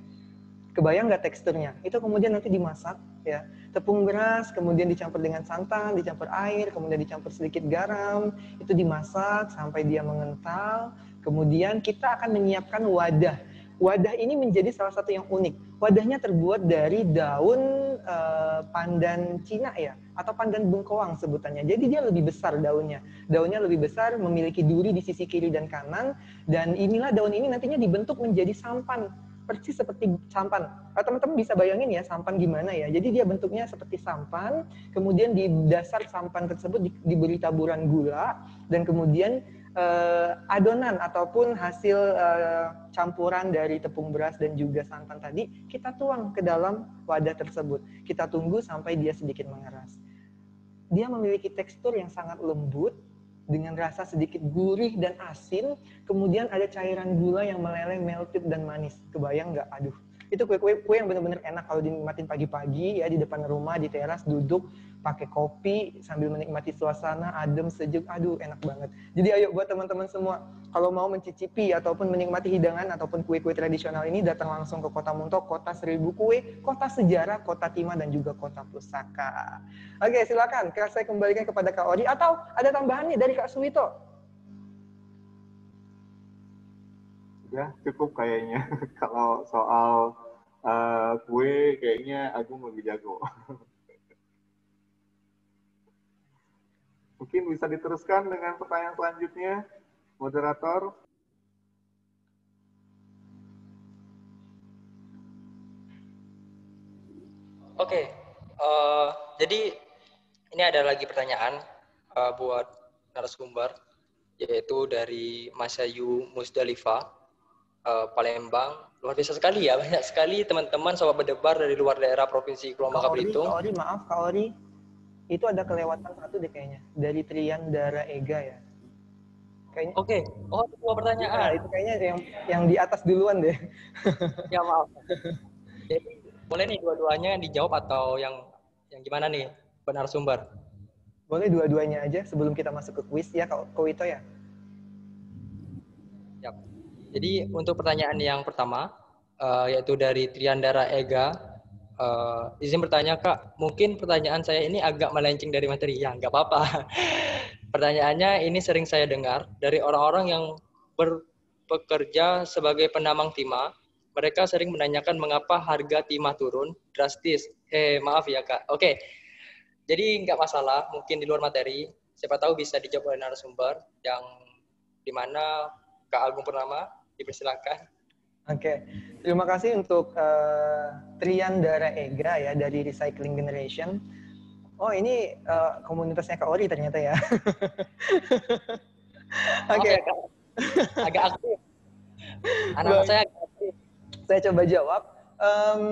Kebayang nggak teksturnya? Itu kemudian nanti dimasak, ya. Tepung beras, kemudian dicampur dengan santan, dicampur air, kemudian dicampur sedikit garam, itu dimasak sampai dia mengental. Kemudian kita akan menyiapkan wadah Wadah ini menjadi salah satu yang unik. Wadahnya terbuat dari daun uh, pandan Cina ya, atau pandan bengkoang sebutannya. Jadi dia lebih besar daunnya. Daunnya lebih besar, memiliki duri di sisi kiri dan kanan, dan inilah daun ini nantinya dibentuk menjadi sampan persis seperti sampan. Teman-teman bisa bayangin ya sampan gimana ya. Jadi dia bentuknya seperti sampan, kemudian di dasar sampan tersebut diberi taburan gula, dan kemudian uh, adonan ataupun hasil uh, campuran dari tepung beras dan juga santan tadi kita tuang ke dalam wadah tersebut. Kita tunggu sampai dia sedikit mengeras. Dia memiliki tekstur yang sangat lembut dengan rasa sedikit gurih dan asin, kemudian ada cairan gula yang meleleh, melted dan manis. Kebayang nggak? Aduh, itu kue-kue kue yang benar-benar enak kalau dinikmatin pagi-pagi ya di depan rumah di teras duduk pakai kopi sambil menikmati suasana adem sejuk aduh enak banget. Jadi ayo buat teman-teman semua kalau mau mencicipi ataupun menikmati hidangan ataupun kue-kue tradisional ini datang langsung ke kota Muntok kota seribu kue kota sejarah kota timah dan juga kota pusaka. Oke silakan. Saya kembalikan kepada Kak Odi. Atau ada tambahannya dari Kak Suwito ya cukup kayaknya. [LAUGHS] Kalau soal uh, kue kayaknya Agung lebih jago [LAUGHS] mungkin bisa diteruskan dengan pertanyaan selanjutnya moderator Oke, okay. uh, eh, jadi ini ada lagi pertanyaan uh, buat narasumber, yaitu dari Mas Ayu Musdalifah uh, Palembang. Luar biasa sekali ya, [LAUGHS] banyak sekali teman-teman sobat berdebar dari luar daerah Provinsi Kepulauan Bangka Belitung. Kak Ori, maaf Kak Ori, itu ada kelewatan satu deh kayaknya dari Trian Dara Ega ya. Kayaknya. Oke, okay. oh dua pertanyaan. Ya, itu kayaknya yang yang di atas duluan deh. [LAUGHS] ya maaf. Jadi boleh nih dua-duanya dijawab atau yang yang gimana nih benar sumber? Boleh dua-duanya aja sebelum kita masuk ke kuis ya Kak Kowito ya. Jadi untuk pertanyaan yang pertama, uh, yaitu dari Triandara Ega, uh, izin bertanya Kak, mungkin pertanyaan saya ini agak melenceng dari materi. Ya, nggak apa-apa. [LAUGHS] Pertanyaannya ini sering saya dengar dari orang-orang yang bekerja sebagai penambang timah. Mereka sering menanyakan mengapa harga timah turun drastis. Eh, maaf ya Kak. Oke, jadi nggak masalah, mungkin di luar materi. Siapa tahu bisa dijawab oleh narasumber yang di mana Kak Agung Purnama dipersilakan. Oke, okay. Terima kasih untuk uh, Trian Dara Ega ya dari Recycling Generation. Oh ini uh, komunitasnya Kak Ori ternyata ya. [LAUGHS] Oke. okay. Ya, agak aktif. [LAUGHS] Anak saya agak aktif. Saya coba jawab. Um,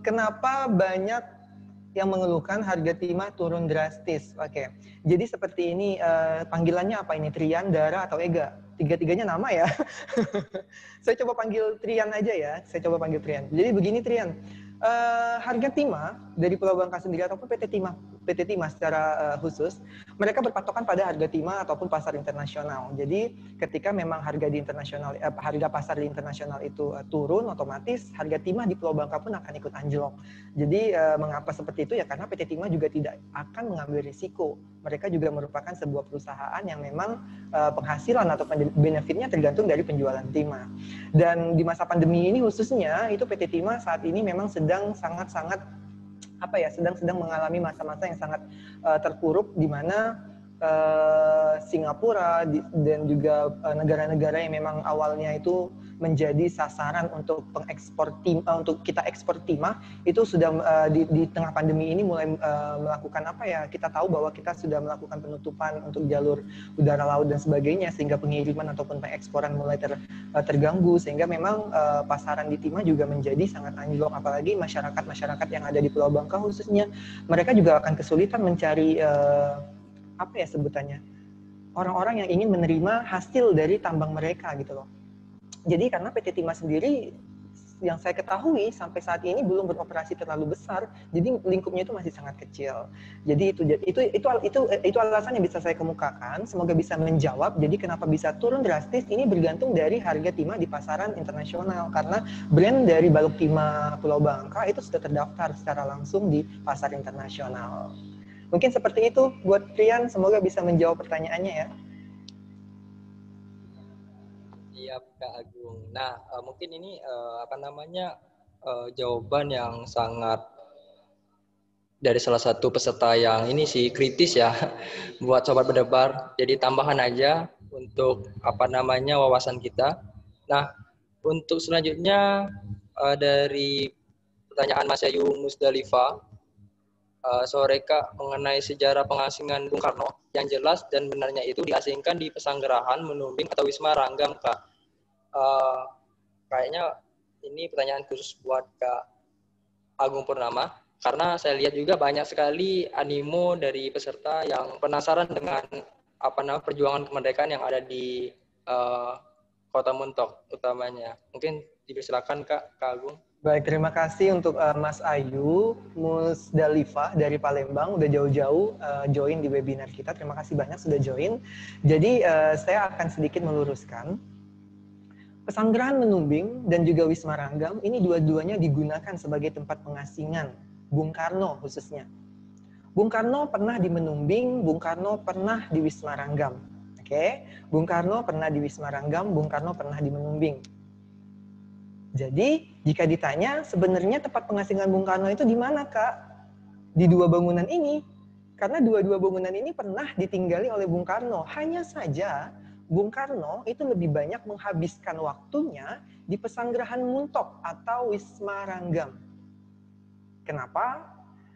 kenapa banyak yang mengeluhkan harga timah turun drastis? Oke. Okay. Jadi seperti ini uh, panggilannya apa ini? Trian, Dara atau Ega? tiga-tiganya nama ya. [LAUGHS] saya coba panggil Trian aja ya. Saya coba panggil Trian. Jadi begini Trian, uh, harga timah dari Pulau Bangka sendiri ataupun PT Timah PT Timah secara uh, khusus, mereka berpatokan pada harga timah ataupun pasar internasional. Jadi ketika memang harga di internasional, uh, harga pasar di internasional itu uh, turun, otomatis harga timah di Pulau Bangka pun akan ikut anjlok. Jadi uh, mengapa seperti itu ya? Karena PT Timah juga tidak akan mengambil risiko. Mereka juga merupakan sebuah perusahaan yang memang uh, penghasilan atau benefitnya tergantung dari penjualan timah. Dan di masa pandemi ini khususnya itu PT Timah saat ini memang sedang sangat-sangat apa ya sedang-sedang mengalami masa-masa yang sangat uh, terpuruk di mana uh, Singapura dan juga negara negara-negara yang memang awalnya itu menjadi sasaran untuk pengekspor tim uh, untuk kita ekspor timah itu sudah uh, di, di tengah pandemi ini mulai uh, melakukan apa ya kita tahu bahwa kita sudah melakukan penutupan untuk jalur udara laut dan sebagainya sehingga pengiriman ataupun pengeksporan mulai ter, uh, terganggu sehingga memang uh, pasaran di timah juga menjadi sangat anjlok apalagi masyarakat masyarakat yang ada di Pulau Bangka khususnya mereka juga akan kesulitan mencari uh, apa ya sebutannya orang-orang yang ingin menerima hasil dari tambang mereka gitu loh jadi karena PT Timah sendiri yang saya ketahui sampai saat ini belum beroperasi terlalu besar, jadi lingkupnya itu masih sangat kecil. Jadi itu itu itu itu itu alasan yang bisa saya kemukakan. Semoga bisa menjawab. Jadi kenapa bisa turun drastis? Ini bergantung dari harga timah di pasaran internasional karena brand dari baluk timah Pulau Bangka itu sudah terdaftar secara langsung di pasar internasional. Mungkin seperti itu buat Rian. Semoga bisa menjawab pertanyaannya ya. Siap Kak Agung. Nah, uh, mungkin ini uh, apa namanya uh, jawaban yang sangat dari salah satu peserta yang ini sih kritis ya [LAUGHS] buat sobat berdebar. Jadi tambahan aja untuk apa namanya wawasan kita. Nah, untuk selanjutnya dari pertanyaan Mas Ayu Musdalifa uh, sore Kak mengenai sejarah pengasingan Bung Karno yang jelas dan benarnya itu diasingkan di pesanggerahan Menumbing atau Wisma Ranggam Kak uh, kayaknya ini pertanyaan khusus buat Kak Agung Purnama karena saya lihat juga banyak sekali animo dari peserta yang penasaran dengan apa nama perjuangan kemerdekaan yang ada di uh, Kota Muntok utamanya. Mungkin dipersilakan Kak, Kak Agung. Baik, terima kasih untuk uh, Mas Ayu Musdalifah dari Palembang udah jauh-jauh uh, join di webinar kita. Terima kasih banyak sudah join. Jadi uh, saya akan sedikit meluruskan Pesanggerahan Menumbing dan juga Wisma Ranggam ini dua-duanya digunakan sebagai tempat pengasingan Bung Karno khususnya. Bung Karno pernah di Menumbing, Bung Karno pernah di Wisma Ranggam. Oke, okay? Bung Karno pernah di Wisma Ranggam, Bung Karno pernah di Menumbing. Jadi, jika ditanya sebenarnya tempat pengasingan Bung Karno itu di mana, Kak? Di dua bangunan ini. Karena dua-dua bangunan ini pernah ditinggali oleh Bung Karno. Hanya saja Bung Karno itu lebih banyak menghabiskan waktunya di pesanggerahan Muntok atau Wisma Ranggam. Kenapa?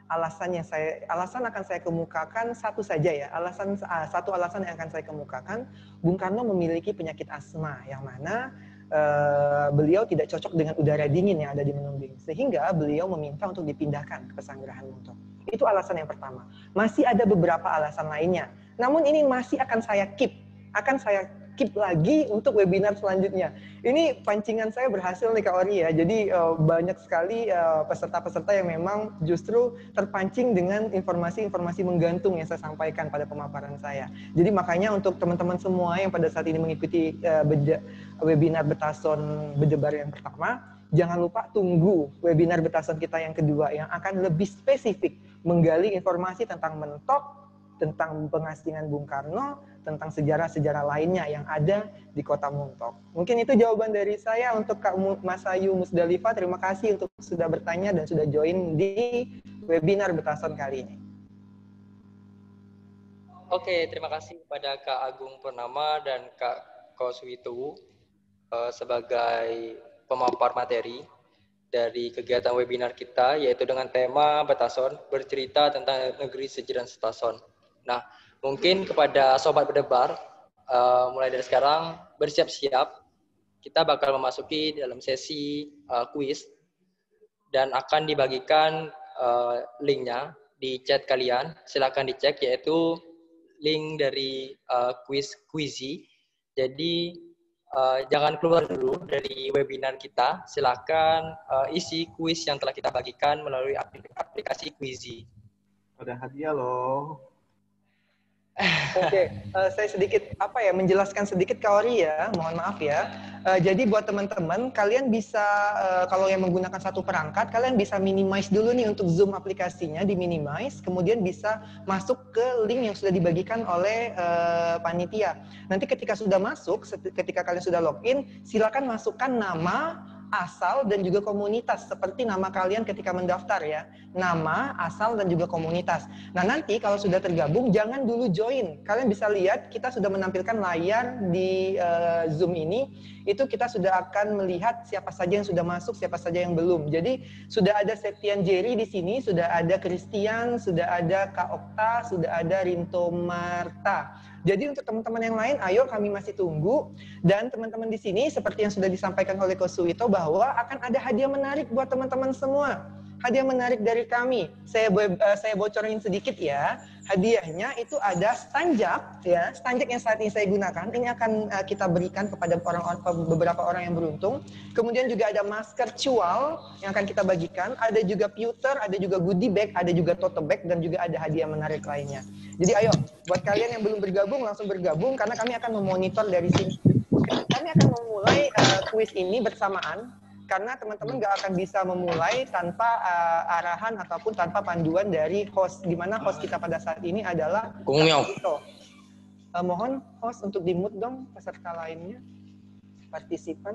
Alasannya saya alasan akan saya kemukakan satu saja ya. Alasan ah, satu alasan yang akan saya kemukakan, Bung Karno memiliki penyakit asma yang mana uh, beliau tidak cocok dengan udara dingin yang ada di Menumbing. Sehingga beliau meminta untuk dipindahkan ke pesanggerahan Muntok. Itu alasan yang pertama. Masih ada beberapa alasan lainnya. Namun ini masih akan saya keep akan saya keep lagi untuk webinar selanjutnya. Ini pancingan saya berhasil nih Kak Ori ya. Jadi uh, banyak sekali eh, peserta-peserta yang memang justru terpancing dengan informasi-informasi menggantung yang saya sampaikan pada pemaparan saya. Jadi makanya untuk teman-teman semua yang pada saat ini mengikuti uh, webinar Betason Bedebar yang pertama, jangan lupa tunggu webinar Betason kita yang kedua yang akan lebih spesifik menggali informasi tentang mentok, tentang pengasingan Bung Karno, tentang sejarah-sejarah lainnya yang ada di kota Muntok. Mungkin itu jawaban dari saya untuk Kak Mas Ayu Musdalifah. Terima kasih untuk sudah bertanya dan sudah join di webinar Betason kali ini. Oke, terima kasih kepada Kak Agung Purnama dan Kak Koswitu uh, sebagai pemapar materi dari kegiatan webinar kita yaitu dengan tema Betason bercerita tentang negeri sejiran Setason. Nah, mungkin kepada sobat berdebar, uh, mulai dari sekarang bersiap-siap. Kita bakal memasuki dalam sesi uh, quiz dan akan dibagikan uh, linknya di chat kalian. Silakan dicek yaitu link dari uh, quiz Quizy. Jadi uh, jangan keluar dulu dari webinar kita. Silakan uh, isi quiz yang telah kita bagikan melalui aplikasi Quizy. Ada hadiah loh. Oke, okay. uh, eh, saya sedikit apa ya menjelaskan sedikit kalori ya, mohon maaf ya. Uh, jadi buat teman-teman, kalian bisa uh, kalau yang menggunakan satu perangkat, kalian bisa minimize dulu nih untuk Zoom aplikasinya di minimize, kemudian bisa masuk ke link yang sudah dibagikan oleh uh, panitia. Nanti ketika sudah masuk, ketika kalian sudah login, silakan masukkan nama, asal, dan juga komunitas. Seperti nama kalian ketika mendaftar ya. Nama, asal, dan juga komunitas. Nah nanti kalau sudah tergabung, jangan dulu join. Kalian bisa lihat kita sudah menampilkan layar di uh, Zoom ini. Itu kita sudah akan melihat siapa saja yang sudah masuk, siapa saja yang belum. Jadi sudah ada Septian Jerry di sini, sudah ada Christian, sudah ada Kak Okta, sudah ada Rinto Marta. Jadi untuk teman-teman yang lain, ayo kami masih tunggu. Dan teman-teman di sini, seperti yang sudah disampaikan oleh Kosuito, bahwa akan ada hadiah menarik buat teman-teman semua. Hadiah menarik dari kami. Saya uh, saya bocorin sedikit ya. Hadiahnya itu ada stanjak, ya, stanjak yang saat ini saya gunakan. Ini akan uh, kita berikan kepada orang, orang beberapa orang yang beruntung. Kemudian juga ada masker cual yang akan kita bagikan. Ada juga pewter, ada juga goodie bag, ada juga tote bag, dan juga ada hadiah menarik lainnya. Jadi ayo, buat kalian yang belum bergabung, langsung bergabung karena kami akan memonitor dari sini. Kami akan memulai uh, kuis ini bersamaan karena teman-teman gak akan bisa memulai tanpa uh, arahan ataupun tanpa panduan dari host. Di mana host kita pada saat ini adalah Uh, mohon host untuk dimut dong peserta lainnya, partisipan.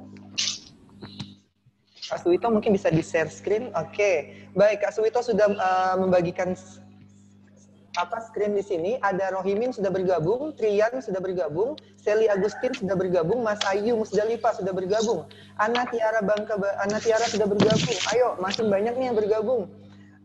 Kak Suwito mungkin bisa di share screen. Oke, okay. baik Kak Suwito sudah uh, membagikan apa screen di sini ada Rohimin sudah bergabung, Trian sudah bergabung, Sally Agustin sudah bergabung, Mas Ayu Musdalifa sudah bergabung, Ana Tiara Bangka Ana Tiara sudah bergabung. Ayo, makin banyak nih yang bergabung.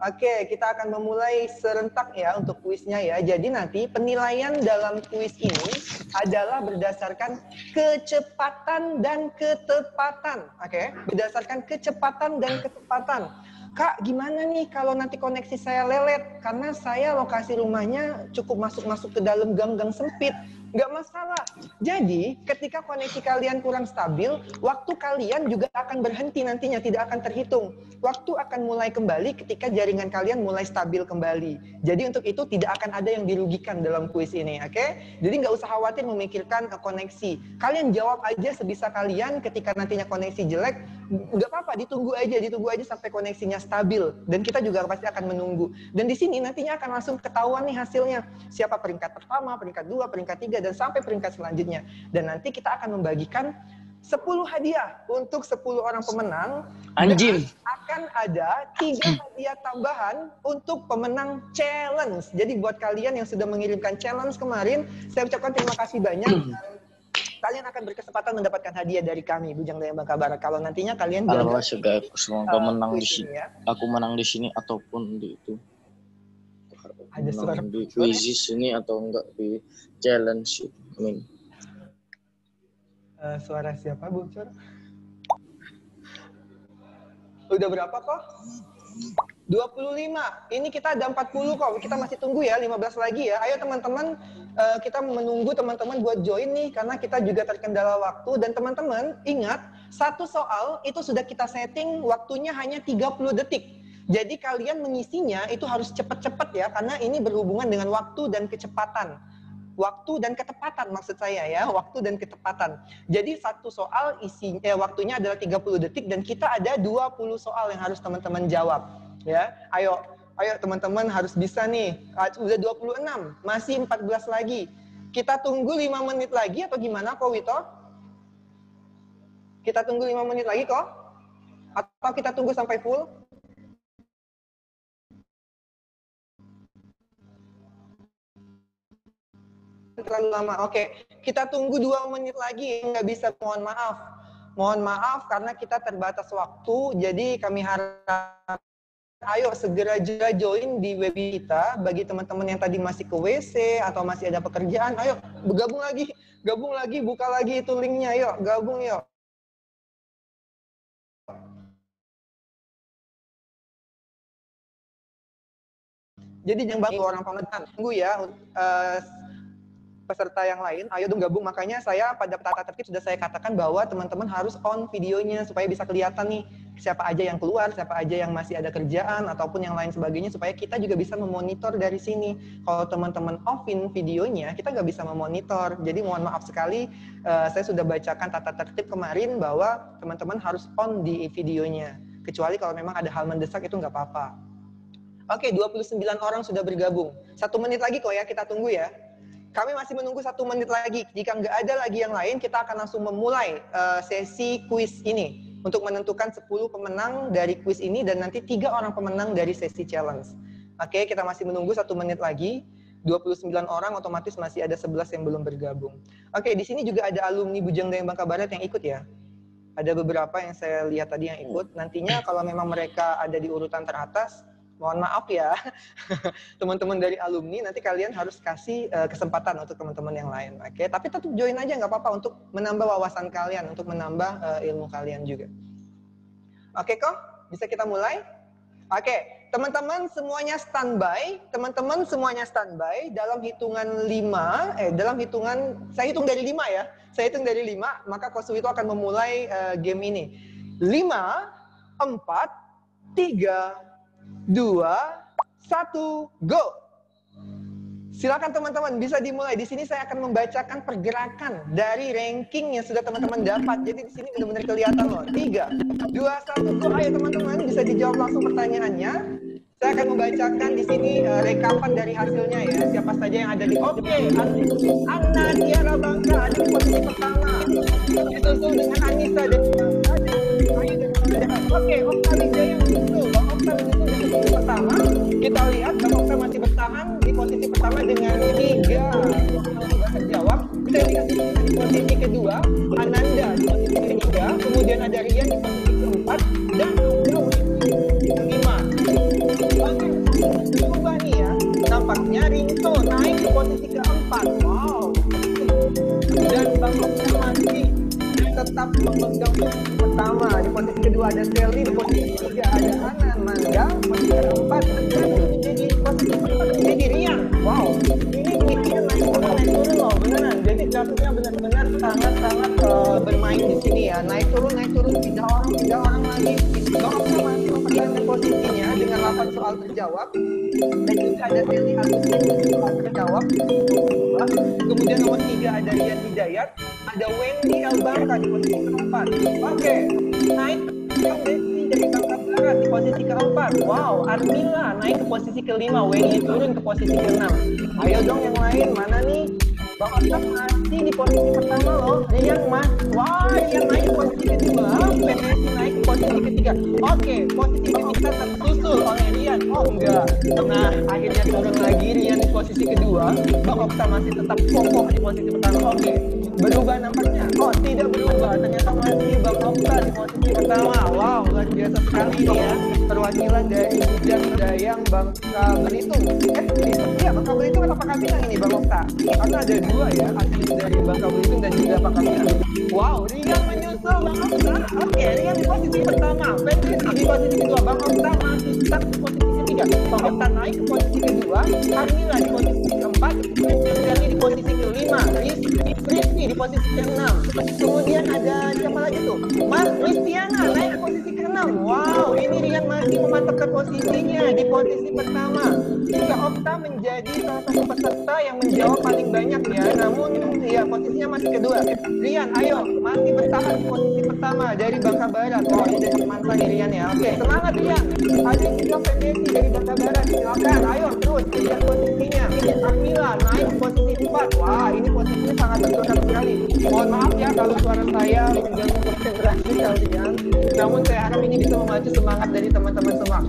Oke, kita akan memulai serentak ya untuk kuisnya ya. Jadi nanti penilaian dalam kuis ini adalah berdasarkan kecepatan dan ketepatan. Oke, berdasarkan kecepatan dan ketepatan. Kak, gimana nih kalau nanti koneksi saya lelet? Karena saya lokasi rumahnya cukup masuk-masuk ke dalam gang-gang sempit nggak masalah. Jadi ketika koneksi kalian kurang stabil, waktu kalian juga akan berhenti nantinya, tidak akan terhitung. Waktu akan mulai kembali ketika jaringan kalian mulai stabil kembali. Jadi untuk itu tidak akan ada yang dirugikan dalam kuis ini, oke? Okay? Jadi nggak usah khawatir memikirkan koneksi. Kalian jawab aja sebisa kalian ketika nantinya koneksi jelek, nggak apa-apa, ditunggu aja, ditunggu aja sampai koneksinya stabil. Dan kita juga pasti akan menunggu. Dan di sini nantinya akan langsung ketahuan nih hasilnya. Siapa peringkat pertama, peringkat dua, peringkat tiga, dan sampai peringkat selanjutnya. Dan nanti kita akan membagikan 10 hadiah untuk 10 orang pemenang. Anjing. Akan ada tiga [CLEARS THROAT] hadiah tambahan untuk pemenang challenge. Jadi buat kalian yang sudah mengirimkan challenge kemarin, saya ucapkan terima kasih banyak. [CLEARS THROAT] kalian akan berkesempatan mendapatkan hadiah dari kami Bujang Daya Bangka Barat. Kalau nantinya kalian Kalau juga aku semoga uh, menang di sini. Ya. Aku menang di sini ataupun di itu ada suara di quizzes ini atau enggak di challenge? Amin uh, suara siapa bocor? Udah berapa kok? 25 ini kita ada 40 kok. Kita masih tunggu ya 15 lagi ya. Ayo teman-teman uh, kita menunggu teman-teman buat join nih karena kita juga terkendala waktu. Dan teman-teman ingat satu soal itu sudah kita setting waktunya hanya 30 detik jadi kalian mengisinya itu harus cepat-cepat ya, karena ini berhubungan dengan waktu dan kecepatan. Waktu dan ketepatan maksud saya ya, waktu dan ketepatan. Jadi satu soal isi eh, waktunya adalah 30 detik dan kita ada 20 soal yang harus teman-teman jawab. Ya, ayo ayo teman-teman harus bisa nih. Ah, udah 26, masih 14 lagi. Kita tunggu 5 menit lagi atau gimana kok Wito? Kita tunggu 5 menit lagi kok? Atau kita tunggu sampai full? Terlalu lama. Oke, kita tunggu dua menit lagi. Nggak bisa, mohon maaf. Mohon maaf karena kita terbatas waktu. Jadi kami harap ayo segera juga join di web kita. Bagi teman-teman yang tadi masih ke WC atau masih ada pekerjaan, ayo bergabung lagi. Gabung lagi, buka lagi itu linknya. Yuk, gabung yuk. Jadi jangan bagi orang pengetahuan. Tunggu ya. Uh, peserta yang lain, ayo dong gabung. Makanya saya pada tata tertib sudah saya katakan bahwa teman-teman harus on videonya supaya bisa kelihatan nih siapa aja yang keluar, siapa aja yang masih ada kerjaan ataupun yang lain sebagainya supaya kita juga bisa memonitor dari sini. Kalau teman-teman offin videonya, kita nggak bisa memonitor. Jadi mohon maaf sekali, uh, saya sudah bacakan tata tertib kemarin bahwa teman-teman harus on di videonya. Kecuali kalau memang ada hal mendesak itu nggak apa-apa. Oke, 29 orang sudah bergabung. Satu menit lagi kok ya, kita tunggu ya. Kami masih menunggu satu menit lagi. Jika nggak ada lagi yang lain, kita akan langsung memulai uh, sesi kuis ini. untuk menentukan 10 pemenang dari quiz ini dan nanti tiga orang pemenang dari sesi challenge. Oke, kita masih menunggu satu menit lagi. 29 orang otomatis masih ada 11 yang belum bergabung. Oke, di sini juga ada alumni Bujang Dayang Bangka Barat yang ikut ya. Ada beberapa yang saya lihat tadi yang ikut. Nantinya kalau memang mereka ada di urutan teratas, mohon maaf ya. [LAUGHS] Teman-teman dari alumni nanti kalian harus kasih uh, kesempatan untuk teman-teman yang lain oke? Okay? tapi tetap join aja nggak apa-apa untuk menambah wawasan kalian untuk menambah uh, ilmu kalian juga. Oke okay, kok bisa kita mulai? Oke okay. teman-teman semuanya standby. Teman-teman semuanya standby. Dalam hitungan lima eh dalam hitungan saya hitung dari lima ya. Saya hitung dari lima maka Kosu itu akan memulai uh, game ini. Lima empat tiga dua, satu, go! Silakan teman-teman bisa dimulai. Di sini saya akan membacakan pergerakan dari ranking yang sudah teman-teman dapat. Jadi di sini benar-benar kelihatan loh. Tiga, dua, satu, go! Ayo teman-teman bisa dijawab langsung pertanyaannya. Saya akan membacakan di sini uh, rekapan dari hasilnya ya. Siapa saja yang ada di Oke, okay, Anna Tiara Bangka di posisi pertama. Disusul dengan Anissa dan Oke, okay, Oktavia Jaya menyusul. Bang Okta menyusul di posisi pertama. Kita lihat Bang Okta masih bertahan di posisi pertama dengan tiga terjawab. Kita lihat di posisi kedua, Ananda di posisi ketiga, kemudian ada Rian di posisi keempat, dan Abdul di kelima. Oke, berubah nih ya. Nampaknya Rinto naik ke posisi keempat. Wow. Dan Bang Okta masih tetap memegang posisi pertama. Di posisi kedua ada Sally, di posisi ketiga ada Hanan Manda, posisi keempat dan menjadi posisi menjadi Rian. Wow, ini bikin naik turun naik turun loh beneran. Jadi grafiknya benar-benar sangat-sangat uh, bermain di sini ya. Naik turun naik turun tiga orang tiga orang lagi. Gak masih mempertahankan posisinya dengan 8 soal terjawab dan juga ada Agustin soal terjawab kemudian nomor tiga ada Rian Hidayat ada Wendy Elbangka di posisi keempat oke naik Desi dari Bangka Barat di posisi keempat wow Armila naik ke posisi kelima Wendy turun ke posisi keenam ayo dong yang lain mana nih Bang Oscar masih di posisi pertama loh. Rian mas, wah Rian naik ke posisi kedua, PNSI naik ke posisi ketiga. Oke, posisi ketiga tersusul oleh Rian. Oh enggak. Nah, akhirnya turun lagi Rian di posisi kedua. Bang Okta masih tetap kokoh di posisi pertama. Oke, berubah nampaknya. Oh, tidak berubah. Ternyata masih Bang Okta di posisi pertama. Wow, luar biasa sekali ini ya. Perwakilan dari Bujang Dayang Bangka Belitung. Eh, iya Bangka Belitung atau Pakar Pinang ini Bang Okta? Karena ada dua ya, atlet dari Bangka Belitung dan juga Pakar Pinang. Wow, Rian menyusul Bang Okta. Oke, Rian di posisi pertama. Petrisi di posisi kedua. Bang Okta masih stuck di posisi ketiga. Bang Okta naik ke posisi kedua. Armila di posisi keempat. Posisi kelima. Rizky di posisi keenam. Kemudian ada siapa lagi tuh? Mas Kristiana naik ke posisi keenam. Wow, ini Rian masih memantapkan posisinya di posisi pertama. Jika Okta menjadi salah satu peserta yang menjawab paling banyak ya, namun ya posisinya masih kedua. Rian, ayo masih bertahan di posisi pertama dari Bangka Barat. Oh, ini dari mantan nih Rian ya. Oke, semangat Rian. Ada juga Pendesi dari Bangka Barat. Silakan, ayo terus kejar posisinya. Amila naik posisi 4. Wah, ini posisinya sangat terdekat sekali. Mohon maaf ya kalau suara saya mengganggu konsentrasi kalian. Namun saya harap ini bisa memacu semangat dari teman-teman semua.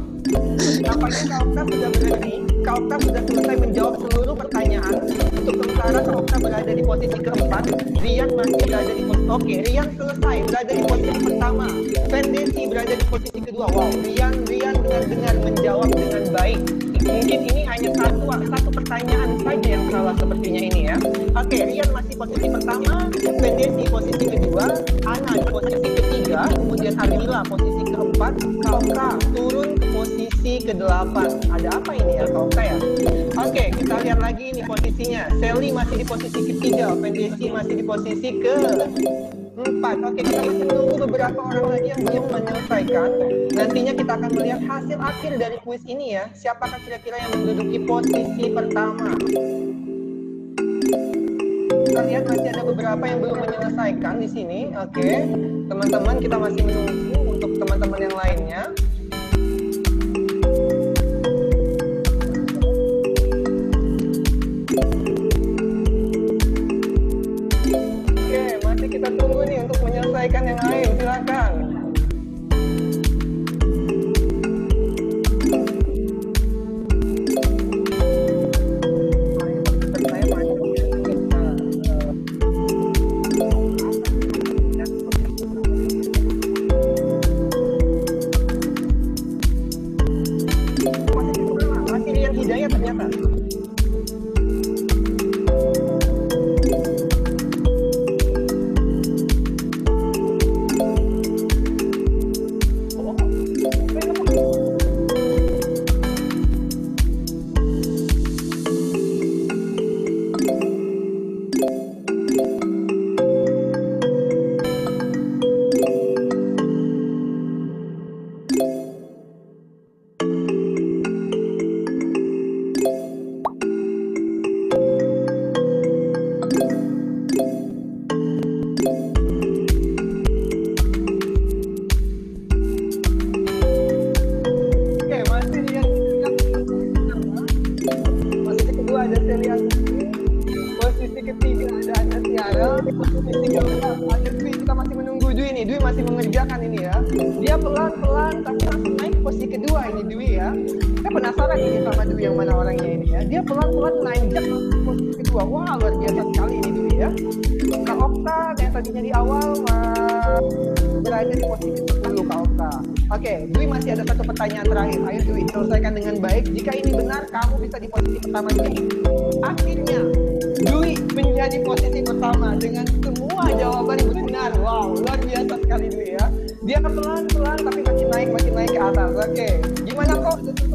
Nampaknya Kaukta sudah berhenti. Kaukta sudah selesai menjawab seluruh pertanyaan. Untuk sementara Kaukta berada di posisi keempat. Rian masih berada di posisi Oke, Rian selesai berada di posisi pertama. Pendesi berada di posisi kedua. Wow, Rian Rian benar-benar menjawab dengan baik. Mungkin ini hanya satu satu pertanyaan saja yang salah sepertinya ini ya. Oke, Rian masih posisi pertama, Pendesi posisi kedua, Ana di posisi ketiga, kemudian Armila posisi keempat, Kauka turun ke posisi kedelapan. Ada apa ini ya Kauka ya? Oke, kita lihat lagi ini posisinya. Sally masih di posisi ketiga, Pendesi masih di posisi ke empat. Oke, kita masih menunggu beberapa orang lagi yang belum menyelesaikan. Nantinya kita akan melihat hasil akhir dari kuis ini ya. Siapakah kira-kira yang menduduki posisi pertama? Kita lihat masih ada beberapa yang belum menyelesaikan di sini. Oke, teman-teman kita masih menunggu untuk teman-teman yang lainnya. Oke, masih kita tunggu nih untuk menyelesaikan yang lain.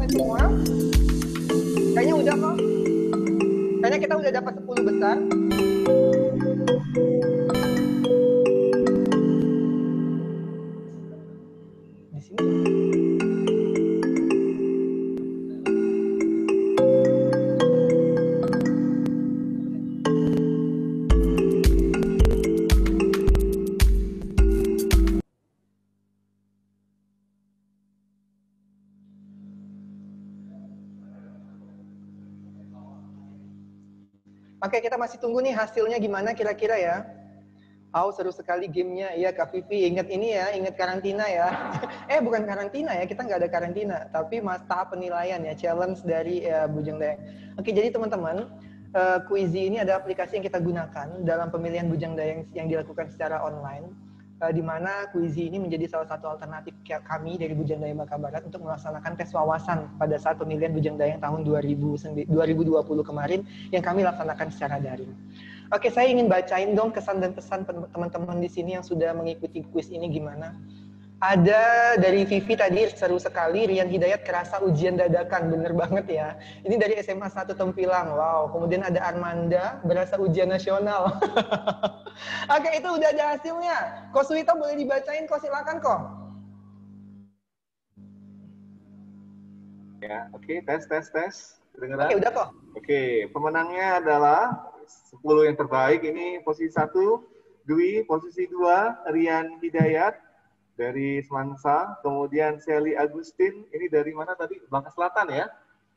Selesai semua? Kayaknya udah kok. Kayaknya kita udah dapat 10 besar. Tunggu nih hasilnya gimana kira-kira ya. Oh, seru sekali gamenya. Iya, Kak Vivi. Ingat ini ya, ingat karantina ya. [LAUGHS] eh, bukan karantina ya, kita nggak ada karantina. Tapi mas tahap penilaian ya, challenge dari ya, Bujang Dayang. Oke, jadi teman-teman, uh, ini ada aplikasi yang kita gunakan dalam pemilihan Bujang Dayang yang dilakukan secara online. Uh, di mana Quizy ini menjadi salah satu alternatif kami dari Bujang Dayang Bangka Barat untuk melaksanakan tes wawasan pada saat pemilihan Bujang Dayang tahun 2000, 2020 kemarin yang kami laksanakan secara daring. Oke, saya ingin bacain dong kesan dan pesan teman-teman di sini yang sudah mengikuti kuis ini gimana. Ada dari Vivi tadi seru sekali, Rian Hidayat kerasa ujian dadakan, bener banget ya. Ini dari SMA 1 Tempilang, wow. Kemudian ada Armanda, berasa ujian nasional. [LAUGHS] Oke, itu udah ada hasilnya. Kok Suwita boleh dibacain kok, silakan kok. Ya, oke, tes, tes, tes. Kedengeran? Oke, udah kok. Oke, pemenangnya adalah 10 yang terbaik. Ini posisi satu Dwi, posisi dua Rian Hidayat dari Semansa, kemudian Sally Agustin, ini dari mana tadi? Bangka Selatan ya?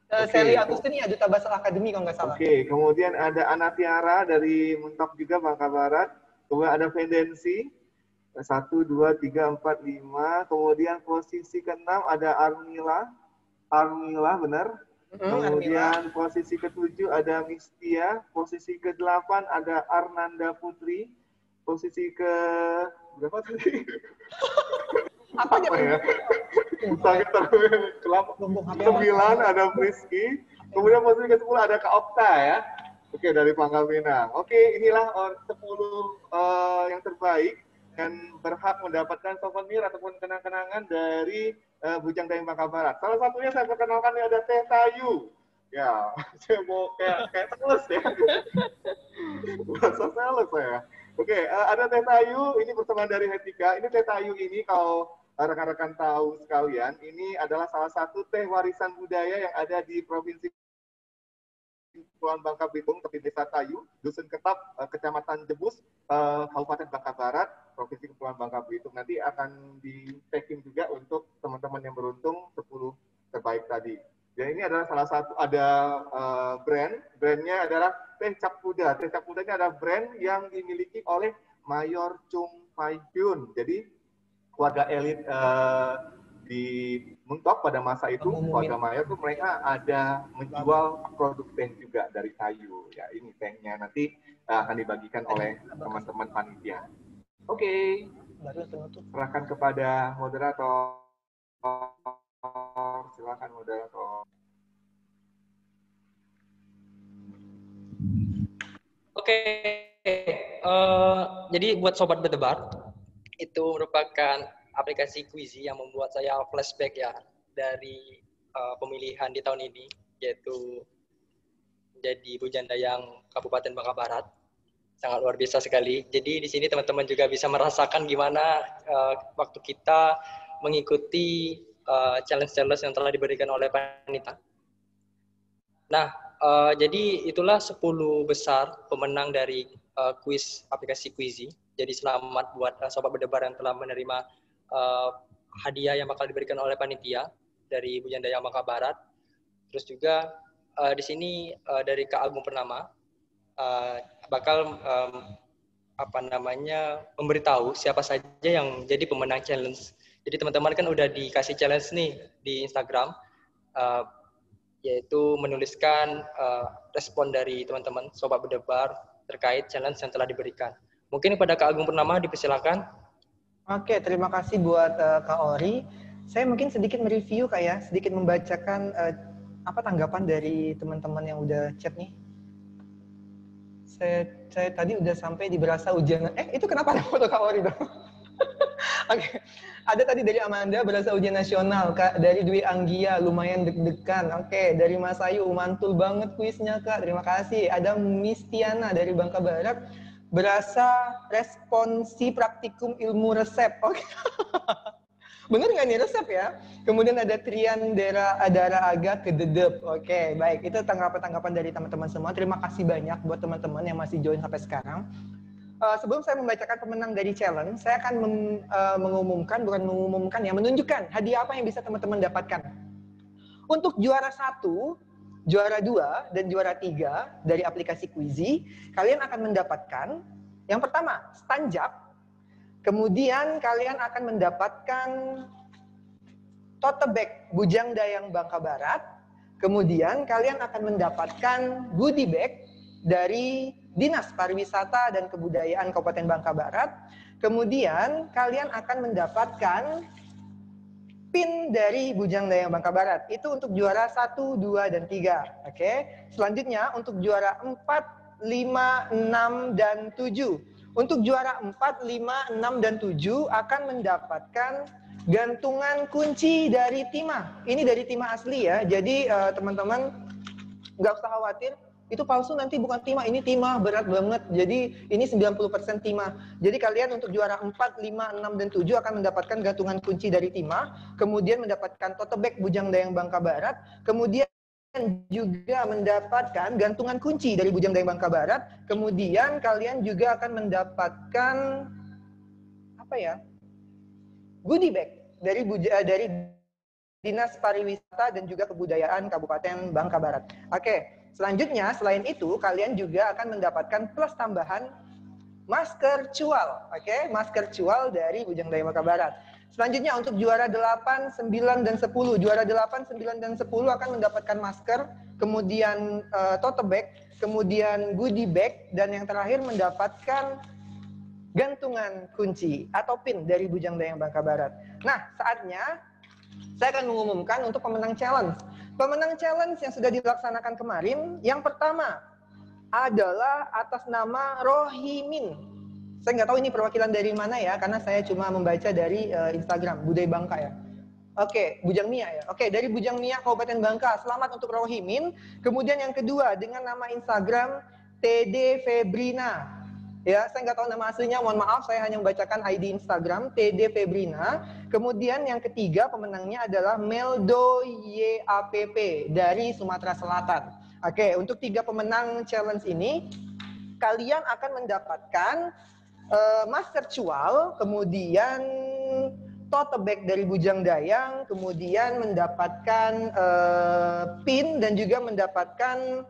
Uh, Oke. Sally Agustin ya Duta Bahasa Akademi kalau nggak salah. Oke, kemudian ada Ana Tiara dari Mentok juga Bangka Barat. Kemudian ada Vendensi, satu, dua, tiga, empat, lima. Kemudian posisi keenam ada Armila, Armila benar. Hmm, Kemudian posisi ketujuh ada Mistia, posisi ke-8 ada Arnanda Putri, posisi ke berapa tadi? [LAUGHS] Apa Apa ya? Sakit kelapa. Sembilan ada Frisky, kemudian posisi ke-10 ada Kak Okta ya. Oke, dari Pangkal Pinang. Oke, inilah 10 eh, yang terbaik dan berhak mendapatkan souvenir ataupun kenang-kenangan dari eh, Bujang Dayang Bangka Barat. Salah satunya saya perkenalkan ini ada Teh Tayu. Ya, [LAUGHS] saya mau kayak kayak teles ya. Bahasa sales saya. Oke, eh, ada Teh Tayu, ini bersama dari Hetika. Ini Teh Tayu ini kalau rekan-rekan tahu sekalian, ini adalah salah satu teh warisan budaya yang ada di Provinsi Kepulauan Bangka Belitung, tepi Desa Tayu, Dusun Ketap, eh, Kecamatan Jebus, eh, Kabupaten Bangka Barat, Provinsi Kepulauan Bangka Belitung. Nanti akan di packing juga untuk teman-teman yang beruntung 10 terbaik tadi. Dan ini adalah salah satu ada eh, brand, brandnya adalah Teh Cap Kuda. Teh Cap Kuda ini adalah brand yang dimiliki oleh Mayor Chung Pai Hyun. Jadi keluarga elit eh, di Muntok pada masa itu keluarga Mayor tuh mereka ada menjual produk teh juga dari kayu. Ya ini tehnya nanti eh, akan dibagikan oleh teman-teman panitia. Oke, penutup. serahkan kepada moderator. Silakan moderator. Oke, eh, jadi buat sobat berdebat itu merupakan aplikasi Quizy yang membuat saya flashback ya dari eh, pemilihan di tahun ini yaitu menjadi Bujanda yang Kabupaten Bangka Barat sangat luar biasa sekali. Jadi di sini teman-teman juga bisa merasakan gimana eh, waktu kita mengikuti eh, challenge-challenge yang telah diberikan oleh panitia. Nah, eh, jadi itulah 10 besar pemenang dari eh, kuis aplikasi Quizy. Jadi selamat buat eh, sobat berdebar yang telah menerima eh, hadiah yang bakal diberikan oleh panitia dari Bujanda yang Bangka Barat. Terus juga eh, di sini eh, dari Kak Agung Purnama eh, bakal em, apa namanya memberitahu siapa saja yang jadi pemenang challenge. Jadi teman-teman kan udah dikasih challenge nih di Instagram, uh, yaitu menuliskan uh, respon dari teman-teman sobat berdebar terkait challenge yang telah diberikan. Mungkin pada Kak Agung Purnama dipersilakan. Oke, terima kasih buat uh, Kak Ori. Saya mungkin sedikit mereview Kak ya, sedikit membacakan uh, apa tanggapan dari teman-teman yang udah chat nih saya, saya tadi udah sampai di berasa ujian. Eh, itu kenapa ada foto Kak Ori dong? [LAUGHS] Oke, ada tadi dari Amanda berasa ujian nasional, Kak. Dari Dwi Anggia, lumayan deg-degan. Oke, dari Mas Ayu, mantul banget kuisnya, Kak. Terima kasih. Ada Mistiana dari Bangka Barat, berasa responsi praktikum ilmu resep. [LAUGHS] Oke. Okay. Bener nggak nih resep ya? Kemudian ada Trian Dera Adara Aga Kededep. Oke, baik. Itu tanggapan-tanggapan dari teman-teman semua. Terima kasih banyak buat teman-teman yang masih join sampai sekarang. Uh, sebelum saya membacakan pemenang dari challenge, saya akan mem, uh, mengumumkan, bukan mengumumkan ya, menunjukkan hadiah apa yang bisa teman-teman dapatkan. Untuk juara satu, juara dua, dan juara tiga dari aplikasi Quizy, kalian akan mendapatkan yang pertama, stanjak Kemudian kalian akan mendapatkan tote bag Bujang Dayang Bangka Barat. Kemudian kalian akan mendapatkan goodie bag dari Dinas Pariwisata dan Kebudayaan Kabupaten Bangka Barat. Kemudian kalian akan mendapatkan pin dari Bujang Dayang Bangka Barat. Itu untuk juara 1, 2, dan 3. Oke. Selanjutnya untuk juara 4, 5, 6, dan 7. Untuk juara 4, 5, 6, dan 7 akan mendapatkan gantungan kunci dari timah. Ini dari timah asli ya. Jadi uh, teman-teman nggak usah khawatir. Itu palsu nanti bukan timah, ini timah berat banget. Jadi ini 90% timah. Jadi kalian untuk juara 4, 5, 6, dan 7 akan mendapatkan gantungan kunci dari timah. Kemudian mendapatkan tote bag Bujang Dayang Bangka Barat. Kemudian juga mendapatkan gantungan kunci dari Bujang Dayang Bangka Barat. Kemudian kalian juga akan mendapatkan apa ya? Goodie bag dari Buja, dari Dinas Pariwisata dan juga Kebudayaan Kabupaten Bangka Barat. Oke, selanjutnya selain itu kalian juga akan mendapatkan plus tambahan masker cual. Oke, masker cual dari Bujang Dayang Bangka Barat. Selanjutnya untuk juara 8, 9, dan 10. Juara 8, 9, dan 10 akan mendapatkan masker, kemudian uh, tote bag, kemudian goodie bag, dan yang terakhir mendapatkan gantungan kunci atau pin dari Bujang Dayang Bangka Barat. Nah, saatnya saya akan mengumumkan untuk pemenang challenge. Pemenang challenge yang sudah dilaksanakan kemarin, yang pertama adalah atas nama Rohimin saya nggak tahu ini perwakilan dari mana ya, karena saya cuma membaca dari uh, Instagram Budaya Bangka ya. Oke, Bujang Mia ya. Oke, dari Bujang Mia Kabupaten Bangka. Selamat untuk Rohimin. Kemudian yang kedua dengan nama Instagram TD Febrina. Ya, saya nggak tahu nama aslinya, mohon maaf, saya hanya membacakan ID Instagram TD Febrina. Kemudian yang ketiga pemenangnya adalah Meldo YAPP dari Sumatera Selatan. Oke, untuk tiga pemenang challenge ini, kalian akan mendapatkan uh, masker cual, kemudian tote bag dari Bujang Dayang, kemudian mendapatkan uh, pin dan juga mendapatkan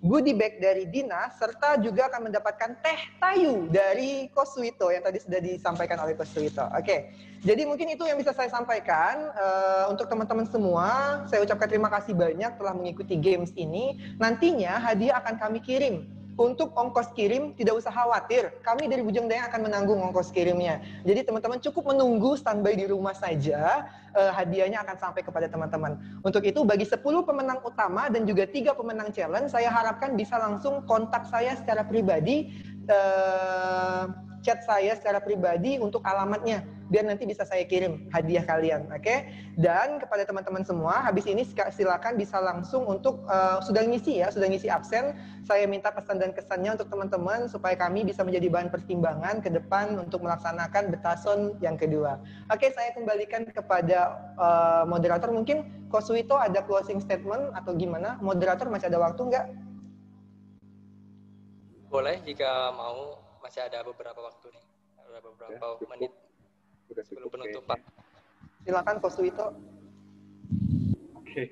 goodie bag dari Dina, serta juga akan mendapatkan teh tayu dari Kosuito yang tadi sudah disampaikan oleh Kosuito. Oke, jadi mungkin itu yang bisa saya sampaikan uh, untuk teman-teman semua. Saya ucapkan terima kasih banyak telah mengikuti games ini. Nantinya hadiah akan kami kirim untuk ongkos kirim tidak usah khawatir. Kami dari Bujang Dayang akan menanggung ongkos kirimnya. Jadi teman-teman cukup menunggu standby di rumah saja. Uh, hadiahnya akan sampai kepada teman-teman. Untuk itu bagi 10 pemenang utama dan juga tiga pemenang challenge, saya harapkan bisa langsung kontak saya secara pribadi. Uh, chat saya secara pribadi untuk alamatnya biar nanti bisa saya kirim hadiah kalian, oke? Okay? Dan kepada teman-teman semua, habis ini silakan bisa langsung untuk uh, sudah ngisi ya, sudah ngisi absen. Saya minta pesan dan kesannya untuk teman-teman supaya kami bisa menjadi bahan pertimbangan ke depan untuk melaksanakan betason yang kedua. Oke, okay, saya kembalikan kepada uh, moderator. Mungkin Kosuito ada closing statement atau gimana? Moderator masih ada waktu nggak? Boleh jika mau masih ada beberapa waktu nih, ada beberapa ya, menit Udah sebelum penutupan. Silakan Kosuito. Oke. Okay.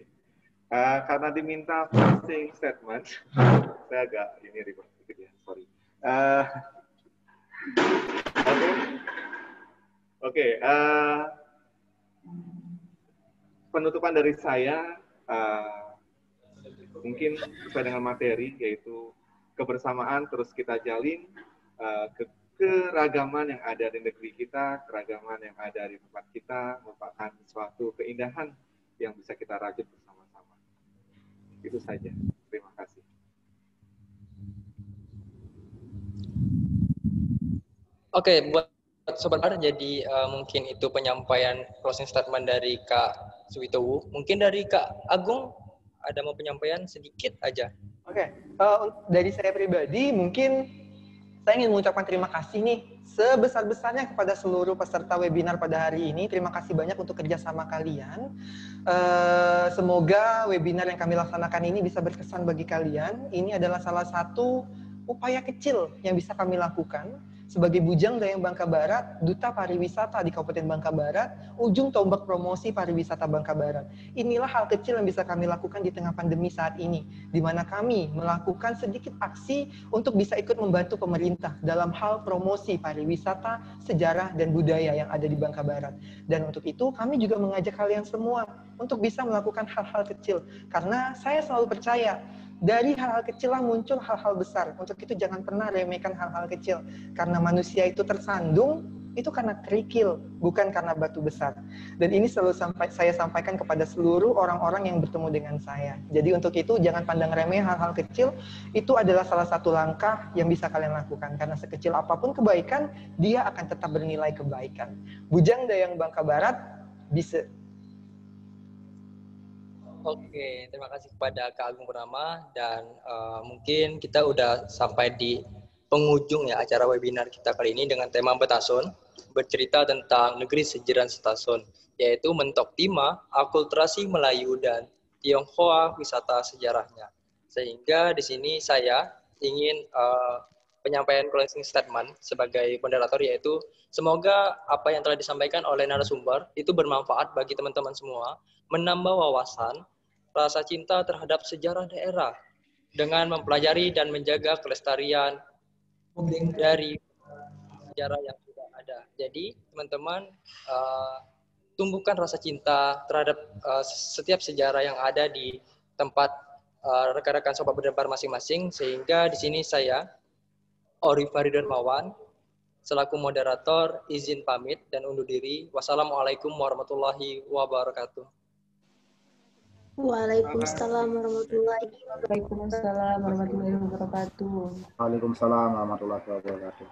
Uh, eh, karena diminta closing statement, [LAUGHS] saya agak ini ribet sedikit ya, sorry. Uh, Oke. Oke, eh, penutupan dari saya eh, mungkin sesuai dengan materi yaitu kebersamaan terus kita jalin eh, ke keragaman yang ada di negeri kita, keragaman yang ada di tempat kita merupakan suatu keindahan yang bisa kita rajut bersama-sama. Itu saja. Terima kasih. Oke, buat Sobat Bar, jadi uh, mungkin itu penyampaian closing statement dari Kak Suwitowu. Mungkin dari Kak Agung ada mau penyampaian sedikit aja. Oke, uh, dari saya pribadi mungkin saya ingin mengucapkan terima kasih nih sebesar-besarnya kepada seluruh peserta webinar pada hari ini. Terima kasih banyak untuk kerjasama kalian. Uh, semoga webinar yang kami laksanakan ini bisa berkesan bagi kalian. Ini adalah salah satu upaya kecil yang bisa kami lakukan sebagai Bujang Dayang Bangka Barat, Duta Pariwisata di Kabupaten Bangka Barat, ujung tombak promosi pariwisata Bangka Barat. Inilah hal kecil yang bisa kami lakukan di tengah pandemi saat ini, di mana kami melakukan sedikit aksi untuk bisa ikut membantu pemerintah dalam hal promosi pariwisata, sejarah, dan budaya yang ada di Bangka Barat. Dan untuk itu kami juga mengajak kalian semua untuk bisa melakukan hal-hal kecil, karena saya selalu percaya dari hal-hal kecil lah muncul hal-hal besar. Untuk itu jangan pernah remehkan hal-hal kecil. Karena manusia itu tersandung, itu karena kerikil, bukan karena batu besar. Dan ini selalu sampai saya sampaikan kepada seluruh orang-orang yang bertemu dengan saya. Jadi untuk itu jangan pandang remeh hal-hal kecil, itu adalah salah satu langkah yang bisa kalian lakukan. Karena sekecil apa pun kebaikan, dia akan tetap bernilai kebaikan. Bujang Dayang Bangka Barat bisa Oke, terima kasih kepada Kak Agung Purnama dan uh, mungkin kita udah sampai di penghujung ya acara webinar kita kali ini dengan tema Betasun bercerita tentang negeri sejiran Setasun yaitu Mentok Tima, akulturasi Melayu dan Tionghoa wisata sejarahnya. Sehingga di sini saya ingin uh, penyampaian closing statement sebagai moderator yaitu semoga apa yang telah disampaikan oleh narasumber itu bermanfaat bagi teman-teman semua menambah wawasan, rasa cinta terhadap sejarah daerah dengan mempelajari dan menjaga kelestarian dari sejarah yang sudah ada. Jadi teman-teman uh, tumbuhkan rasa cinta terhadap uh, setiap sejarah yang ada di tempat uh, rekan-rekan sobat berdebar masing-masing sehingga di sini saya Ori Faridarmawan selaku moderator izin pamit dan undur diri. Wassalamualaikum warahmatullahi wabarakatuh. Waalaikumsalam warahmatullahi wabarakatuh. Waalaikumsalam warahmatullahi wabarakatuh. Waalaikumsalam warahmatullahi wabarakatuh.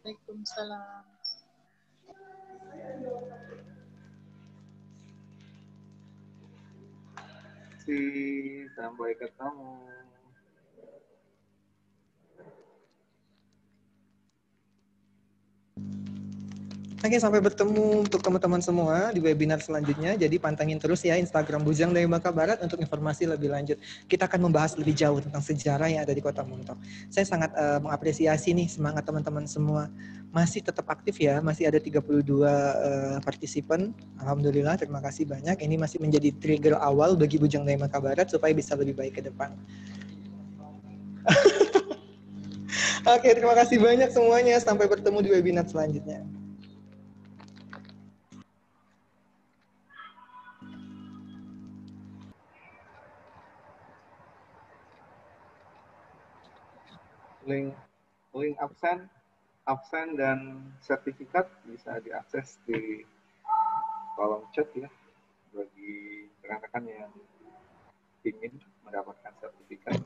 Waalaikumsalam. Sampai ketemu. Oke, sampai bertemu untuk teman-teman semua di webinar selanjutnya. Jadi pantengin terus ya Instagram Bujang dari Bangka Barat untuk informasi lebih lanjut. Kita akan membahas lebih jauh tentang sejarah yang ada di Kota Muntok. Saya sangat uh, mengapresiasi nih semangat teman-teman semua. Masih tetap aktif ya, masih ada 32 uh, partisipan. Alhamdulillah, terima kasih banyak. Ini masih menjadi trigger awal bagi Bujang dari Bangka Barat supaya bisa lebih baik ke depan. [LAUGHS] Oke, terima kasih banyak semuanya. Sampai bertemu di webinar selanjutnya. Link link absen absen dan sertifikat bisa diakses di kolom chat ya bagi rekan-rekan yang ingin mendapatkan sertifikat